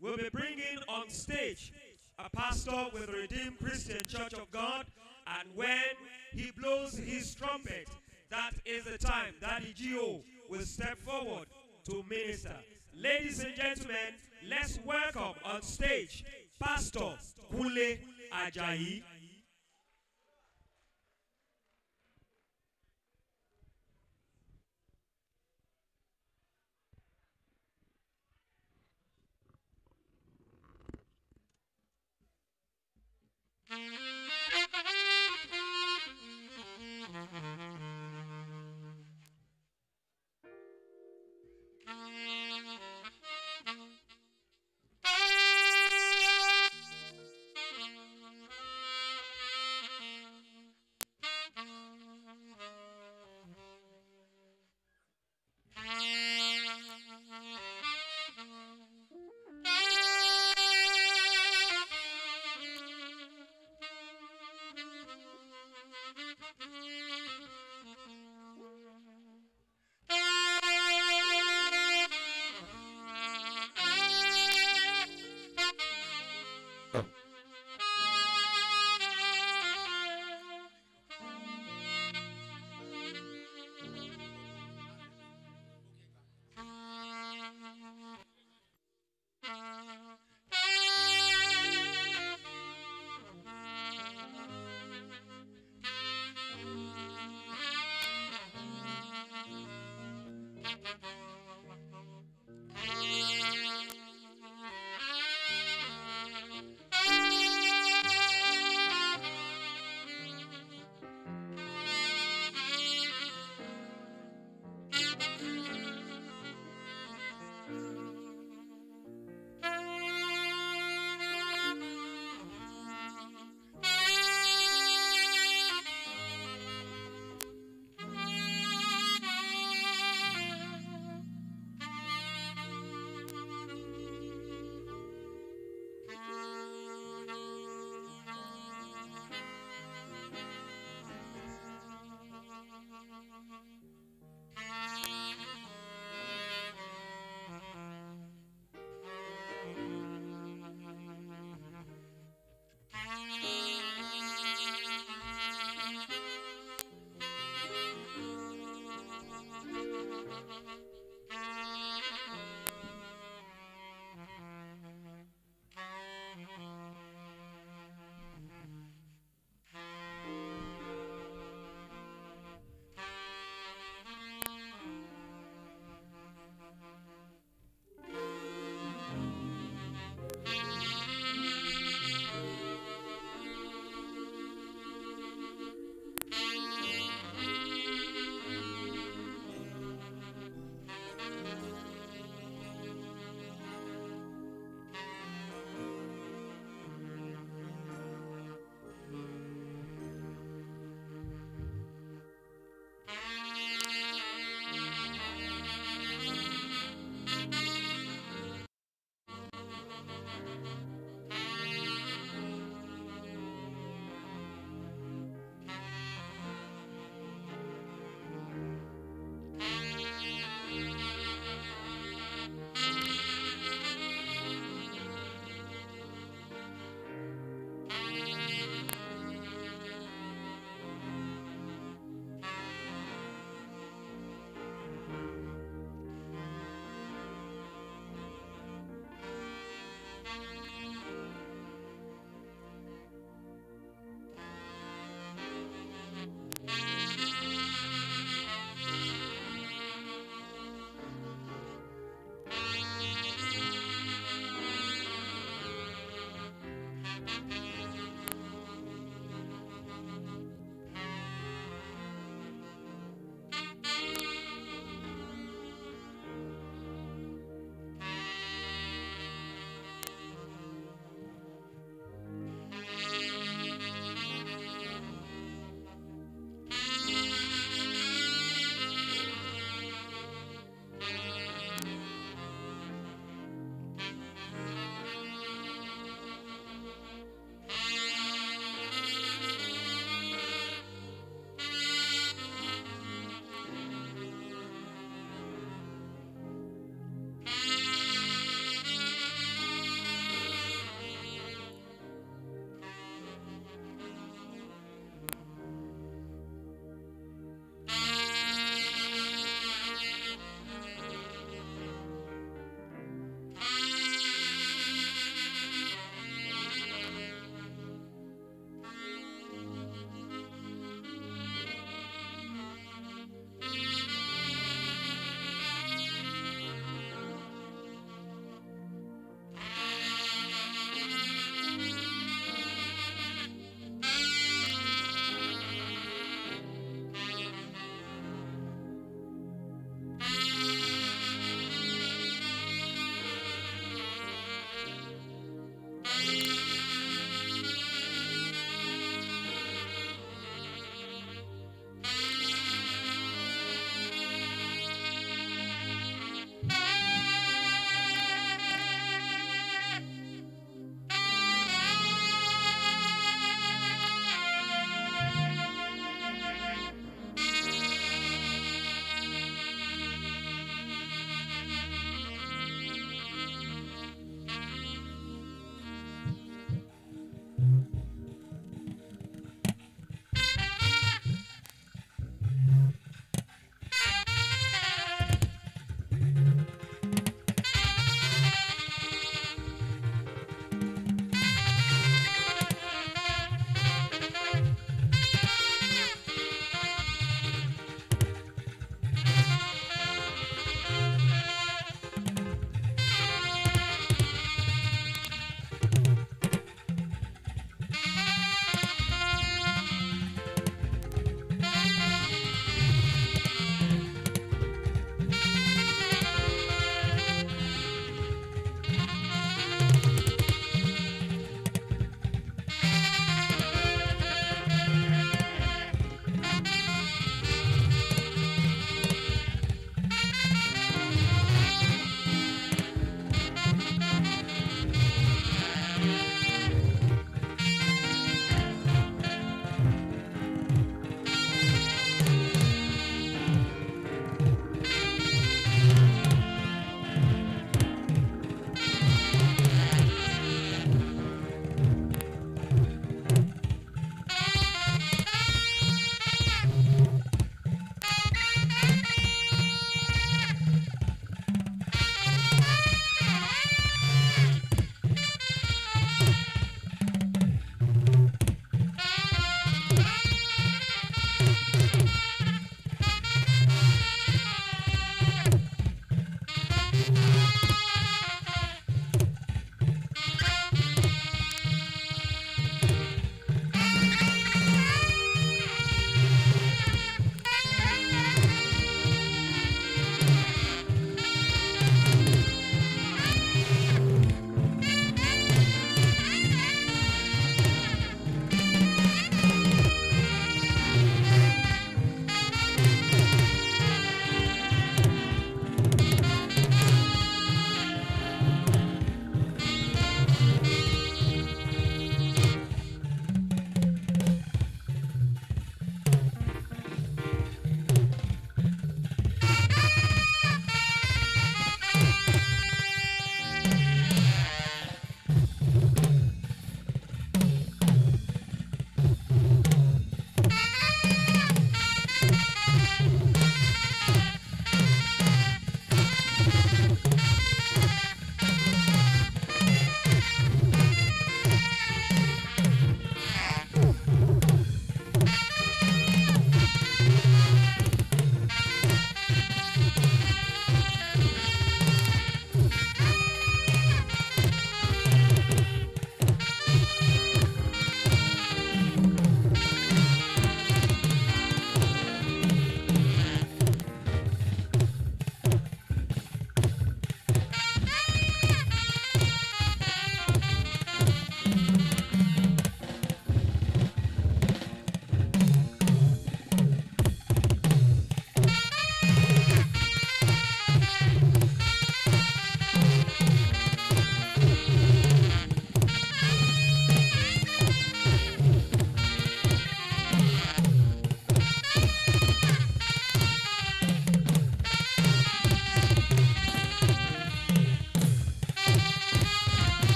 will be bringing on stage a pastor with the Redeemed Christian Church of God, and when he blows his trumpet, that is the time that the GO will step forward to minister. Ladies and gentlemen, let's welcome on stage Pastor Kule Ajayi. Thank you.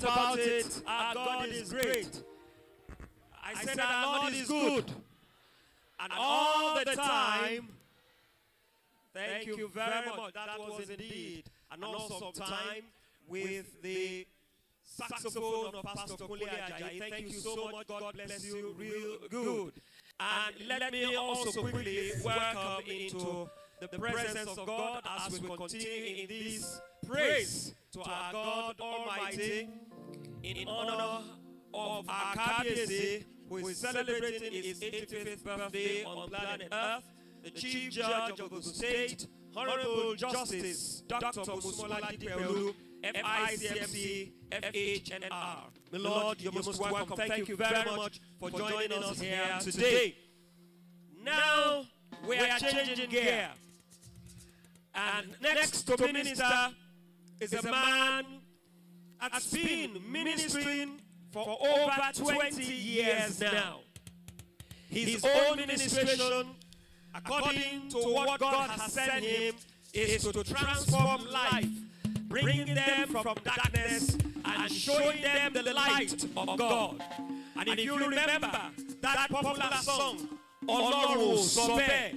Doubt about it. Our God is great. I said our Lord is good. And all the time, thank you very much. That was indeed an awesome time with the saxophone of Pastor Kule Ajayi. Thank you so much. God bless you. Real good. And let me also quickly welcome into the presence of God as we continue in this praise to our God Almighty in honor of our Kabiyesi, who is celebrating his 85th birthday on planet Earth, the Chief Judge of the State, Honorable Justice Dr. Mosunmola Dipeolu, FICMC, FHNR. My Lord, you're most welcome. Thank you very much for joining us here today. Now we are changing gear. And next to minister is a man that's been ministering for over 20 years now. His own ministration, according to what God has sent him, is to transform life, bringing them from darkness and showing them the light of God. And if you remember that popular song, sọ bẹ́ẹ̀,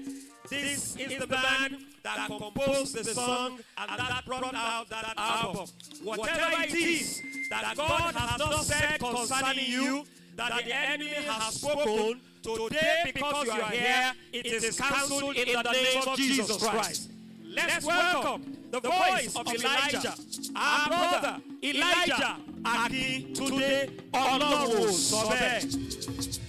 this is the man that composed the song and that brought out that album. Whatever it is that God has not said concerning you, that the enemy has spoken, today because you are here, it is cancelled in the name of Jesus Christ. Let's welcome the voice of Elijah, our brother Elijah Aki today Ọlọ́run sọ bẹ́ẹ̀.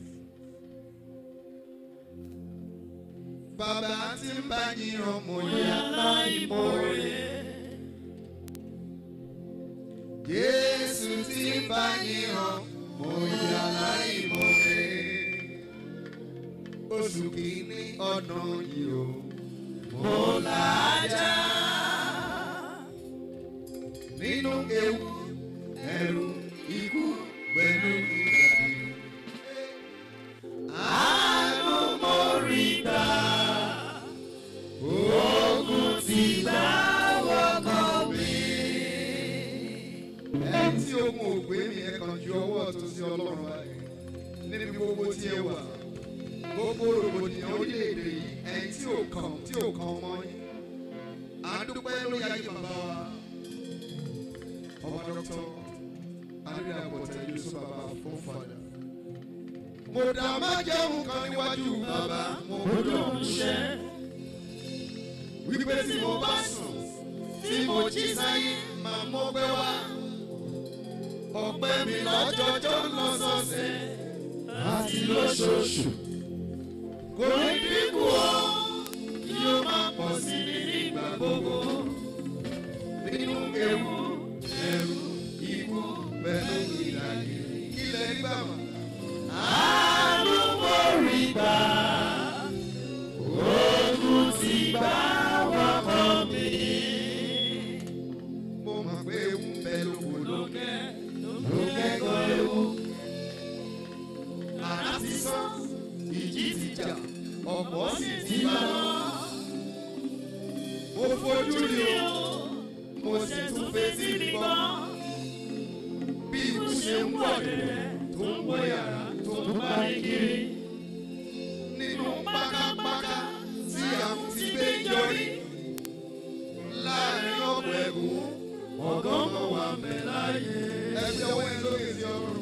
Bàbá tí ń bá yín ọmọ yẹn aláìmoore. Jésù tí ń bá yín ọmọ yẹn aláìmoore. Oṣù kìíní ọdún yìí o. Mo làájá. Nínú ewu, ẹ̀rù, ikú, pẹ̀lú ìdàgbé. Àánú sí Ọlọ́run báyìí. Níbi gbogbo tí ẹ wà. Gbogbo rògbòdìyàn orílẹ̀-èdè yìí. Ẹni tí ò kàn tí ò kàn ọmọ yín. À ń dúpẹ́ lórí ayé bàbá wa. Ọba dọ́kítọ̀ Adédàpọ̀ tẹ̀lé Yusuf bàbá fún fàdà. Mo dá má jẹun kan níwájú bàbá. Mo dùn ún ṣẹ́ wípé tí mo bá sùn tí mo jí sáyé máa mọ́gbẹ́ wá. Ọpẹ́ mi lọ́jọ́jọ́ lọ́sọ̀ọ̀sẹ̀ àti lóṣooṣù. kò ní dínkù o yóò máa pọ̀ sí i nígbà gbogbo. nínú ewu ẹ̀rù ikú pẹ̀lú ìlànà ilẹ̀ gbà wá. àánú mo rí gbà ọ̀pọ̀ sì ti bá wọn. Mo fojú rí o, mo sì tún fetí rí gbọ́. Bí ikú ṣe ń wọ̀ dẹ̀dẹ̀ tó ń wọ yàrá tó ń bá kiri. Nínú pákápáká tí a ti gbé yọrí láàárín ọ̀pọ̀ ẹ̀gún ọ̀gọ́ngàn wà mẹ́ láàyè. ẹgbẹ́ ọwọ́ ẹ lóye sí ọrùn.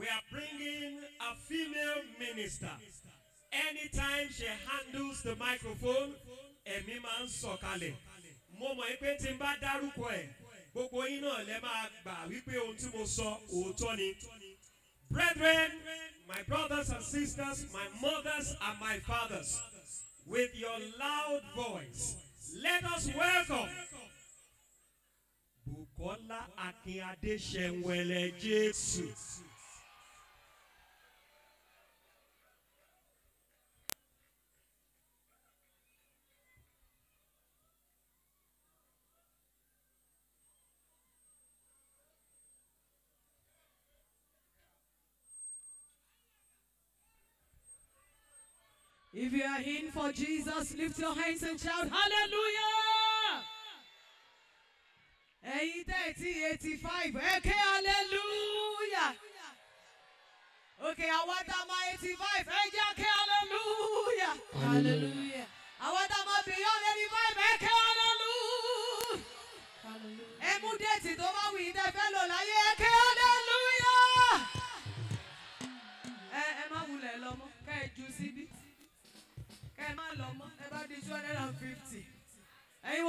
We are bringing a female minister. Anytime she handles the microphone, ẹ̀mí máa ń sọ̀kalẹ̀. Mo mọ̀ pé tí n bá dárúkọ ẹ̀, gbogbo yín náà lẹ máa gbà wípé ohun tí mo sọ òótọ́ ni. Brethren, my brothers and sisters, my mothers and my fathers, with your loud voice, let us welcome Bukola Akinade Shenwele Jesu. If you are in for Jesus, lift your hands and shout hallelujah. Ẹyin thirty eighty five ẹ hallelujah. Okay, àwa tá a máa eighty five ẹ jẹ́ hallelujah. Hallelujah.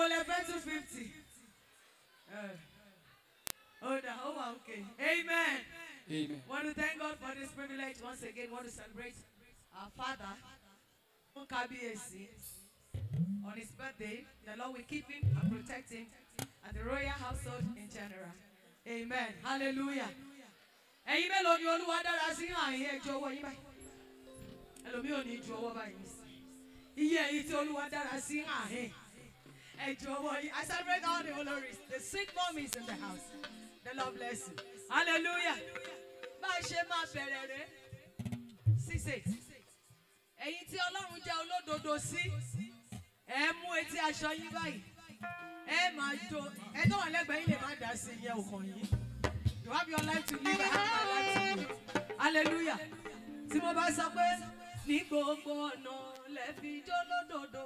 Wo lẹ fẹ two fifty. Ó dà ó wà okay. Amen. Amen. want to thank God for this privilege once again. Want to celebrate our father Kabiyesi on his birthday the Lord will keep him and protect him and the royal household in general. Amen. Hallelujah. Ẹyin mélòó ni olúwa dára sí? Àyìn ẹjọ owó yín báyìí. Ẹlòmíì ò ní ju ọwọ́ báyìí. Sí iye èyí tí olúwa dára sí àhín i celebrate all the oloris the sweet mom is in the house. The lord bless you. Hallelujah. Bá ṣe máa bẹ̀rẹ̀ rẹ̀ six eight. Ẹ̀yin tí ọlọ́run jẹ́ olódodo sí ẹ mú etí aṣọ yín báyìí. Ẹ máa jó. Ẹ tó wà lẹ́gbẹ̀ẹ́ yín lè má dá sí ìyẹn òkàn yìí you have your life to live. I have my life to live. Hallelujah. Tí mo bá sọ pé ní gbogbo ọ̀nà lẹ fi jó lódodo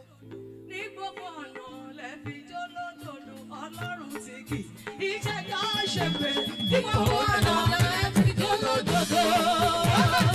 ní gbogbo ọ̀nà lẹ fi jó lódodo ọlọ́run ti kì í. Jẹ́ ká ṣe pé ní gbogbo ọ̀nà lẹ fi jó lódodo ọlọ́run ti kì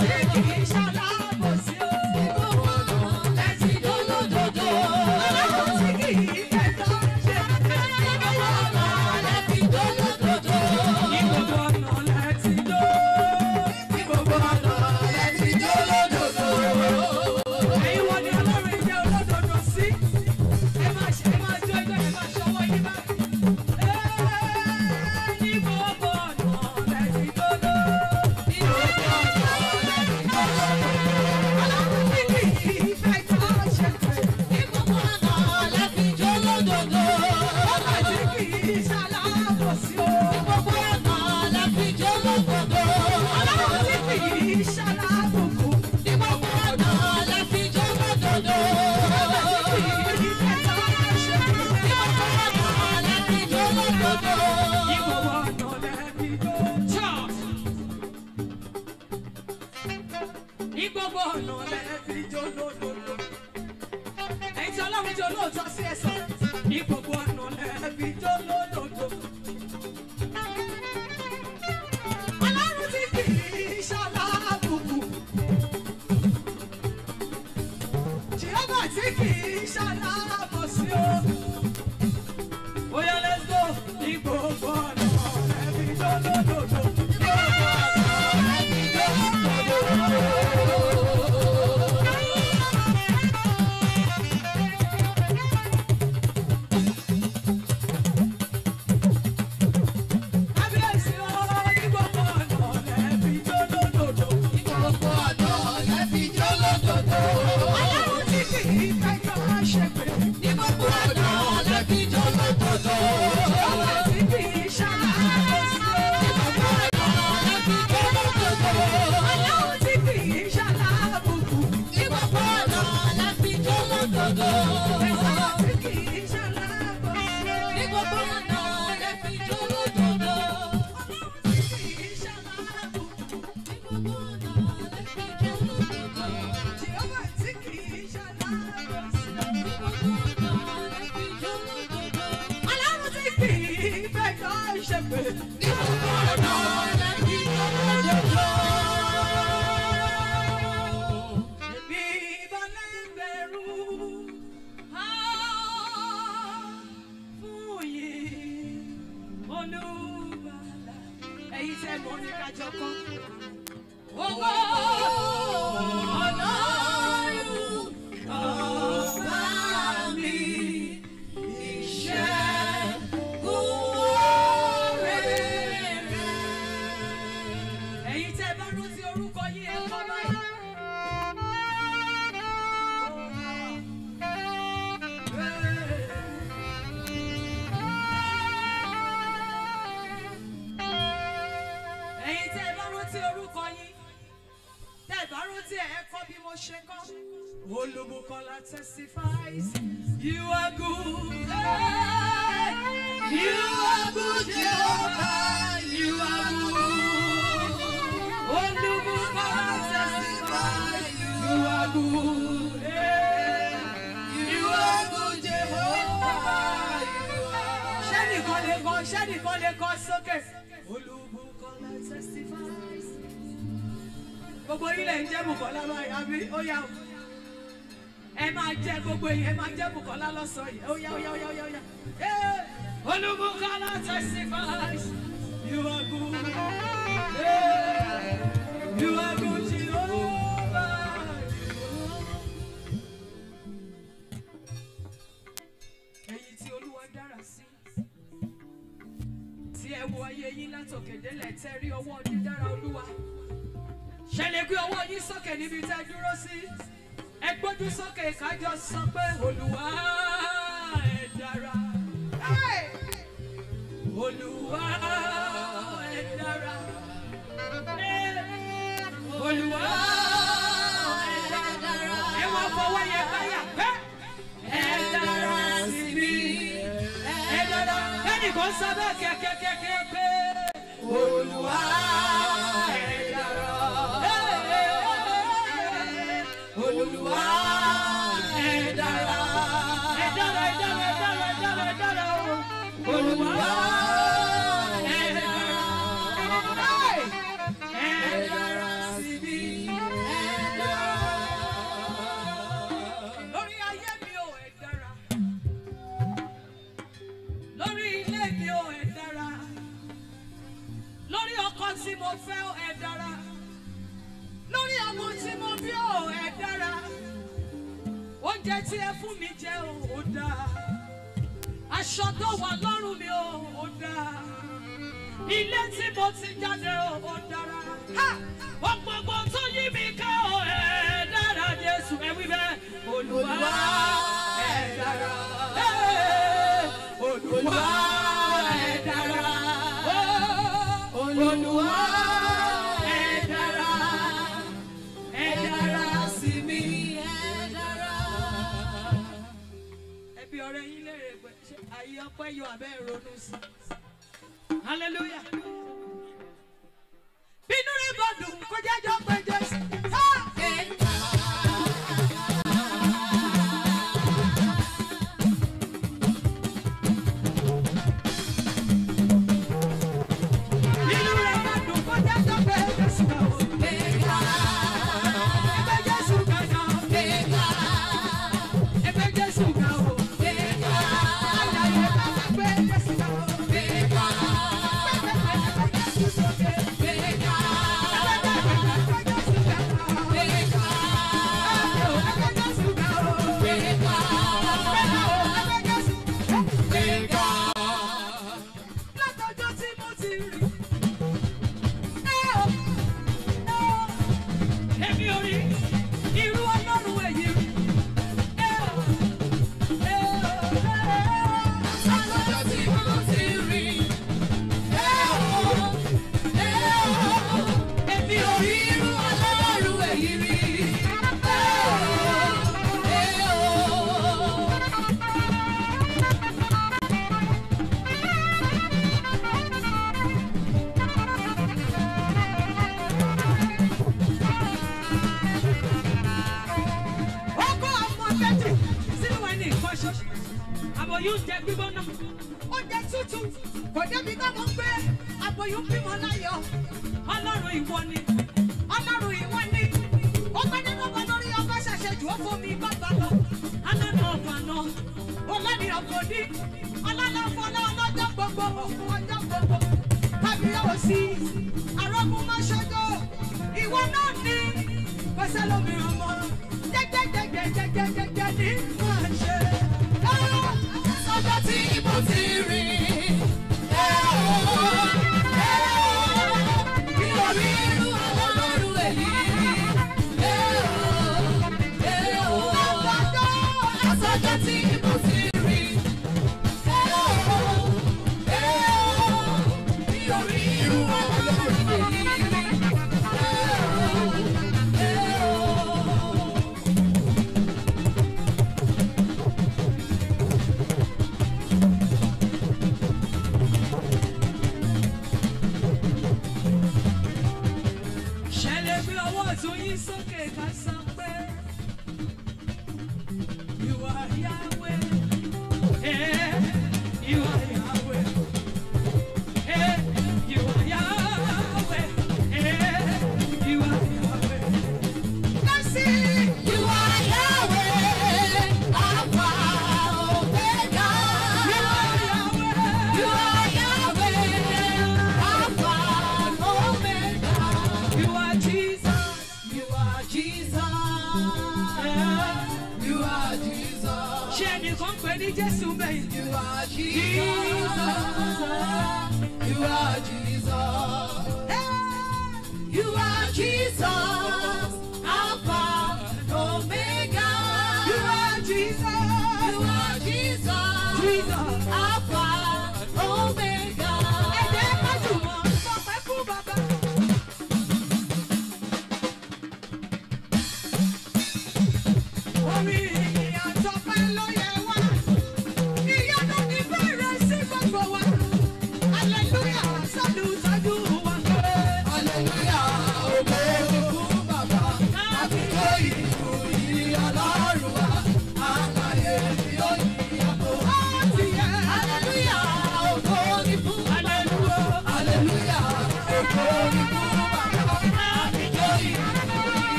ela sai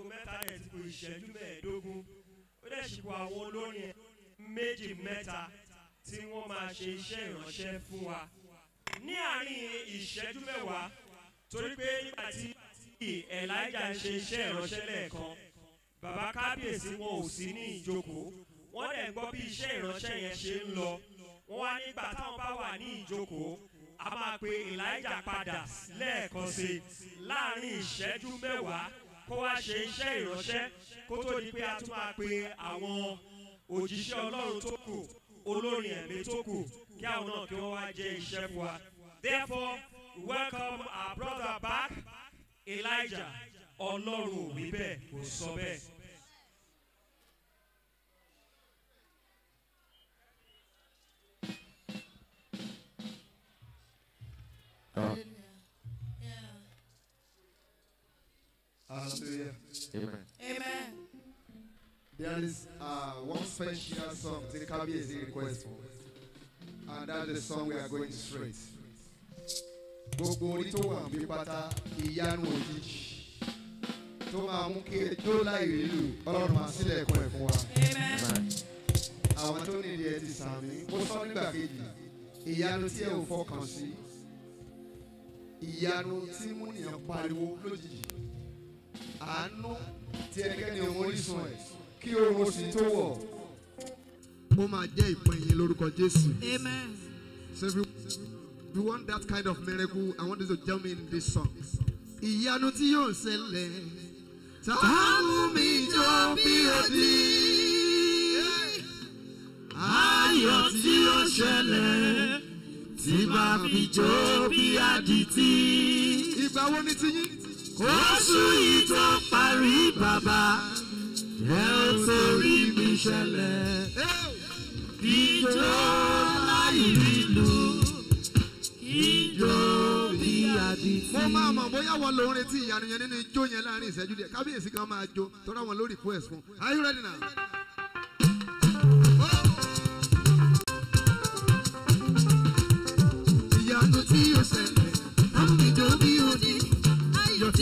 aago mẹ́ta yẹn ti kù ìṣẹ́jú mẹ́ẹ̀ẹ́dógún. Ó dẹ̀ ṣì kù àwọn olórin méjì mẹ́ta tí wọ́n máa ṣe iṣẹ́ ìránṣẹ́ fún wa. Ní àárín ìṣẹ́jú mẹ́wàá torí pé nígbà tí Elijah ń ṣe iṣẹ́ ìránṣẹ́ lẹ́ẹ̀kan bàbá kábíyèsí wọn ò sí ní ìjókòó. Wọ́n dẹ̀ gbọ́ bí iṣẹ́ ìránṣẹ́ yẹn ṣe ń lọ. Wọ́n wá nígbà táwọn bá wà ní ìjókòó a máa pe Elijah padà lẹ́ẹ̀kan sí i láàárín ìṣẹ́jú mẹ́wàá kó wá ṣe iṣẹ́ ìránṣẹ́ kó tó di pé a tún máa pe àwọn òjíṣẹ́ Ọlọ́run tó kù olórin ẹ̀mí tó kù kí àwọn náà kí wọ́n wá jẹ́ iṣẹ́ fún wa. Therefore, we welcome our brother back, Elijah. Ọlọ́run ò wí bẹ́ẹ̀ kò sọ bẹ́ẹ̀. Hallelujah. Amen. Amen. There is uh, one special song the Kabiyesi request for, and that's the song we are going straight. Gbogbo orí tó wà níbí pátá ìyanu òjijì tó máa mú kí ejò láì rílù ọlọ́run máa sílẹ̀ ẹ̀kọ́ ẹ̀ fún wa. Àwọn tó nídìí ẹ ti sàmì. Mo sọ nígbà kejì, ìyanu tí ẹ ò fọkàn sí, ìyanu tí múnìyàn pariwo lójijì, àánú tí ẹnikẹ́ni ọmọ orísun ẹ̀ kí oorun oṣù tó wọ̀. ó máa jẹ́ ìpín yín lórúkọ Jésù. Amen. So if you, if you want that kind of miracle, I want you to join me in this song. Ìyanu tí yóò ṣẹlẹ̀, táàmù mi jó bí odi. Ayọ̀ tí ó ṣẹlẹ̀ tí bá fi jó bí adití. Ìgbà wo ni ti yín? Oṣù yìí tó parí bàbá, ẹ ó torí mi ṣẹlẹ̀. Ìjó láì nílù, ìjó bí adití. Mo máa mọ̀ bóyá wọn lòún retí ìyanu yẹn nínú ijó yẹn láàárín ìṣẹ́jú díẹ̀. Kábíyèsí kan máa jó torí àwọn lórí request fún. Are you ready now?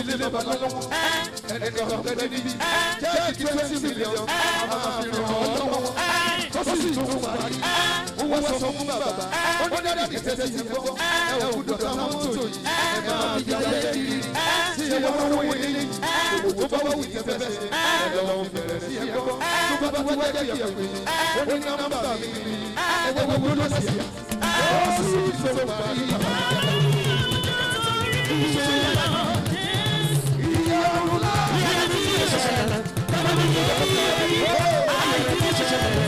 ilé bàbá lọ́wọ́ ẹnìkan ọ̀tẹ́lẹ̀ níbi jẹ́ẹ̀kì twenty million àwọn àfihàn ọ̀lọ́wọ́ ó sì tún parí wọ́n sọ fún bàbá. Ó ní dàbí tẹ́tẹ́ sí gbọ́ ẹ ò dọ̀tà wọn yìí. Ẹ máa fi jẹ́ kiri sí ẹ wọ́n wọ́n wọ́n yẹlé òwò tó bá wù yẹn fẹ́fẹ́ sí ẹ lọ́wọ́ bẹ̀rẹ̀ sí ẹ tó bá tó wájà kìyà pé ó ní nọ́mbà mi ẹ wọ́n wọ́n lọ sí ẹ ó sì fẹ́ wà ní bàbá Yeah.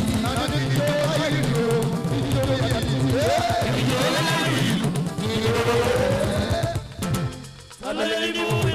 Hallelujah.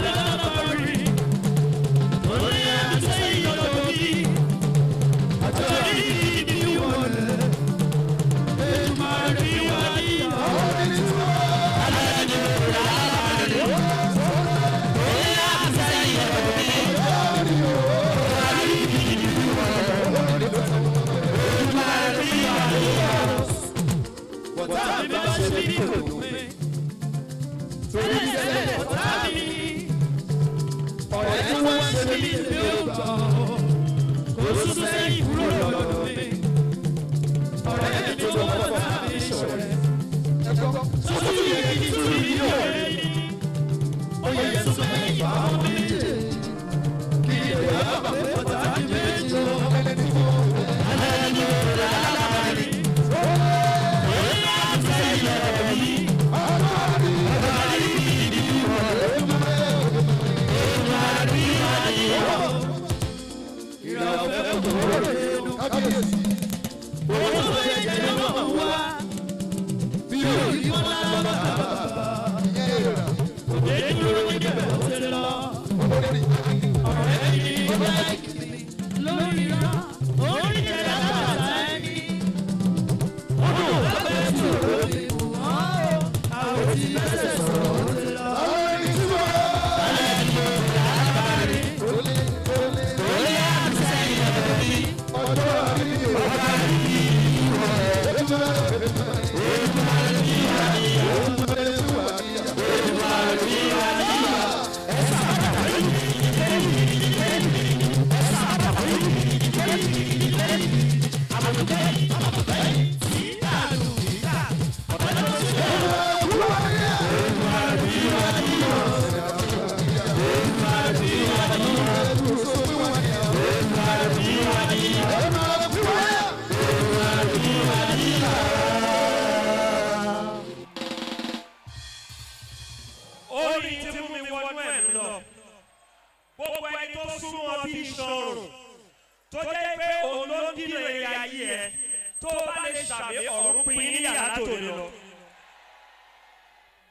Ṣàmì ọ̀run pin tó lọ.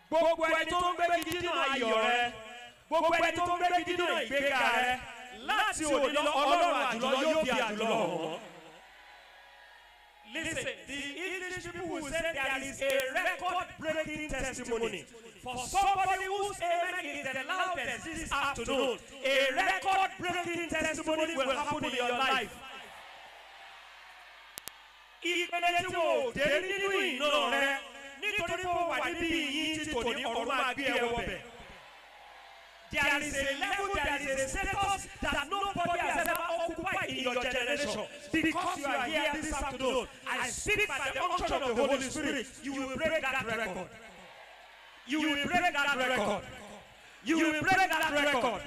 gbogbo ẹni tó ń gbé gidi ayọ̀ rẹ gbogbo ẹni tó ń gbé gidi ìgbéga rẹ láti òní lọ ọlọ́run àjùlọ yóò fi àjùlọ hàn wọ́n. Listen, the English people will say there is a record breaking testimony. For somebody whose amen is the loudest this afternoon, a record breaking testimony will happen in your life. Ìpele tí o dé nínú iná rẹ nítorí pé wà níbí yìí tí tòní ọ̀run máa gbé ẹ wọbẹ̀. There is a level, there is a status that nobody has ever occupied in your generation. Because you are here this afternoon, I speak by the unction of the Holy Spirit, you will break that record. You will break that record. You will break that record.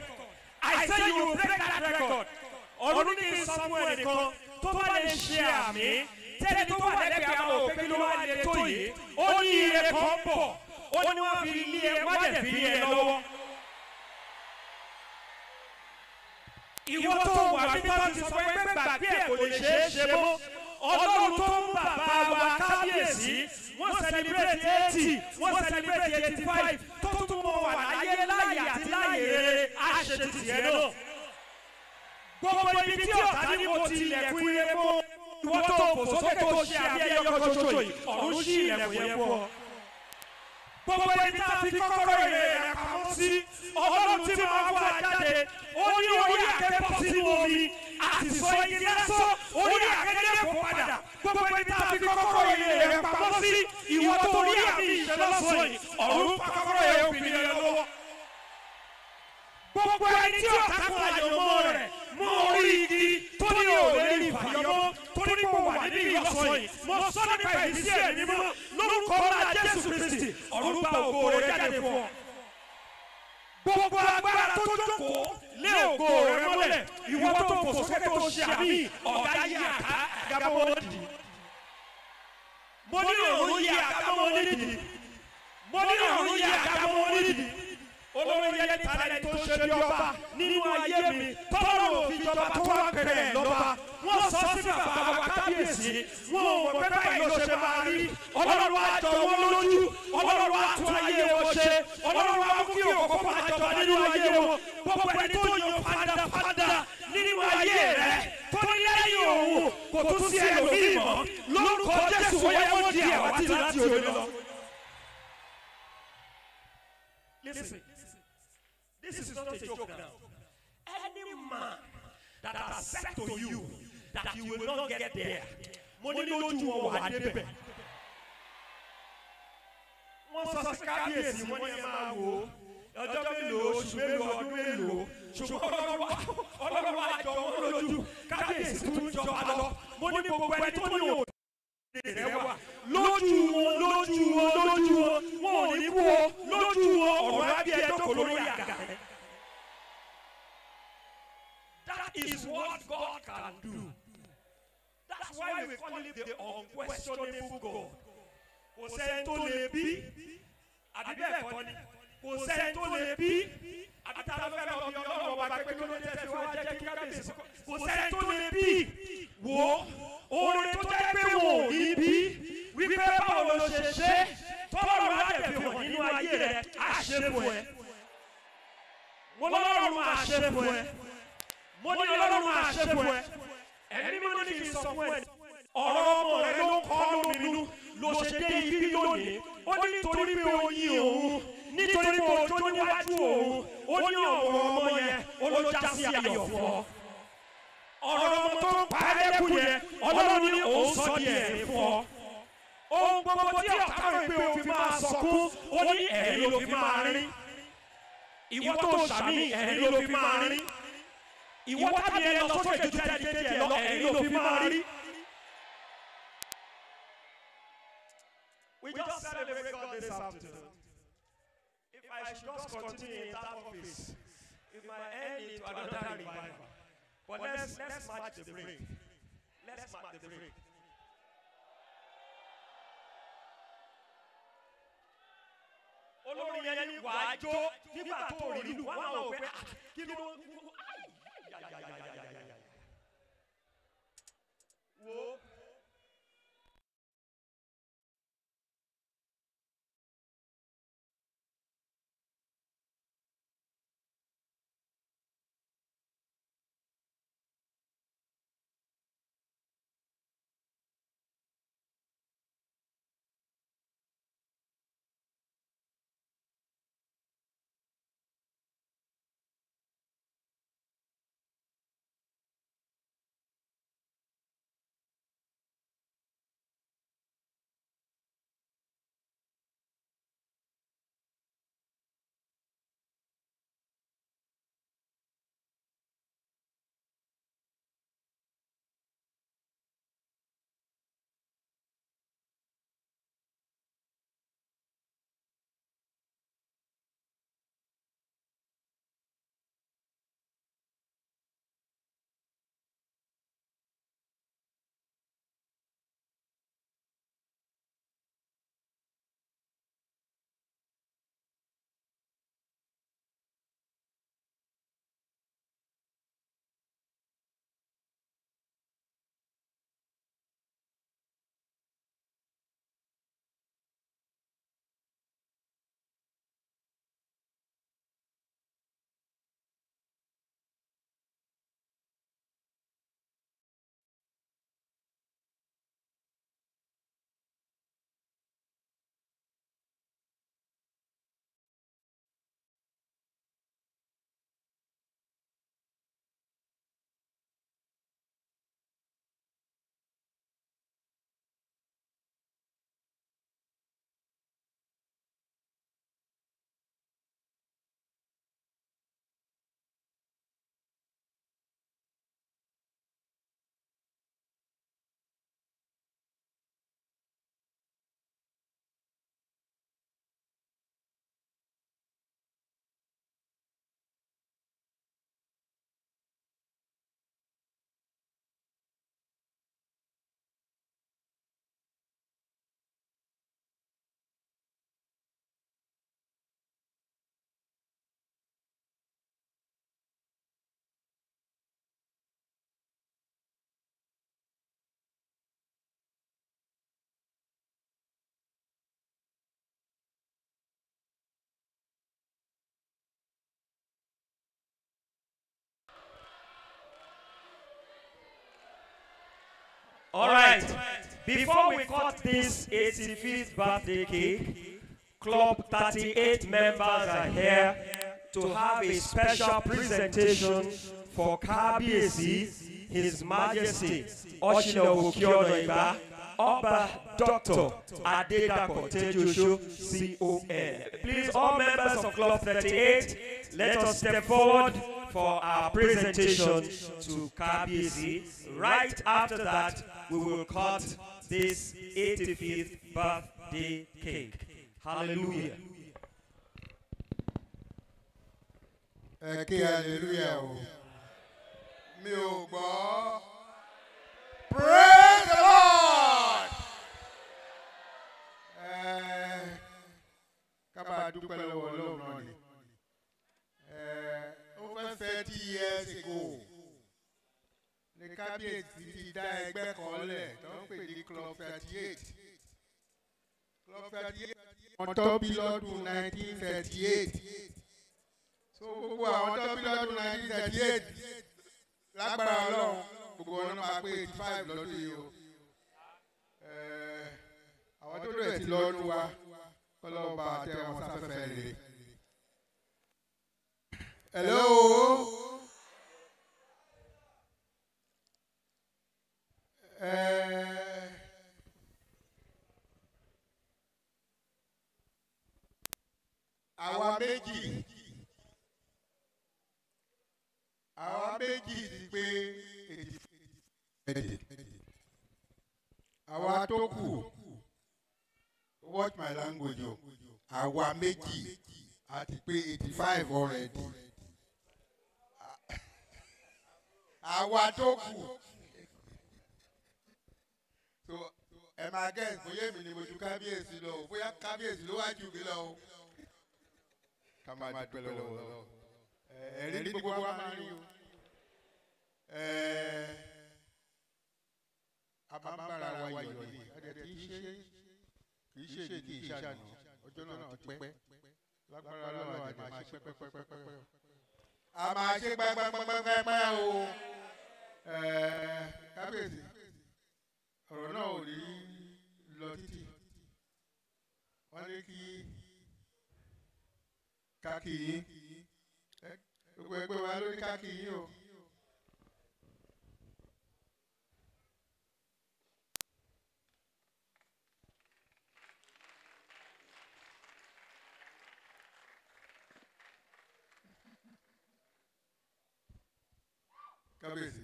I say you will break that record. Ọdún ní Samuel nìkan tó bá lè ṣe àmì tẹ́lẹ̀ tó wà lẹ́gbẹ̀ẹ́ àwọn kí ló wá lè tó yìí. Ó ní ire kan bọ̀. Ó ní wọ́n fi lé ẹ wọ́n dẹ̀ fi lé ẹ lọ́wọ́. Ìwọ tó wà nípa ti sọ pé gbàgbé ẹ̀ kò lè ṣeé ṣe mọ́. ọlọ́run tó mú bàbá wa kábíyèsí wọ́n celebrate eighty wọ́n celebrate eighty five tó tún mọ wà láyé láyé àti láyé rere àṣetì tiẹ̀ náà. gbogbo ibi tí ọ̀tá ní mo ti ilẹ̀kùn ire mọ́ ìwọ́n tó fò sókè tó ṣe àbí ẹyọ kan ṣoṣo yìí ọ̀run ṣí ilẹ̀kùn yẹn fún ọ. gbogbo ibi tá a fi kọ́kọ́rọ́ ire rẹ̀ pamọ́ sí ọlọ́run tí máa wá jáde ó ní orí akẹ́kọ̀ọ́ sínú omi àti sọ igi lásán orí akẹ́kọ̀ọ́ kò padà gbogbo ibi tá a fi kọ́kọ́rọ́ ire rẹ̀ pamọ́ sí ìwọ tó rí àmì ìṣẹlọ́sọ yìí ọ̀run pa kọ́kọ́rọ́ yẹn. Gbogbo ẹni tí ọ̀tá kan àyọ̀mọ́ rẹ̀ mọ orí igi tó ní òde ní ìfàyọmọ́ tó ní kó wà nínú ìlọsọ yìí. mọ sọ nípa ìdísí ẹ̀mí mọ́ lórúkọ ọ̀la jésù kristi ọ̀run bá ògo rẹ̀ jáde fún ọ. gbogbo agbára tó jókòó lé ògo rẹ̀ mọ́lẹ̀. ìwọ tó fò sókè tó ṣe àmì ọ̀gá yí àká àgàbọ̀ nídìí. mo ní òun yí àgàbọ̀ nídìí. mo ní òun yí àgàbọ̀ nídìí olórí ẹni tààrẹ tó ṣe bí ọba nínú ayé mi tọ́lọ̀ òfin jọba tó wà pẹ̀rẹ̀ lọ́ba. wọ́n sọ sí bàbá wa kábíyèsí. Wọn ò mọ̀ pé báyìí ló ṣe máa rí. ọlọ́run wa jọ wọn lójú. ọlọ́run wa tún ayé wọn ṣe. ọlọ́run wa mú kí òkú máa jọba nínú ayé wọn. gbogbo ẹni tó yan padà padà nínú ayé rẹ tó ní lẹ́yìn òun kò tún sí ẹlòmíì mọ́ lórúkọ jésù wọ́n yẹ wọ́n di àwátì láti òde lọ. Listen. This is not a joke now. Any man that has said to you that you will not get there, mo ní lójú wọn wà débẹ̀. Wọ́n sọ sí kábíyèsí wọ́n ní ẹ máa wò ó. Ọjọ́ mélòó, oṣù mélòó, ọdún mélòó. Ṣùgbọ́n ọlọ́run wa jọ wọ́n lójú. Kábíyèsí tún jọba lọ. Mo ní gbogbo ẹni tó ní òde rẹ wà. Lójú wọn, lójú wọn, lójú wọn. Wọn ò ní kú o. Lójú wọn, ọ̀rọ̀ á bí ẹjọ́ kò lórí àga rẹ. That is what God can do. That's why we call him the unquestionable God. Kò sẹ́ni tó lè bí. Àbí bẹ́ẹ̀ kọ́ ni. Kò sẹ́ni tó lè bí. Àbí tá a fẹ́ lọ bí ọlọ́run ọba pé kí ló dé tẹ́sí wá jẹ́ kí kábíyèsí kọ́. Kò sẹ́ni tó lè bí. Wò ó. Orin tó jẹ́ pé wọn ò ní bí. Wípé báwo ló ṣe ṣe. Tọ́lọ́run fi hàn nínú ayé rẹ̀. Fún ẹ. Mo lọ́lọ́run fún ẹ mo ní ọlọ́run fún ẹ ẹ̀mí mo ní kí n sọ fún ẹ ọ̀rọ̀ ọmọ rẹ ló kọ́ lóminú ló ṣe dé ibi lónìí ó ní nítorí pé o yin òun nítorí pé o jó níwájú òun ó ní ọ̀rọ̀ ọmọ yẹn ó ló já sí ayọ̀ ọ̀rọ̀ ọmọ tó ń pa ẹlẹ́kùn yẹn ọlọ́run ní òun sọ di ẹ̀rín fún ọ ohun gbogbo tí ọ̀tá rẹ̀ pé o fi máa sọkún ó ní ẹ̀rín ló fi máa rín ìwọ tó sàmì ẹ̀rín ló fi máa rín ìwọ tábí ẹ lọ sókè ju tẹ́lẹ̀ kejì ẹ lọ ẹ̀rín ló fi máa rí. We just celebrate God this afternoon. If I should just continue in that office, it might end into another revival. But let's let's match the break. Let's match the break. olórí yẹn ní wàá jó. Nígbà tó rí lù wọ́n máa pé ah, kí ló wo All right. Before we cut this 85th birthday cake, Club 38 members are here to have a special presentation for Kabiyesi, His Majesty Osile Oke-Ona Egba, Oba Dr. Adedapo Tejuoso, CON. Please, all members of Club 38, let us step forward for our presentation to Kabiyesi. Right after that, we will cut this 85th birthday cake. Hallelujah. hallelujah praise the lord over thirty years ago. Ní kábíyèsí ti dá ẹgbẹ́ kan lẹ̀ tó ń pè ní club thirty eight club thirty eight wọ́n tọ́ bí lọ́dún nineteen thirty eight so gbogbo àwọn tó bí lọ́dún nineteen thirty eight lágbára ọlọ́run gbogbo ọ̀nà máa pé eighty five lọ́dún yìí o. Àwọn tó dẹ̀ ti lọ́dún wa kọ́lọ́wọ́ bá tẹ wọn sáfẹ́fẹ́ rere. Hello. Eh, àwa méjì. Àwa méjì ti pé èdè àwa tó kù watch my language o. Àwa méjì a ti pé eighty five already àwa tó kù. Ẹ máa gẹ́ bóyá èmi ni mo ju kábíyèsí lọ o bóyá kábíyèsí ló wá jù mí lọ o. Ká máa dúpẹ́ lọ́wọ́ lọ́wọ́ ẹ̀rí ní gbogbo wa máa rí o. Abambara wa yọ̀ ni. Ẹ̀dẹ̀ kì í ṣe kì í ṣe ní kì í ṣàná ọjọ́ náà ti pẹ́. Lágbára lọ́wọ́ máa ṣe pẹ́pẹ́pẹ́pẹ́ a máa ṣe pẹ́pẹ́pẹ́pẹ́ o. Kábíyèsí ọ̀rọ̀ náà ò ní lọ títì. Wọ́n ní kí káàkì yín. Gbogbo ẹgbẹ́ wa ló ní káàkì yín o. kábíyèsí.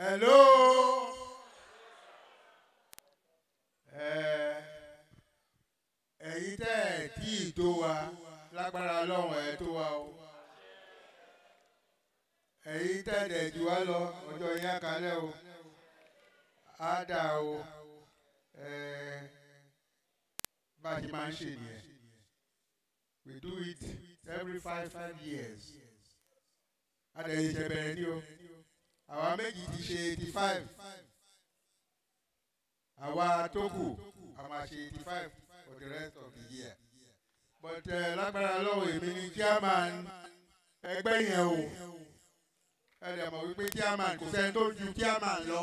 hello. ẹ̀yin tẹ́ ẹ̀ tí ì tó wa lágbára ọlọ́run ẹ̀ tó wa o. ẹ̀yin tẹ́ ẹ̀ jù wá lọ ọjọ́ yín àkálẹ̀ o. á dà o. bá a máa ń ṣe nìyẹn. we do it every five five years. a dẹ̀ yìí ṣe bẹ̀rẹ̀ ní o. àwa méjì ti ṣe eighty five. àwa tó kù a máa ṣe eighty five for the rest of the year. but uh, lágbára lọ́wọ́ èmi ni chairman ẹgbẹ́ yẹn o. ẹ dẹ̀ mọ̀ wípé chairman kò sẹ́ni tó ju chairman lọ.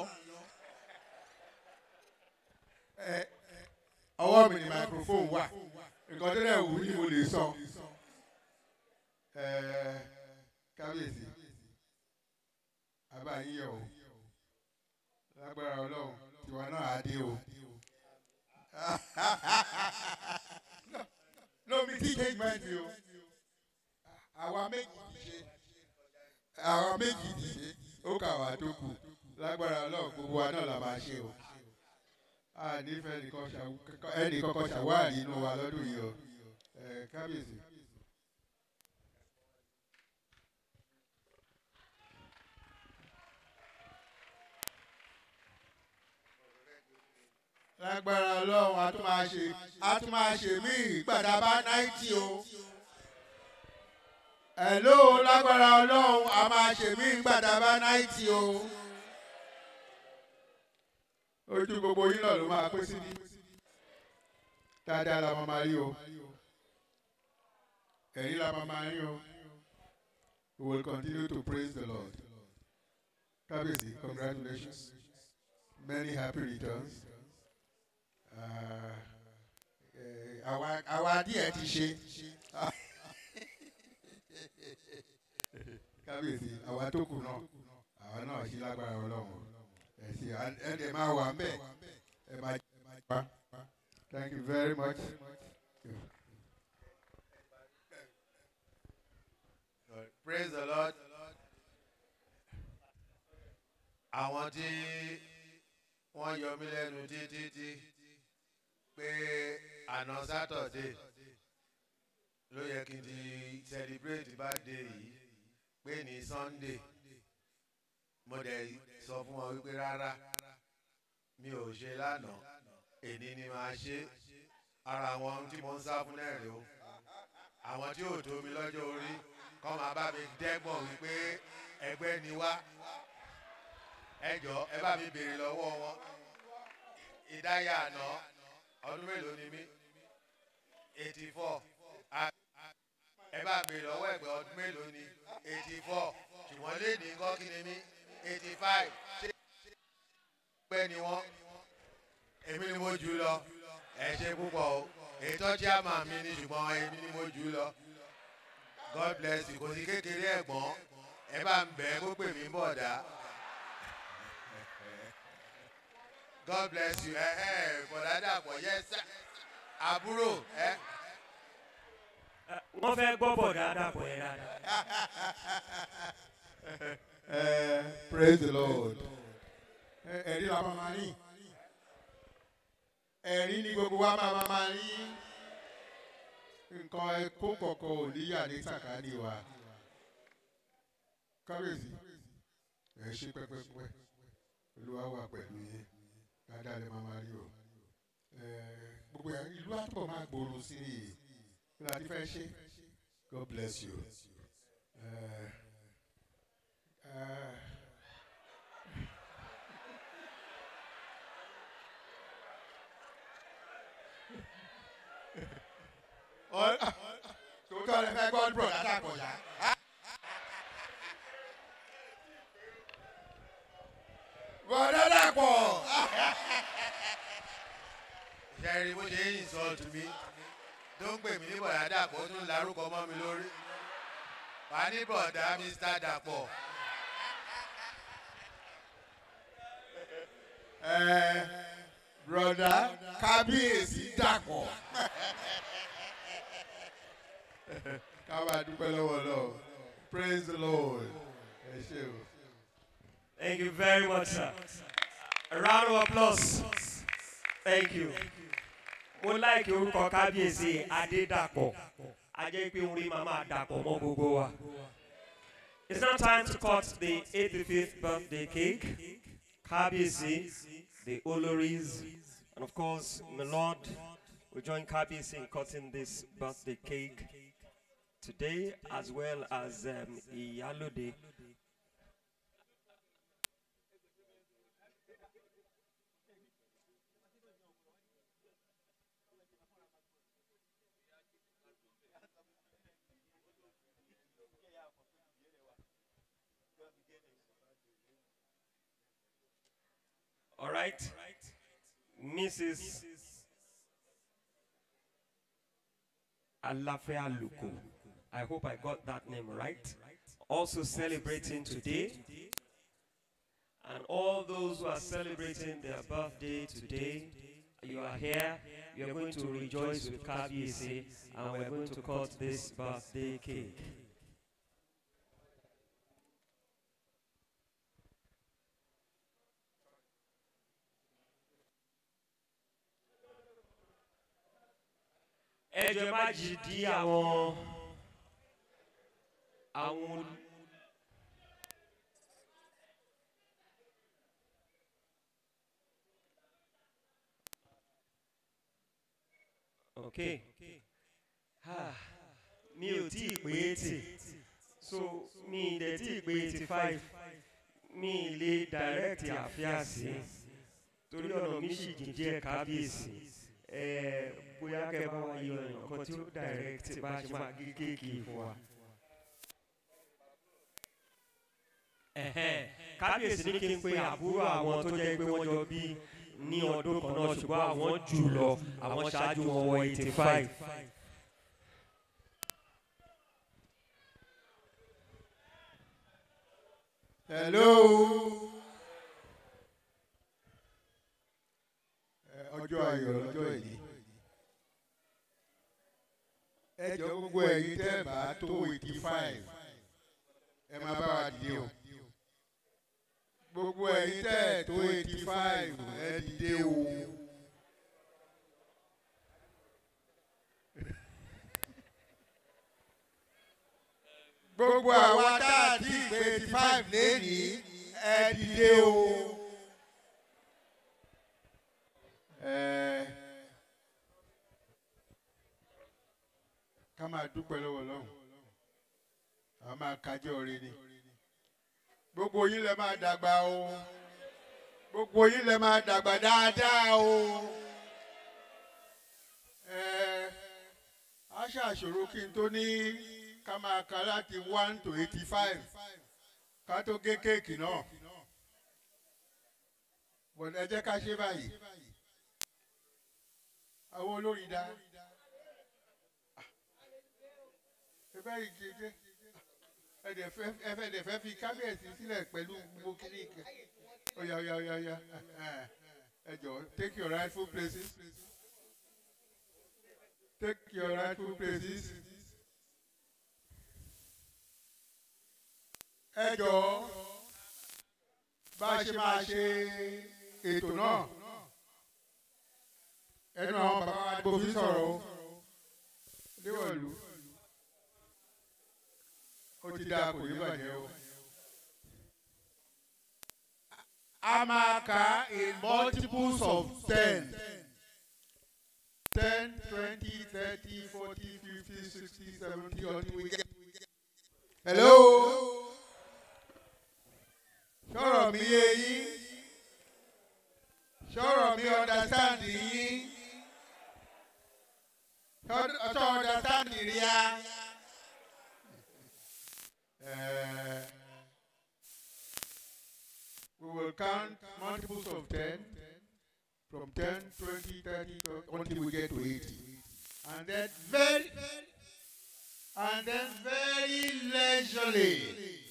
Ọwọ́ mi ni microphone wà nǹkan tó dẹ̀ wù ní mo lè sọ. kábíyèsí yẹ o lágbára ọlọ́run tiwa náà á dé o. no mi ti change mind o àwa méjì ṣe àwa méjì ṣe ó kà wá tó kù lágbára ọlọ́run gbogbo wa náà la máa ṣe o a nífẹ̀ẹ́ ẹnì kọ́kọ́ ṣàwárí inú wa lọ́dún yìí o kábíyèsí. lágbára ọlọ́run a tún máa ṣe a tún máa ṣe míì gbàdábá náìtì o. ẹ̀ló lágbára ọlọ́run a máa ṣe míì gbàdábá náìtì o. ojú gbogbo yín náà ló máa pé dáadáa la máa rí o. ẹ̀yin la máa yín o. We will continue to praise the lord. Kábíyèsí congratulations. Many happy returns. Ah, eh, àwa díẹ̀ ti ṣe. Kábíyèsí àwa tó kù náà àwa náà ṣí lágbára ọlọ́run ẹ ṣe ẹ dẹ̀ máa wà ń bẹ̀ ẹ máa pa thank you very much. praise the lord. Àwọn tí wọ́n yọ mí lẹ́nu títí tí pé àná sátọ̀dé ló yẹ kí n ti celebrate birthday yìí pé ní sunday mo dẹ̀ sọ fún wọn wípé rárá mi ò ṣe lánàá. Èní ni màá ṣe. Ara àwọn tí mo ń sá fún náà o. Àwọn tí ò tó mi lọ́jọ́ orí kọ́ máa bá mi dẹ́gbọ̀n wípé ẹgbẹ́ ni wá. Ẹ jọ ẹ bá mi béèrè lọ́wọ́ wọn. Ìdáyà àná ọdún mélòó ni mí? Eighty four ẹ bá béèrè lọ́wọ́ ẹgbẹ́ ọdún mélòó ni? Eighty four ṣùgbọ́n léèdì ńkọ́ kí ni mí eighty five ṣé pẹ́ ni wọ́n? Èmi ni mo jù lọ. Ẹ ṣe púpọ̀ o. Ètò chairman mi ni ṣùgbọ́n èmi ni mo jù lọ. God bless you. Kò sí kékeré ẹ̀gbọ́n. Ẹ bá ń bẹ̀ kó pè mí bọ̀dá god bless you. Ẹ ẹ bọ̀dá dàpọ̀. Yes sir. Àbúrò ẹ. wọ́n fẹ́ gbọ́ bọ̀ dáadáa pọ̀ yẹn dáadáa. Praise the lord. Ẹ̀rí la máa rí. Ẹ̀rí ni gbogbo wa máa máa rí. Nǹkan ẹ̀kọ́ kọ̀ọ̀kan ò ní yà ní sàkáàdì wa. Kábíyèsí ẹ ṣe pẹ́pẹ́pẹ́. Olúwa wà pẹ̀lú yín. Dáadáa lè máa rí o. Gbogbo ìlú àtúbọ̀ máa gbòòrò sí i. Kí la ti fẹ́ ṣe? God bless you. Eh, tòótọ́ lè fẹ́ gbọ́ bro látàkọ̀ yá. bọ̀dá dàpọ̀. ṣẹ́rí bó ṣe ń insult mi tó ń pè mí ní bọ̀dá dàpọ̀ ó tún larúkọ mọ́ mi lórí wà ní bọ̀dá mr dàpọ̀ broda kábíyèsí dàpọ̀. ká máa dúpẹ́ lọ́wọ́ lọ́wọ́ praise the lord ẹ ṣe o. Thank you very much, sir. A round of applause. Thank you. Mo láìkí orúkọ kábíyèsí Adédàpọ̀. A jẹ́ pé orin máa máa dàpọ̀ mọ́ gbogbo wa. It's now time to cut the 85th birthday cake. Kábíyèsí, the Oloris, and of course, my Lord will join Kábíyèsí in cutting this birthday cake today, as well as um, Iyalode. All right. Mrs. Alafea Luku. I hope I got that name right. Also celebrating today. And all those who are celebrating their birthday today, you are here. You are going to rejoice with Kabiyesi and we're going to cut this birthday cake. Ẹ jọ̀ọ́ ẹ má jì dí àwọn àwọn okay mi ò tí ì pé eighty so mi ì tí ì pé eighty five. Mi ì lè direct àfíà sí. Torí ọ̀nà mi sì jìn díẹ̀ kábíyèsí bóyá kẹ́ bá wa yọ èèyàn kan tí ó direct bá ṣe máa gé kéèkì fún wa. Kábíyèsí ní kí n pe àbúrò àwọn tó jẹ́ pé wọ́n jọ bí ní ọdún kan náà ṣùgbọ́n àwọn jù lọ àwọn ṣáájú wọn wọ eighty five. hello Ẹ, ọjọ́ ayọ̀ lọ́jọ́ èyí ẹ jọ gbogbo ẹ̀yin tẹ́ bá tó eighty five ẹ máa bá wa dìde o gbogbo ẹ̀yin tẹ́ tó eighty five ẹ dìde o. gbogbo àwa tá a ti pé eighty five lénìí ẹ dìde o. ká máa dúpẹ́ lọ́wọ́ Ọlọ́run. Àwọn máa kájọ́ orin gbogbo yín lẹ máa dàgbà o. Gbogbo yín lẹ máa dàgbà dáadáa o. Ẹ ṣàṣòro kí n tó ní ká máa ka láti one to eighty five ká tó gé kéèkì náà. Bọ̀dọ̀ jẹ́ ká ṣe báyìí àwọn olórin dá. Ẹ báyìí kéde ẹ fẹ́ dẹ̀ fẹ́ fi kábíyèsí sílẹ̀ pẹ̀lú gbogbo kíní ìkẹ́ oya oya oya oya. Ẹ jọ take your rightful places. Take your rightful places. ẹ jọ bá a ṣe máa ṣe ètò náà ẹnu àwọn bàbá fi sọ̀rọ̀ o. Léwọ̀lú ó ti dáa kò ní bàjẹ́ o. a máa kà in multiples of ten. Ten twenty thirty forty fifty sixty seventy until we get. hello? Sọ̀rọ̀ mi yé yín. Sọ̀rọ̀ mi understand yín sọ̀rọ̀ understand rí a. Uh, we will count multiples of 10 from 10, 20, 30 to- until we get to 80. And then very, and then very leisurely.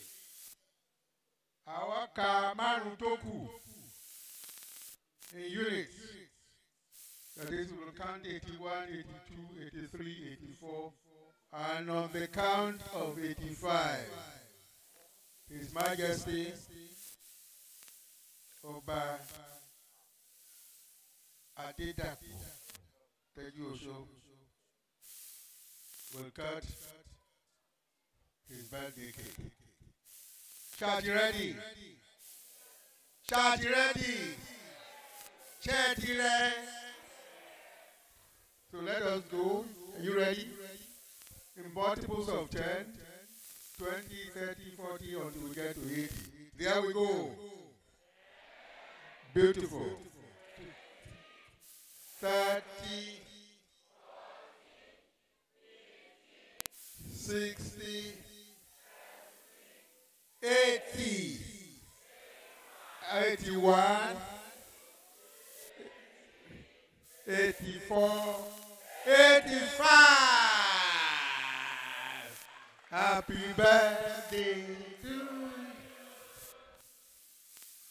Àwa ka márùn tó kù in units. That is, we will count 81, 82, 83, 84, and on the count of 85, His Majesty Ọba Adédàpọ̀ Tẹ́jú Oṣó will cut his birthday cake. Ṣáàtì rẹ́dì. Ṣáàtì rẹ́dì. Ṣẹ́ẹ̀tì rẹ́. So let us go. Are you ready? In multiples of 10, 20, 30, 40 until we get to 80. There we go. Beautiful. 30, 60, 80, 81, 84, 85. Happy birthday to you.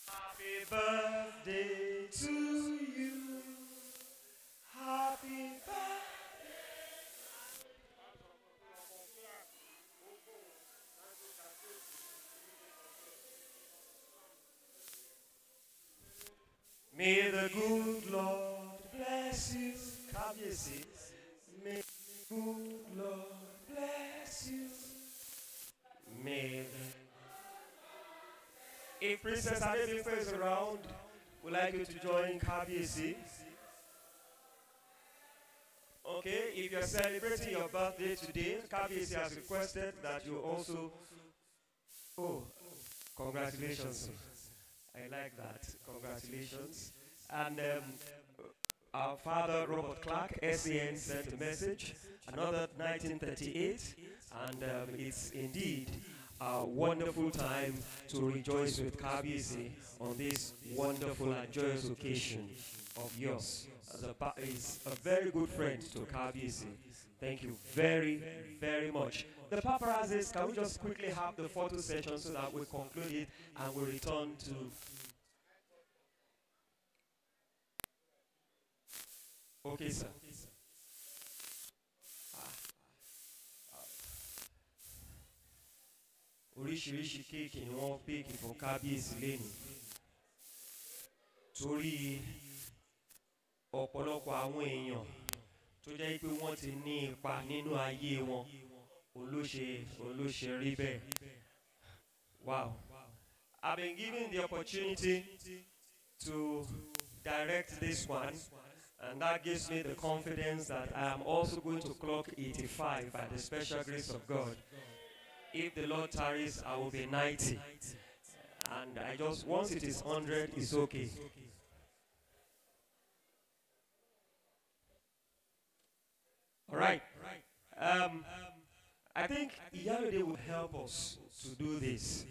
Happy birthday to you. Happy birthday. May the good Lord bless you. Kábíyèsí. May the Lord bless you. May the if Princess Adebife is around, we'd like you to join Kabiyesi. Okay, if you're celebrating your birthday today, Kabiyesi has requested that you also. Oh, congratulations. I like that. Congratulations. And um, our father Robert Clark, SAN, sent a message. Another 1938, and um, it's indeed a wonderful time to rejoice with Kabiyesi on this wonderful and joyous occasion of yours. As a, is a very good friend to Kabiyesi. Thank you very, very much. The paparazzis, can we just quickly have the photo session so that we conclude it and we return to Okay, sir. oríṣiríṣi kéèkì ni wọ́n péèkì fún kábíyèsí lẹ́nu torí ọ̀pọ̀lọpọ̀ àwọn èèyàn tó jẹ́ pé wọ́n ti ní ipa nínú ayé wọn òun ló ṣe òun ló ṣe rí bẹ́ẹ̀. Wow. I've been given the opportunity to direct this one and that gives me the confidence that I am also going to clock 85 by the special grace of God. If the Lord tarries, I will be 90. And I just, once it is 100, it's okay. All right. Um, I think Iyalode will help us to do this.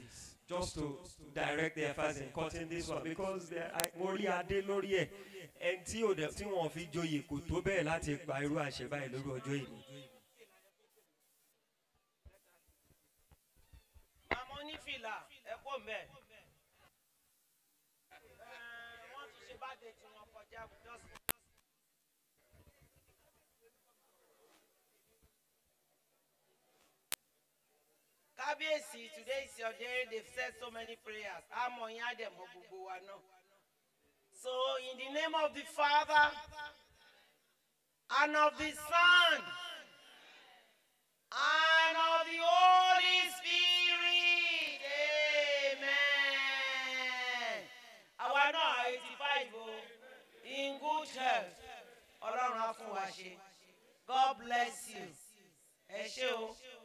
Just to direct the efforts in cutting this one because mo rí adé lórí ẹ̀ ẹni tí wọ́n fi joyè kò tó bẹ́ẹ̀ láti pa irú àṣẹ báyìí lórí ọjọ́ ìní. Màmá onífìlà ẹ kó mbẹ. Wọ́n tún ṣe bá dé tí wọ́n kọjá just. Kábíyèsí today is your day they've said so many prayers. Àmọ̀ yín á dẹ̀ mọ gbogbo wa náà. So in the name of the Father and of the Son and of the Holy Spirit. Amen. Àwa náà eighty five o in good health. Ọlọ́run á fún wa ṣe. God bless you. Ẹ ṣé o. Yes. Ẹ mọ̀ bẹ̀ tí ẹ mọ̀ bẹ̀ tí. Ìyàn kan ló gbé wá.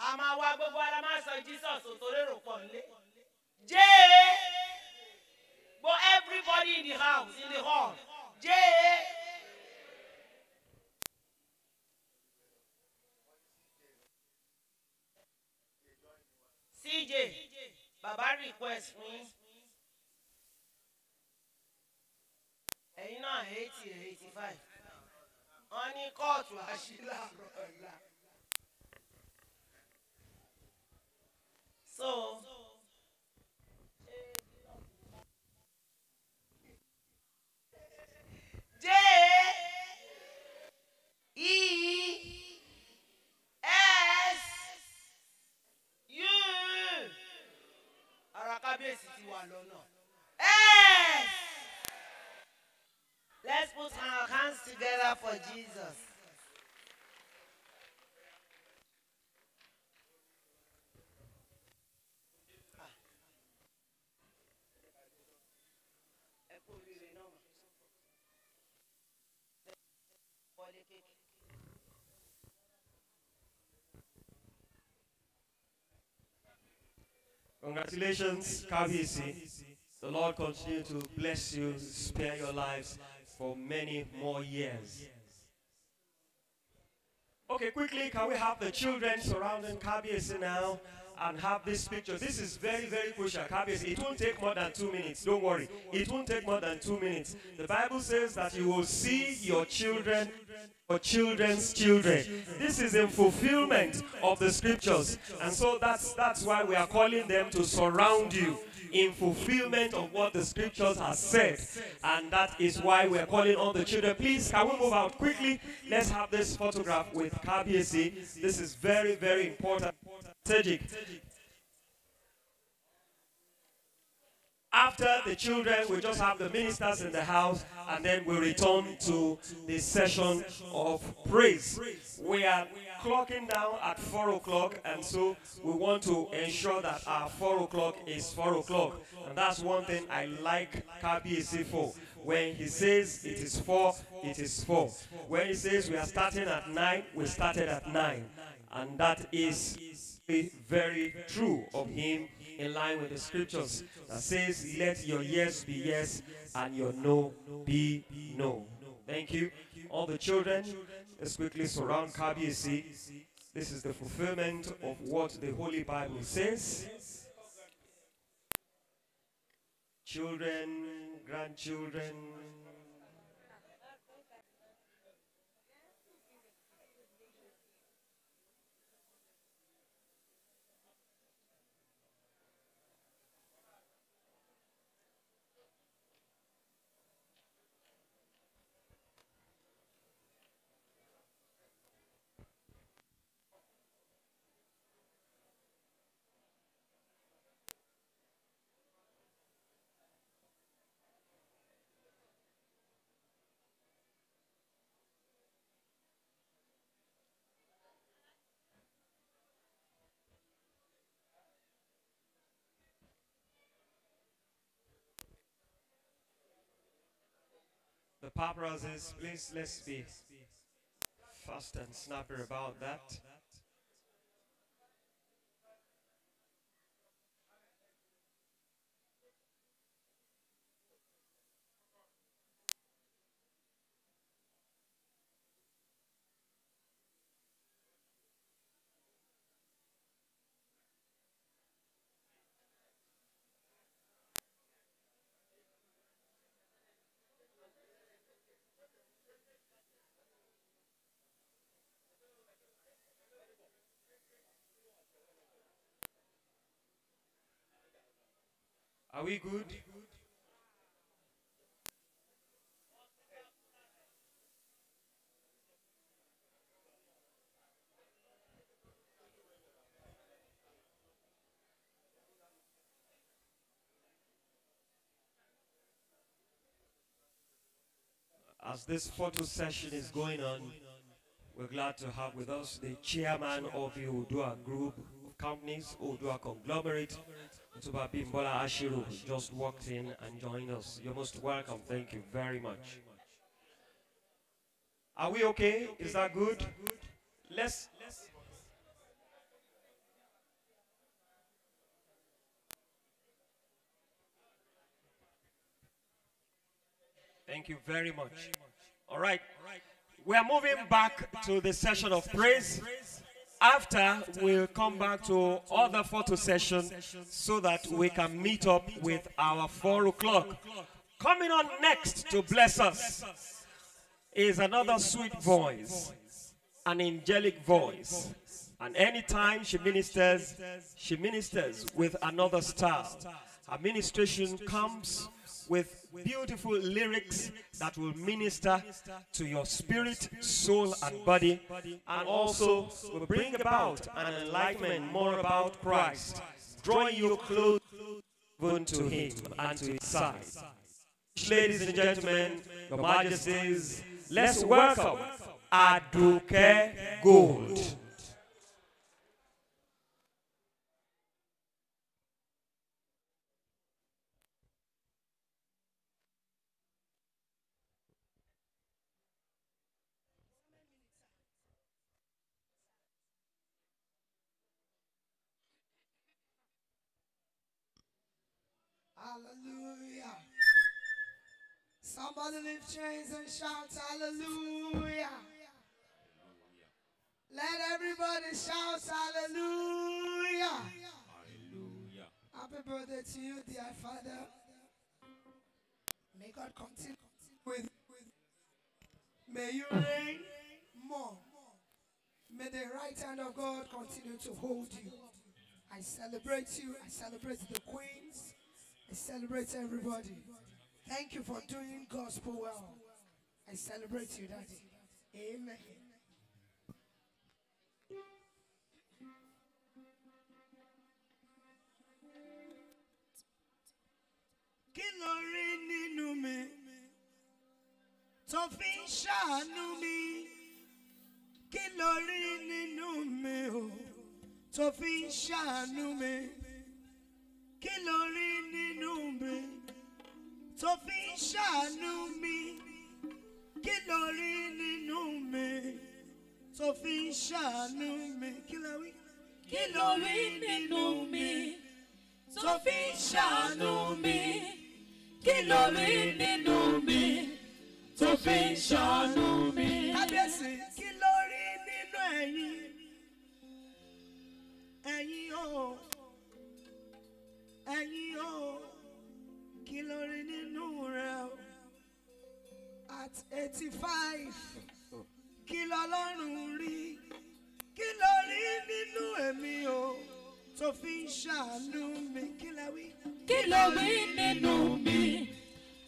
A máa wá gbogbo ara máa sọ jesus òtòrérò pọ̀ nílé. jẹ́. But everybody in the house in the hall. Jẹ́ cj baba request fún ẹ̀yin náà eighty eighty five wọ́n ní kóòtù àṣìlá ọ̀la. So, J E kábíyèsí ti wà lọ́nà. Let's put our hands together for Jesus. Congratulations, Kabiyesi. The Lord continue to bless you, spare your lives for many more years. Okay, quickly, can we have the children surrounding Kabiyesi now and have this picture? This is very, very crucial. Kabiyesi, it won't take more than two minutes. Don't worry. It won't take more than two minutes. The Bible says that you will see your children or children's children. This is in fulfillment of the scriptures. And so that's that's why we are calling them to surround you in fulfillment of what the scriptures have said. And that is why we are calling on the children. Please, can we move out quickly? Let's have this photograph with Kabiyesi. This is very, very important. After the children, we just have the ministers in the house, and then we return to the session of praise. We are clocking down at 4 o'clock, and so we want to ensure that our 4 o'clock is 4 o'clock. And that's one thing I like Kabiyesi for. When he says it is 4, it is 4. When he says we are starting at 9, we started at 9. And that is very, true of him in line with the scriptures that says, Let your yes be yes and your no be no. Thank you. All the children, let's quickly surround Kabiyesi. This is the fulfillment of what the Holy Bible says. Children, grandchildren, the paparazzi, please let's be fast and snappy about that. Are we good? As this photo session is going on, we're glad to have with us the chairman of the Odua Group of Companies, Odua Conglomerate, Otunba Bimbola Ashiru, just walked in and joined us. You're most welcome. Thank you very much. Are we okay? Is that good? Let's. Thank you very much. All right. We are moving back to the session of praise. After, we'll come back to other photo session so that we can meet up with our 4 o'clock. Coming on next to bless us is another sweet voice, an angelic voice. And anytime she ministers, she ministers with another style. Her comes with beautiful lyrics that will minister to your spirit, soul, and body, and also will bring about an enlightenment more about Christ, drawing you close to Him and to His side. Ladies and gentlemen, Your Majesties, let's welcome Aduke Gold. Hallelujah. Somebody lift chains and shout hallelujah. Let everybody shout hallelujah. Happy birthday to you, dear Father. May God continue with, with May you reign more. May the right hand of God continue to hold you. I celebrate you. I celebrate the queens. I celebrate everybody. Thank you for doing gospel well. I celebrate you, Daddy. Amen. kí ló rí nínú mi tó fi ń ṣàánú mi kí ló rí nínú mi o tó fi ń ṣàánú kí ló rí nínú mi tó fi ń ṣàánú mi kí ló rí nínú mi tó fi ń ṣàánú mi kí ló wí. Kí ló rí nínú mi tó fi ń ṣàánú mi? Kí ló rí nínú mi tó fi ń ṣàánú mi? kábíyèsí kí ló rí nínú ẹ̀yin ẹ̀yin o ẹ̀yin o kí ló rí nínú rẹ o at eighty five kí lọ́lọ́run rí kí ló rí nínú èmi o tó fi ń ṣàánú mi kí lẹ wí. Kí ló rí nínú mi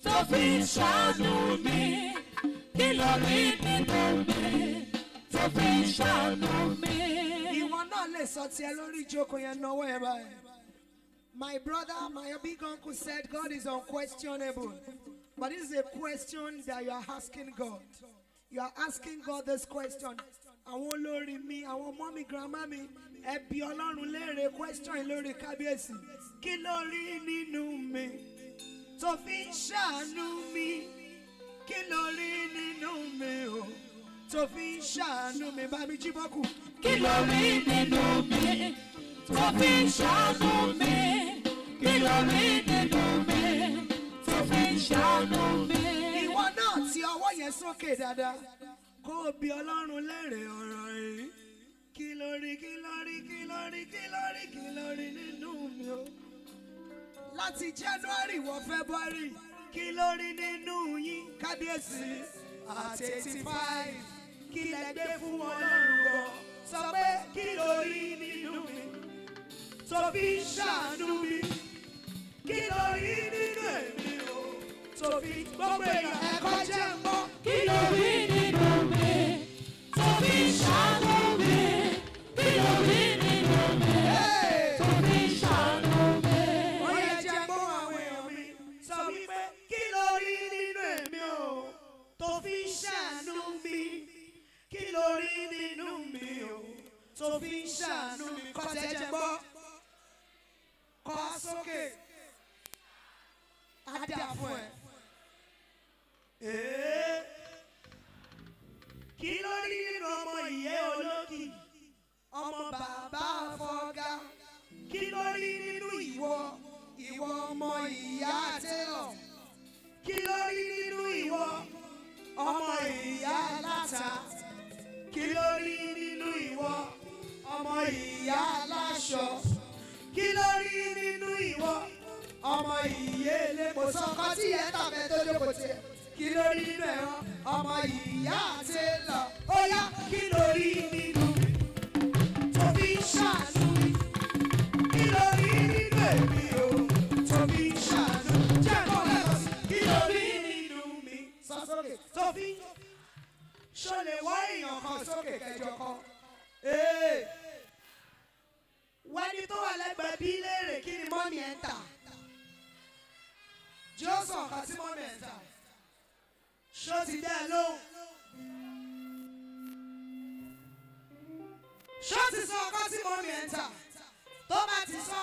tó fi ń ṣàánú mi? Kí ló rí nínú mi tó fi ń ṣàánú mi? ìwọ náà lè sọ tiẹ̀ lórí ìjókòó yẹn náwó ẹ̀ báyìí. My brother, my big uncle said God is unquestionable. But this is a question that you are asking God. You are asking God this question. Àwọn olórí mi, àwọn ọmọ mi, grandma mi, ẹbí Ọlọ́run léèrè question lórí kábíyèsí. Kí ló rí nínú mi tó fi ń mi? Kí ló rí nínú mi o tó fi ń ṣàánú mi? Bá mi jí. Kí ló rí nínú mi tó fi ń mi? Kí ló rí nínú mi tó fi ń ṣàánú mi? Ìwọ náà ti ọwọ́ yẹn sókè dáadáa. Kó o bí Ọlọ́run léèrè ọ̀rọ̀ yìí. Kí ló rí kí ló nínú mi o? Láti January wọ February, kí ló rí nínú yín? Kábíyèsí àti eighty five. Kí lẹ gbé fún Ọlọ́run gan? Sọ pé kí nínú mi? Tó fi ń ṣàánú mi. Kí ló rí nínú èmi o? Tó fi gbogbo èèyàn ẹ̀kọ́ jẹ́ bọ́. Kí ló rí nínú mi tó fi ṣàánú mi? Kí ló rí nínú mi tó fi ṣàánú mi? Ó yẹ jẹ́ mọ́ àwọn èèyàn mi. Sọ wípé kí ló rí nínú èmi o? Tó fi ń ṣàánú mi. Kí ló rí nínú mi o? Tó fi ń ṣàánú mi. Kọ́ tẹ́ jẹ́ gbọ́. Kọ́ sókè. Á dà fún ẹ. Ee. Kí ló rí nínú ọmọ ìyẹ́ olókì? Ọmọ bàbá afọ́gá. Kí ló rí nínú ìwọ? Ìwọ ọmọ ìyá télọ̀. Kí ló rí nínú ìwọ? Ọmọ ìyá aláta. Kí ló rí nínú ìwọ? Ọmọ ìyá aláṣọ. Kí ló rí nínú ìwọ? Ọmọ ìyá elépo sọ́kọ́ tí ẹ̀ tàbẹ̀ tó jókòó tiẹ̀. Kí ló rí nínú ẹ̀rọ? Ọmọ ìyá télọ̀. Ó yá kí ló nínú mi? Tó fi ń ṣàánú mi. Kí ló nínú èmi o? Tó fi ń ṣàánú. Jẹ́ ẹ̀kọ́ lẹ́kọ̀ọ́ sí. Kí ló nínú mi? Sọ sókè. Tó fi ń ṣo lè wá èèyàn kan sókè kẹjọ kan. Wẹ́ni tó wà lẹ́gbẹ̀ẹ́ bí léèrè kí ni mọ́mí ẹ̀ ń tà. Jọ́sọ̀ kan tí ń tà. Ṣó ti dẹ́ lóhùn? Ṣó ti sọ ọkọ tí ń tà? Tó bá ti sọ,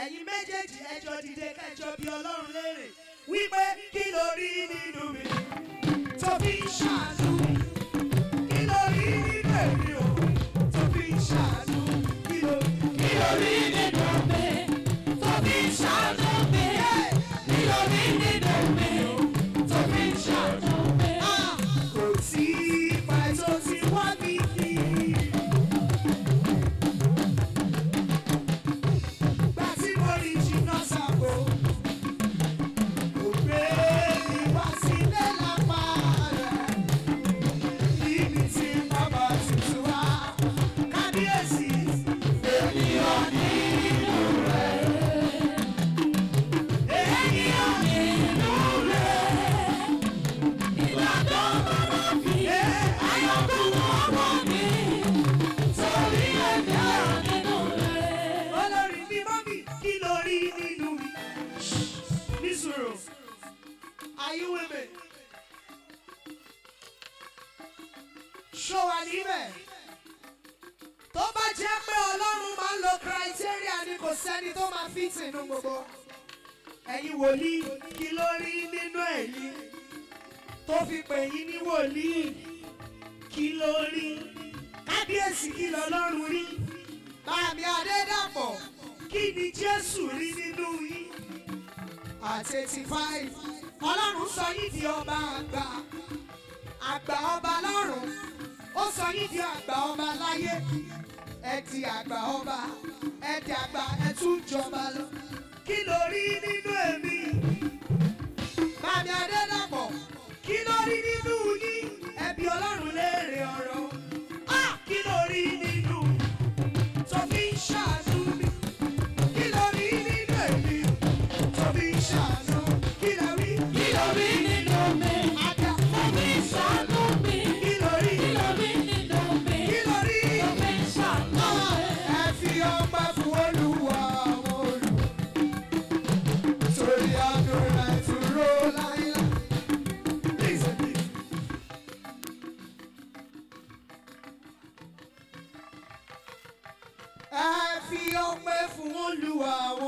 ẹ̀yin méjèèjì ẹjọ́ dìde kẹjọ bí Ọlọ́run léèrè wípé kí ló rí nínú mi tó fi ń ṣàánú? Kí ló rí nínú èmi o tó fi ń ṣàánú Kí ló rí nínú níbẹ̀. Tó bá jẹ́ pé Ọlọ́run máa ń lo criteria ni kò sẹ́ni tó máa fit inú gbogbo. Ẹ̀yin wòlíì kí ló rí nínú ẹ̀yin tó fi pè yín ní wòlíì kí ló rí? Kábíyèsí kí lọ́lọ́run rí? Bàmí Adédàpọ̀ kí ni Jésù rí nínú yín? At eighty five Ọlọ́run sọ yín di ọba àgbà àgbà ọba lọ́run ó sọ yín di àgbà ọba láyé. Ẹ di àgbà ọba ẹ di àgbà ẹ tún jọba lọ. Kí ló rí nínú èmi? Bàmí adédàpọ̀ kí ló rí nínú yín? Ẹbí ọlọ́run léèrè ọ̀rọ̀. Ah! kí ló rí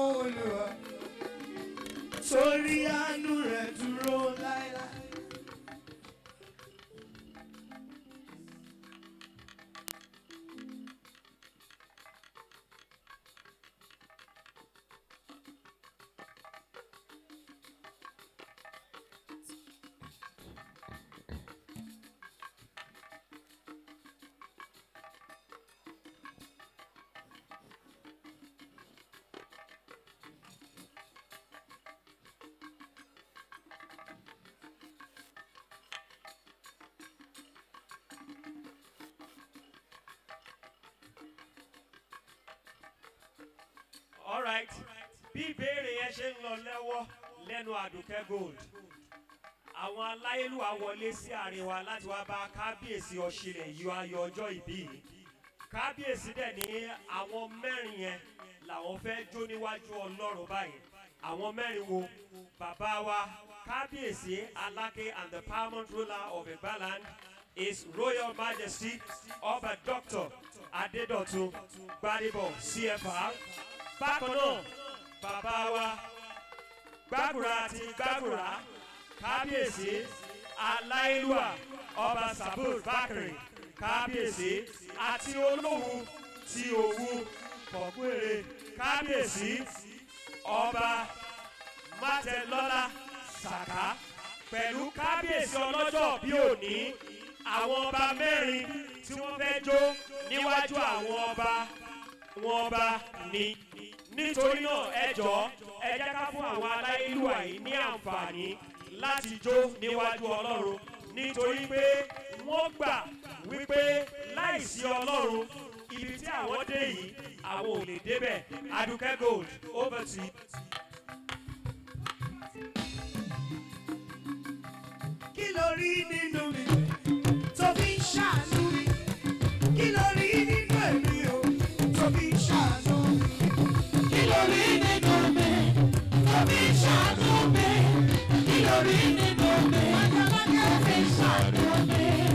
olúwa torí àánú rẹ̀ dúró láéláé. Bí ìbéèrè yẹn ṣe ń lọ lẹ́wọ́ lẹ́nu àdùkẹ́ gold. Àwọn aláyélúwà wọlé sí àárín wa láti wá bá kábíyèsí ọ̀ṣìlẹ̀ yọ ayọ̀ ọjọ́ ìbí yìí. Kábíyèsí dẹ̀ ní àwọn mẹ́rin yẹn làwọn fẹ́ jó níwájú ọlọ́run báyìí. Àwọn mẹ́rin wo? Bàbá wa kábíyèsí aláké and the paramount ruler of Igbaland is royal majesty ọba dr adédọ̀tun gbadebo cfr bákan náà bàbá wa gbàgùrà àti gbàgùrà kábíyèsí aláìlúwà ọba sabur bakri. Kábíyèsí àti olówù tí òwú kọ̀gbére kábíyèsí ọba mátẹlọ́lá sàká. Pẹ̀lú kábíyèsí ọlọ́jọ́ bí òní àwọn ọba mẹ́rin tí wọ́n fẹ́ jó níwájú àwọn ọba wọn ọba ni nítorí náà ẹ jọ ẹ jẹ́ ká fún àwọn aláìlúwà yìí ní àǹfààní láti jó níwájú ọlọ́run. Nítorí pé wọ́n gbà wípé láìsí ọlọ́run ibi tí àwọn dé yìí àwọn ò lè débẹ̀. Adúkẹ́ gold over to you. kí ló nínú mi tó fi ń ṣàánú mi? Kí ló fi ṣàánú mi kí ló rí nínú mi tó fi ṣàánú.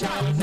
Tóbi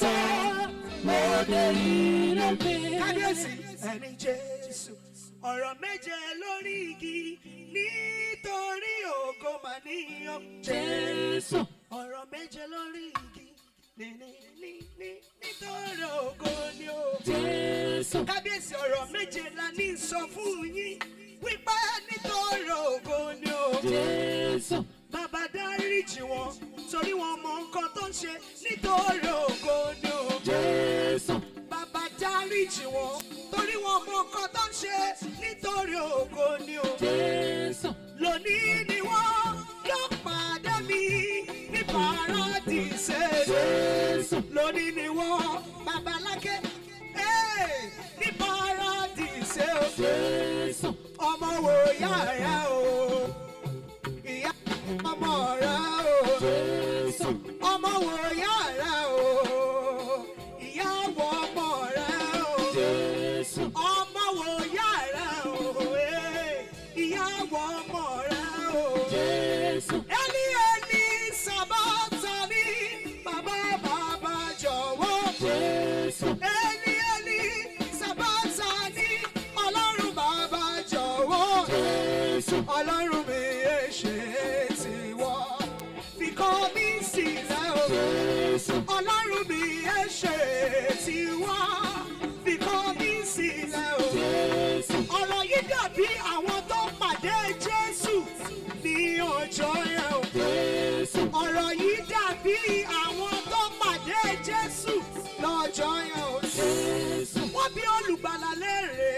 Tán. Ọdẹ ilé mi. Kábíyèsí. Ẹni Jésù. Ọ̀rọ̀ méje lórí igi nítorí ògo mà níyàn. Jésù. Ọ̀rọ̀ méje lórí igi ní ní ní ní nítorí ògo ni o. Jésù. Kábíyèsí ọ̀rọ̀ méje la ní sọ fún yín wípé nítorí ògo ni o. Jésù. Bàbá dáríjì wọn torí wọn mọ nǹkan tó ń ṣe nítorí ògo ni o. Jésù. Bàbá dáríjì wọn torí wọn mọ nǹkan tó ń ṣe nítorí ògo ni o. Jésù. Lónìí ni wọ́n yóò pàdé mi ní paradíṣẹ́. Jésù. Lónìí ni wọ́n babaláké ní paradíṣẹ́. Jésù. Ọmọ wo yàrá o? Mm-hmm. ọmọ ọ̀rá o. Jésù. Ọmọ wòyá rẹ o? Ìyàwó ọmọ rẹ o? Jésù. Ọmọ wòyá. Tiwọ́. Fikọ́ mi sílẹ̀ o. Ọ̀rọ̀ yìí dàbí àwọn tó pàdé Jésù ní ọjọ́ yẹn o. Ọ̀rọ̀ yìí dàbí àwọn tó pàdé Jésù lọ́jọ́ yẹn o. Wọ́n bí olùgbàlà léèrè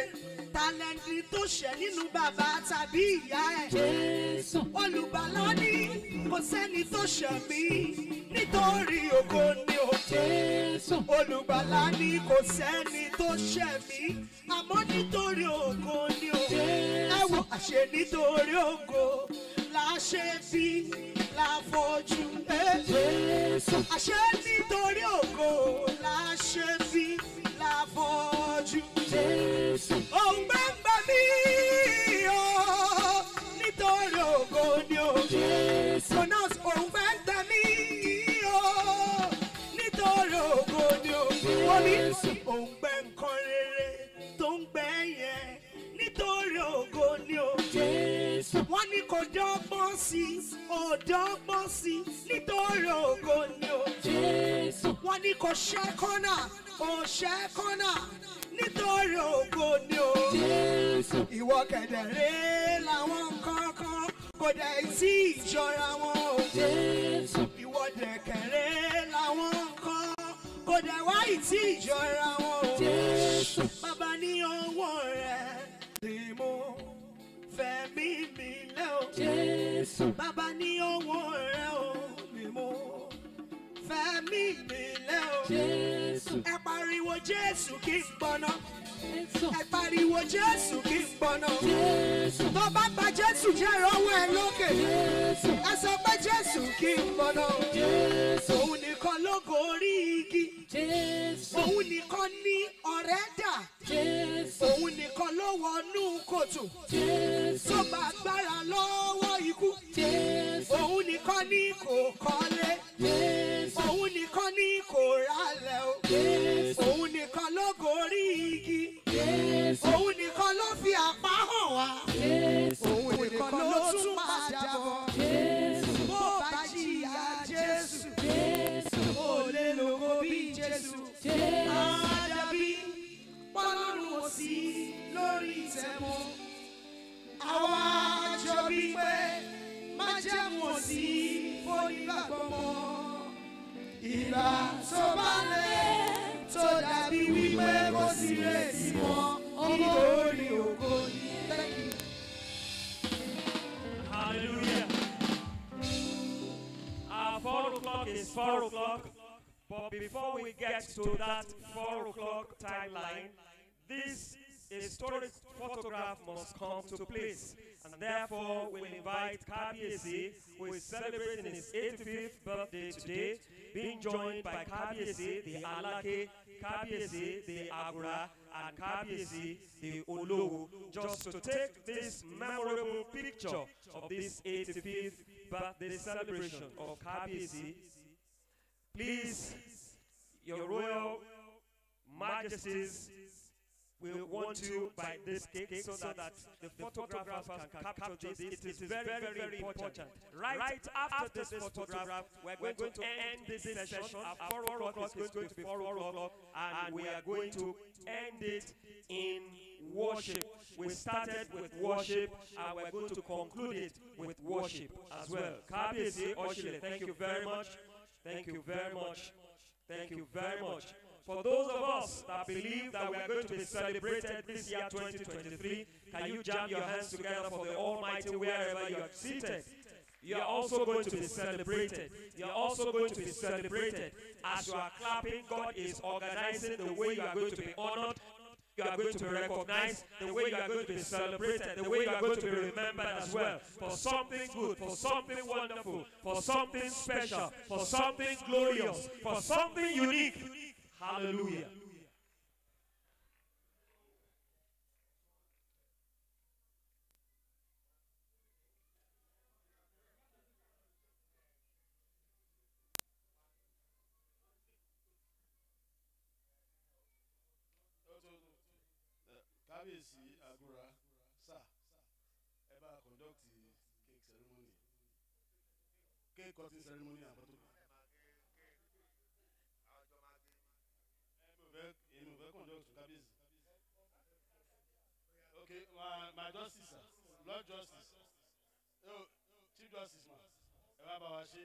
tálẹ́ǹtì tó ṣẹ̀ nínú bàbá tàbí ìyá ẹ̀. Jésù. Olùgbàlà ní kò sẹ́ni tó ṣẹ̀ mí nítorí ògo ni o. Jésù. Olùgbàlà ní kò sẹ́ni tó ṣẹ̀ mí àmọ́ nítorí ògo ni o. Ẹ wo àṣẹ nítorí ògo la ṣe bí láfojú. Jésù. Àṣẹ nítorí ògo la ṣe bí láfojú. Jésù. Òun gbẹ́ngbẹ́ mi o nítorí ògo ni o. Jésù. Pronounce òun gbẹ́ngbẹ́ mi o nítorí ògo ni o. Wọ́n ní òun gbẹ́ nǹkan rere tó ń gbẹ́ yẹn nítorí ògo ni o. Jésù. Wọ́n ní kò dọ́gbọ́n sí ò dọ́gbọ́n sí nítorí ògo ni o. Jésù. Wọ́n ní kò ṣẹ́ kọ́nà, ò ṣẹ́ kọ́nà nítorí ògo ni o. Ìwọ kẹ̀dẹ̀rẹ́ làwọn nǹkan kan kò dẹ̀ sí ìjọra wọn o. Ìwọ dẹ̀kẹ̀rẹ́ làwọn nǹkan kò dẹ̀ wá ìtí ìjọra wọn o. Bàbá ní ọwọ́ rẹ̀ ni mo fẹ́ mí mi lẹ́ o. Bàbá ní ọwọ́ rẹ̀ o ni mo fẹ́ mí mi lẹ́ o. Jésù. Ẹ pariwo Jésù kí n gbọ́ná. Ẹ pariwo Jésù kí n gbọ́ná. Jésù. Tó bá gba Jésù jẹ́ ìrọ́wọ́ ẹ lókè. Jésù. Ẹ sọ pé Jésù kí n gbọ́ná. Jésù. Òun nìkan ló gorí igi. Jésù. Òun nìkan ní ọ̀rẹ́ dà. Jésù. Òun nìkan ló wọnú kòtò. Jésù. Tó bá agbára lọ́wọ́ ikú. ní kò kọ́lé. òun nìkan ní kò ralẹ̀ o. òun nìkan ló gorí igi. òun nìkan ló fi àpá hàn wá. òun nìkan ló tún padà bọ̀. Jésù. àdàbí pọ́nlọ́run sí lórí ìtẹ̀mọ́. àwa jọ bí pé májẹ̀mú ò sí fónígbàgbọ́ mọ́. ìgbà tó bá lé tó dàbí wípé kò sí retí mọ́ nítorí ògo ni. Hallelujah. Our four o'clock is four o'clock. But before we get to that four o'clock timeline, this historic photograph must come to place. And therefore, we invite Kabiyesi, who is celebrating his 85th birthday today, being joined by Kabiyesi, the Alake, Kabiyesi, the Agura, and Kabiyesi, the Olowu, just to take this memorable picture of this 85th birthday celebration of Kabiyesi. Please, your royal majesties, we want to buy this cake so that the photographers can capture this. It is very, very, important. Right after this photograph, we're going to end this session at 4 o'clock. It's going to be 4 o'clock, and we are going to end it in worship. We started with worship, and we're going to conclude it with worship as well. Kabiyesi Osile, thank you very much. Thank you very much. Thank you very much. For those of us that believe that we are going to be celebrated this year 2023, can you jam your hands together for the Almighty wherever you are seated? You are also going to be celebrated. You are also going to be celebrated. As you are clapping, God is organizing the way you are going to be honored. You are going to be recognized, the way you are going to be celebrated, the way you are going to be remembered as well. For something good, for something wonderful, for something special, for something glorious, for something unique. Hallelujah. Cake cutting ceremony àbọ̀tò. èmi ò my my justice lord justice. Oh chief justice ma ẹ bá bá wa ṣe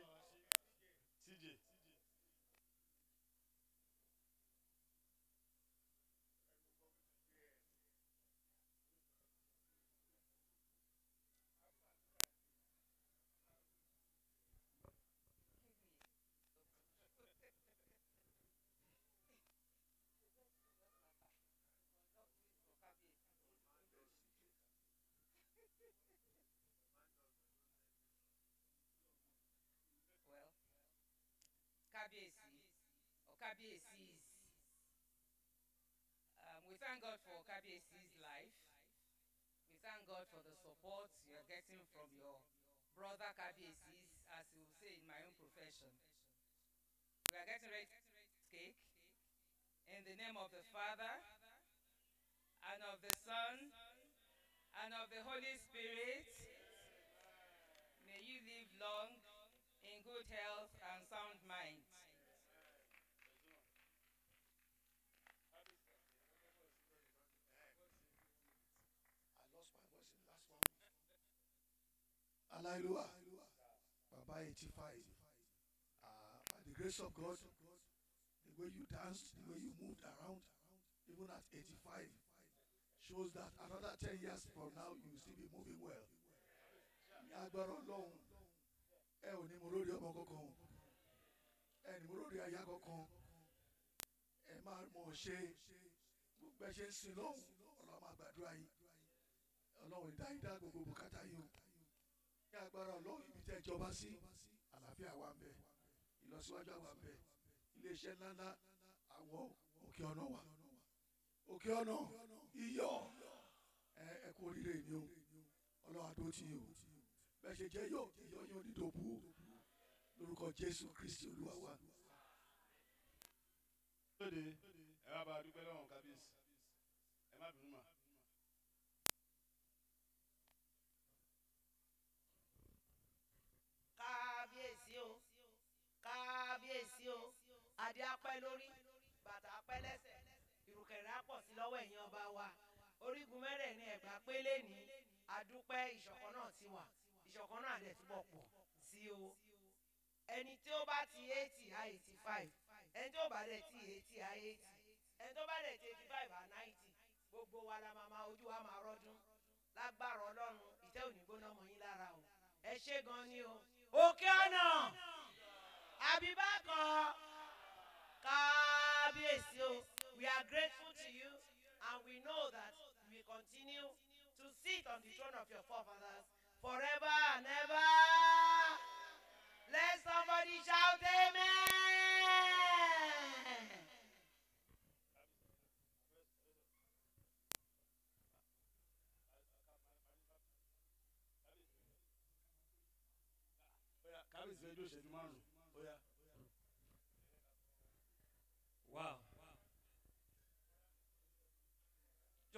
Kabiyesi or Kabiyesis. Um, we thank God for Kabiyesi's life. We thank God for the support you are getting from your brother Kabiyesis, as you will say in my own profession. We are getting ready to cake in the name of the Father and of the Son and of the Holy Spirit. May you live long in good health and sound Hallelujah. Baba 85. Uh, by the grace of God, the way you danced, the way you moved around, even at 85, shows that another 10 years from now, you will still be moving well. Ní agbára ẹ ò ní mo ọmọ kankan, ẹ ní mo aya kankan, ẹ máa mọ̀ ṣe gbogbo ẹ ṣe ń sin lọ́hùn, Ọlọ́run máa gbàdúrà yín, Ọlọ́run ìdá ìdá gbogbo bùkátà yín o ní agbára ọlọ́run ibi tẹ́ ìjọba sí àlàáfíà wà ń bẹ ìlọsíwájú wà ń bẹ iléeṣẹ́ ńláńlá àwọn òkè ọ̀nà wà. Òkè ọ̀nà iyọ̀ ẹ kú oríire ni o. Ọlọ́run àdó tí o. Bẹ́ẹ̀ ṣe jẹ́ yọ̀ iyọ̀ yín onídòbú lórúkọ jésù kristi olúwa wa. ẹ wá bá a dúpẹ́ lọ́wọ́ kábíyèsí ẹ má bínú mà. kábíyèsí o kábíyèsí o adé apẹ́ lórí bàtà apẹ́ lẹ́sẹ̀. Ìrùkẹ̀rẹ̀ apọ̀ sí lọ́wọ́ ẹ̀yin ọba wa. Orígun mẹ́rẹ̀ẹ̀rin ẹ̀gbá pélé ní adúpẹ́ ìṣọ̀kan náà ti wà. Ìṣọ̀kan náà dẹ̀ túbọ̀ pọ̀ sí o. Ẹni tí ó bá ti eighty á eighty five ẹni tí ó bá dẹ̀ ti eighty á eighty ẹni tó bá dẹ̀ ti eighty five á ninety gbogbo wa la máa ma ojú wa máa rọ́dún. Lágbára ọlọ́run ìtẹ́ òní gbóná mọ́ yín lára o. Ẹ ṣé gan ni o. Òkè ọ̀nà. Àbíbákan kábíyèsí o we are grateful to you and we know that we continue to sit on the throne of your forefathers forever and ever let somebody shout amen.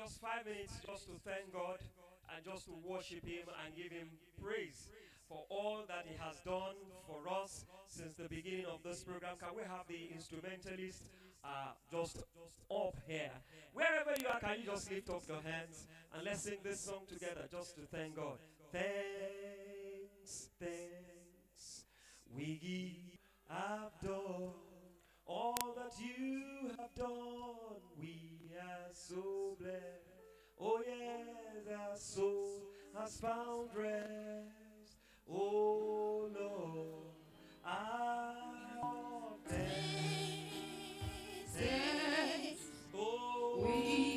Just five minutes just to thank God and just to worship Him and give Him praise for all that He has done for us since the beginning of this program. Can we have the instrumentalist uh, just up here? Wherever you are, can you just lift up your hands and let's sing this song together just to thank God. Thanks, thanks. We give, done all that you have done. We are so blessed. Oh, yes, our soul has found rest. Oh, Lord, our thanks. Oh, we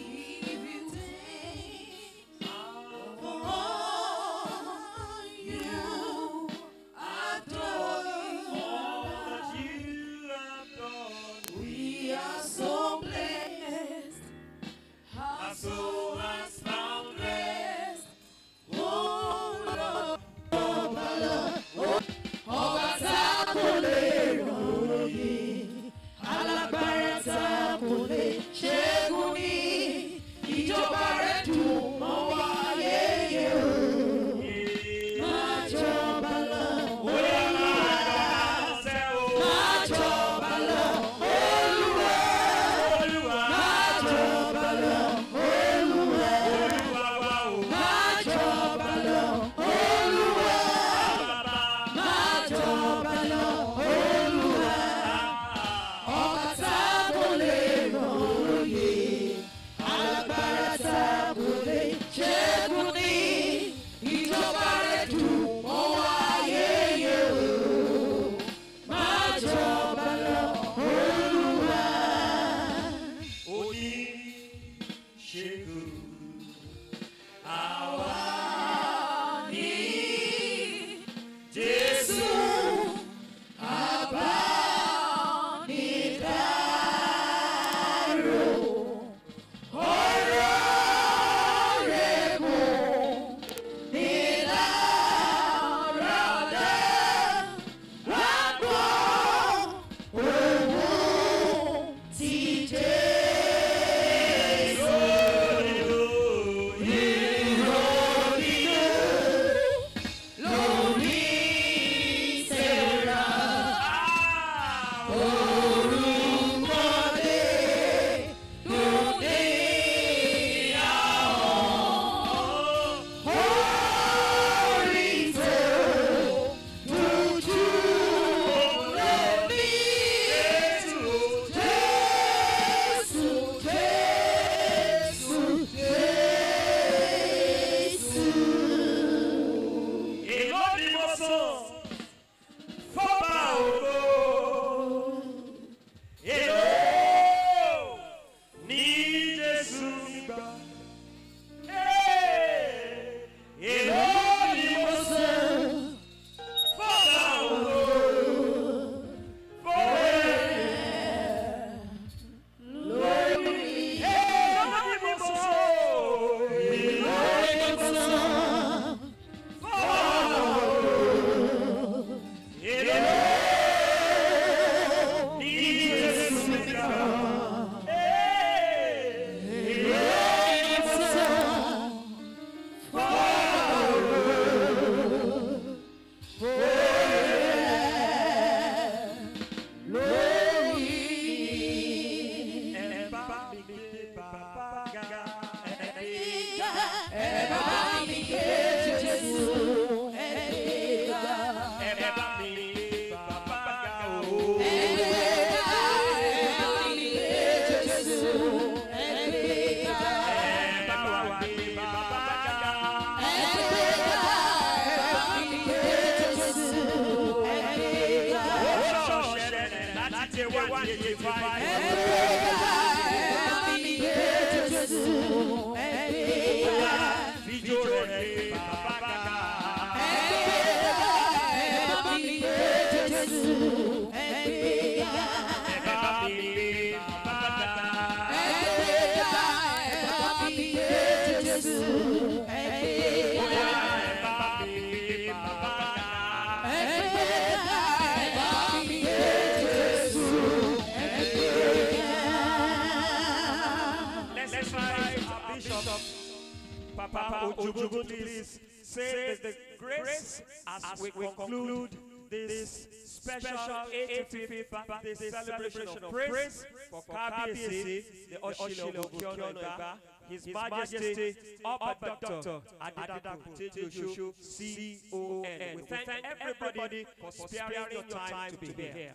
birthday celebration of praise for KBC, the Osile Oke-Ona His Majesty, Oba Doctor Adedapo Tejuoso, C.O.N. We thank everybody for sparing your time to be here.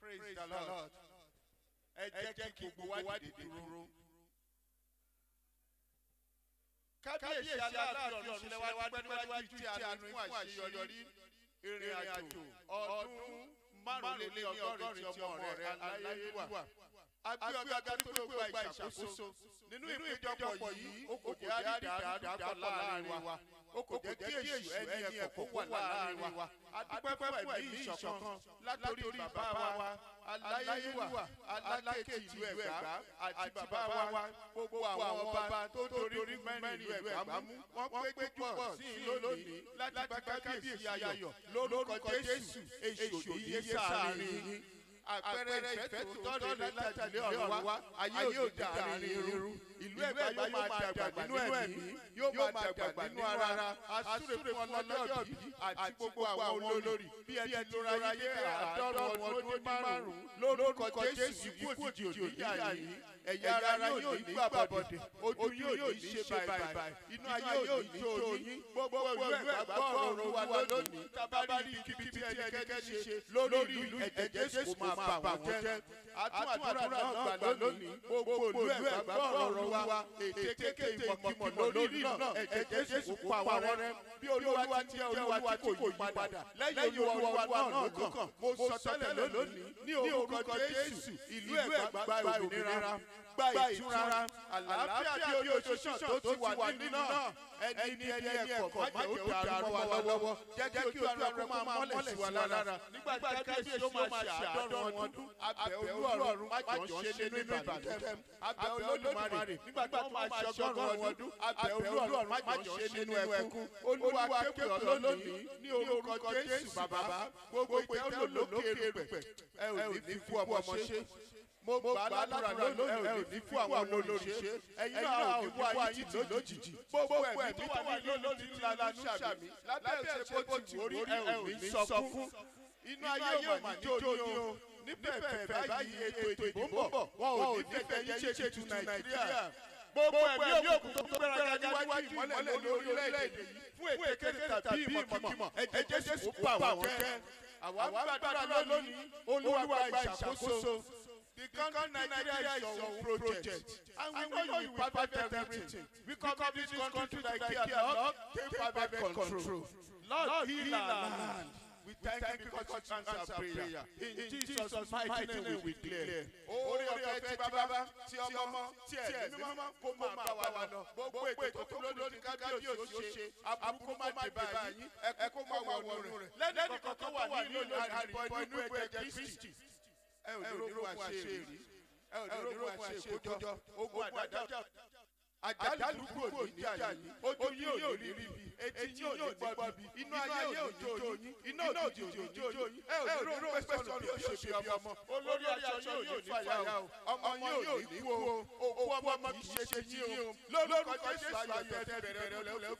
Praise the Lord. Ẹ jẹ́ kí gbogbo wa dìde dúró. Kábíyèsí aláàfin ọ̀run ṣẹlẹ̀ wá dúpẹ́ níwájú tí a ní fún àṣeyọrí ìrìn àjò ọdún márùnléní ọgọ́rin tí ọmọ rẹ̀ aláyélúwà. Agbé ọ̀gá tó gba ìṣàkóso nínú ìpéjọpọ̀ yìí ó kò jẹ́ àrídàádàpọ̀ láàárín wa. Ó kò jẹ́ kí èṣù ẹni ẹ̀kọ́ wà láàárín wa. Adúpẹ́ fún ẹ̀mí ìṣọ̀kan látòrí bàbá wa aláyélúwà aláké ìlú ẹ̀gbá àti bàbá wa gbogbo àwọn ọba tó torí mẹ́rin ìlú ẹ̀gbá mú wọ́n pé pọ̀ sí i lónìí láti bá kábíyèsí ayọ̀ lórúkọ jésù èṣù yíyé sáàrin yín àpẹẹrẹ ìfẹ́ tó tọ́lẹ̀ látàlé ọ̀run wá. ayé òde àárín irun ìlú ẹ̀gbá yóò máa dàgbà nínú ẹ̀mí. yóò máa dàgbà nínú ara. asúre fún ọlọ́jọ́ bí. àti gbogbo àwọn olórí. bí ẹ ti lóra ayé àádọ́rùn ọdún márùn-ún. lórúkọ jésù ikú òjijì òníyà yìí ẹ̀yà ara yóò ní gbàbọ̀dẹ̀. ojú yóò ní ṣe báyìí inú ayé yóò ní tó yín. gbogbo ìlú ẹ̀gbá gbọ́rọ̀ wa lónìí. tábàbí kíbi tí ẹnikẹ́ni ṣe lórí ìlú ẹ̀jẹ̀ jésù máa bà wọ́n jẹ́ àtúntàdúrà náà gbà lónìí. gbogbo ìlú ẹ̀gbá gbọ́rọ̀ wa. ète kéèké ìmọ̀kìmọ̀ lórí náà. ẹ̀jẹ̀ jésù kò pa wọ́n rẹ́ bí olúwa ti jẹ́ olúwa tí kò yí padà lẹ́yìn olúwa náà lọ́kàn mo sọ tẹ́lẹ̀ lónìí ní orúkọ jésù ìlú ẹ̀gbá gba òmìnira gba ìtura àlàáfíà bí oṣooṣàn tó ti wà nínú náà ẹni ní ẹni ẹ̀kọ́ má jẹ́ ó dàrú wa lọ́wọ́ jẹ́ kí ojú ọ̀rọ̀ máa mọ́lẹ̀ sí wa lára. Nígbà tí kábíyèsí ó máa ṣe àádọ́rùn ọdún abẹ́ olúọ̀run má jọ ṣe nínú ìbànújẹ́. Abẹ́ olódùmarè nígbà tí wọ́n máa ṣe ọgọ́rùn ọdún abẹ́ olúọ̀run má jọ ṣe nínú ẹkún. Olúwa kéèké lónìí ní orúkọ jésù bàbá gbogbo ìtẹ́ olólókè rẹ̀ ẹ ò ní fún ọmọ ṣe mo gbà ládùúrà lónìí ẹ ò ní fún àwọn olórí ṣe ẹ̀yin náà ò ní wá yín tì lójijì. gbogbo ẹ̀mí tó wà ní lónìí ti lanú sàmì. lábẹ́ ìṣe bó ti orí ẹ ò ní sọ fún. inú ayé ò mà ní jó ní o. nípẹ̀pẹ̀ báyìí ètò ìdìbò bọ̀. wọn ò ní fẹ́ yín ṣe ètùtù nàìjíríà. Gbogbo ẹ̀mí òkun tó gbéra níwájú ìmọ́lẹ̀ lórí orílẹ̀-èdè yìí fún èkékeré tàbí ìmọ̀kímọ̀ ẹ̀jẹ̀ jésù kó bà wọ́n jẹ́ àwa gbàdúrà lónìí olúwa gba ìṣàkóso The country Nigeria is your own project. And we know you will perfect everything. We come to this country like here, Lord, take perfect control. Lord, heal our land. We thank you because you answer prayer. In Jesus' mighty name we declare. Orí ọ̀fẹ́ tí bàbá tí ọmọ tí ẹ̀ mímọ́ kó máa bá wa lọ. Gbogbo ètò tó lórí kábíyèsí ó ṣe. Àbúkú má dé báyìí. Ẹ kó máa wọ ọ̀nù rẹ̀. Lẹ́nu kọ̀ọ̀kan wà nínú àrìbọ̀ inú ẹ̀jẹ̀ Kristi ẹ ò ní rògbò àṣeyìrí ẹ ò ní rògbò àṣeyìkójọ ogun àdájọ àjálù kúrò níjà yìí. ojú yín ò ní rí bi etí yín ò ní gbọ́ bi inú ayé ò ní jó yín. iná ò ní jó yín. ẹ ò ní rògbò sọnù bí ó ṣe bí ọmọ. Olórí aṣọ yóò ní fàyà o. ọmọ yóò ní kú o. òkú ọmọ kì í ṣe ṣe yín o. lórúkọ jésù ayọ̀ tẹ́ bẹ̀rẹ̀ lẹ́wọ̀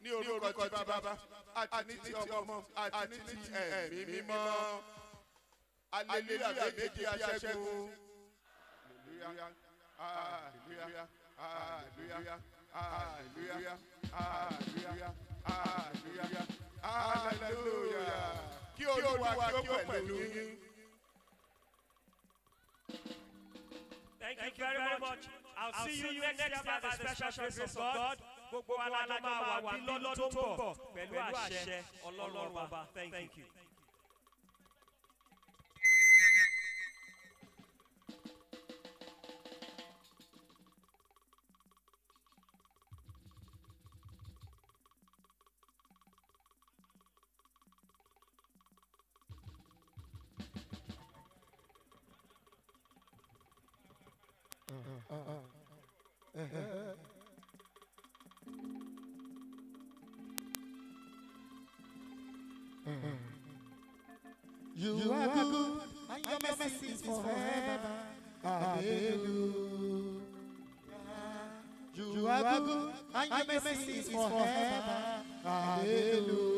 ní orúkọ ti bàbá àti ní ti ọmọ àti ní ti ẹ̀mí mímọ́ aleluya méje bí aṣẹ́gun. Hallelujah, hallelujah, hallelujah, hallelujah, hallelujah, hallelujah. Kí Olúwa kí ó pẹ̀lú yín. Thank you very much. I'll see you next year by the special grace of God. Gbogbo alájọ máa wà ní lọ́dún tó ń bọ̀ pẹ̀lú àṣẹ Ọlọ́run ọba. Thank you. You are good, and your message is forever. Hallelujah. You are good, and your message is forever. Hallelujah.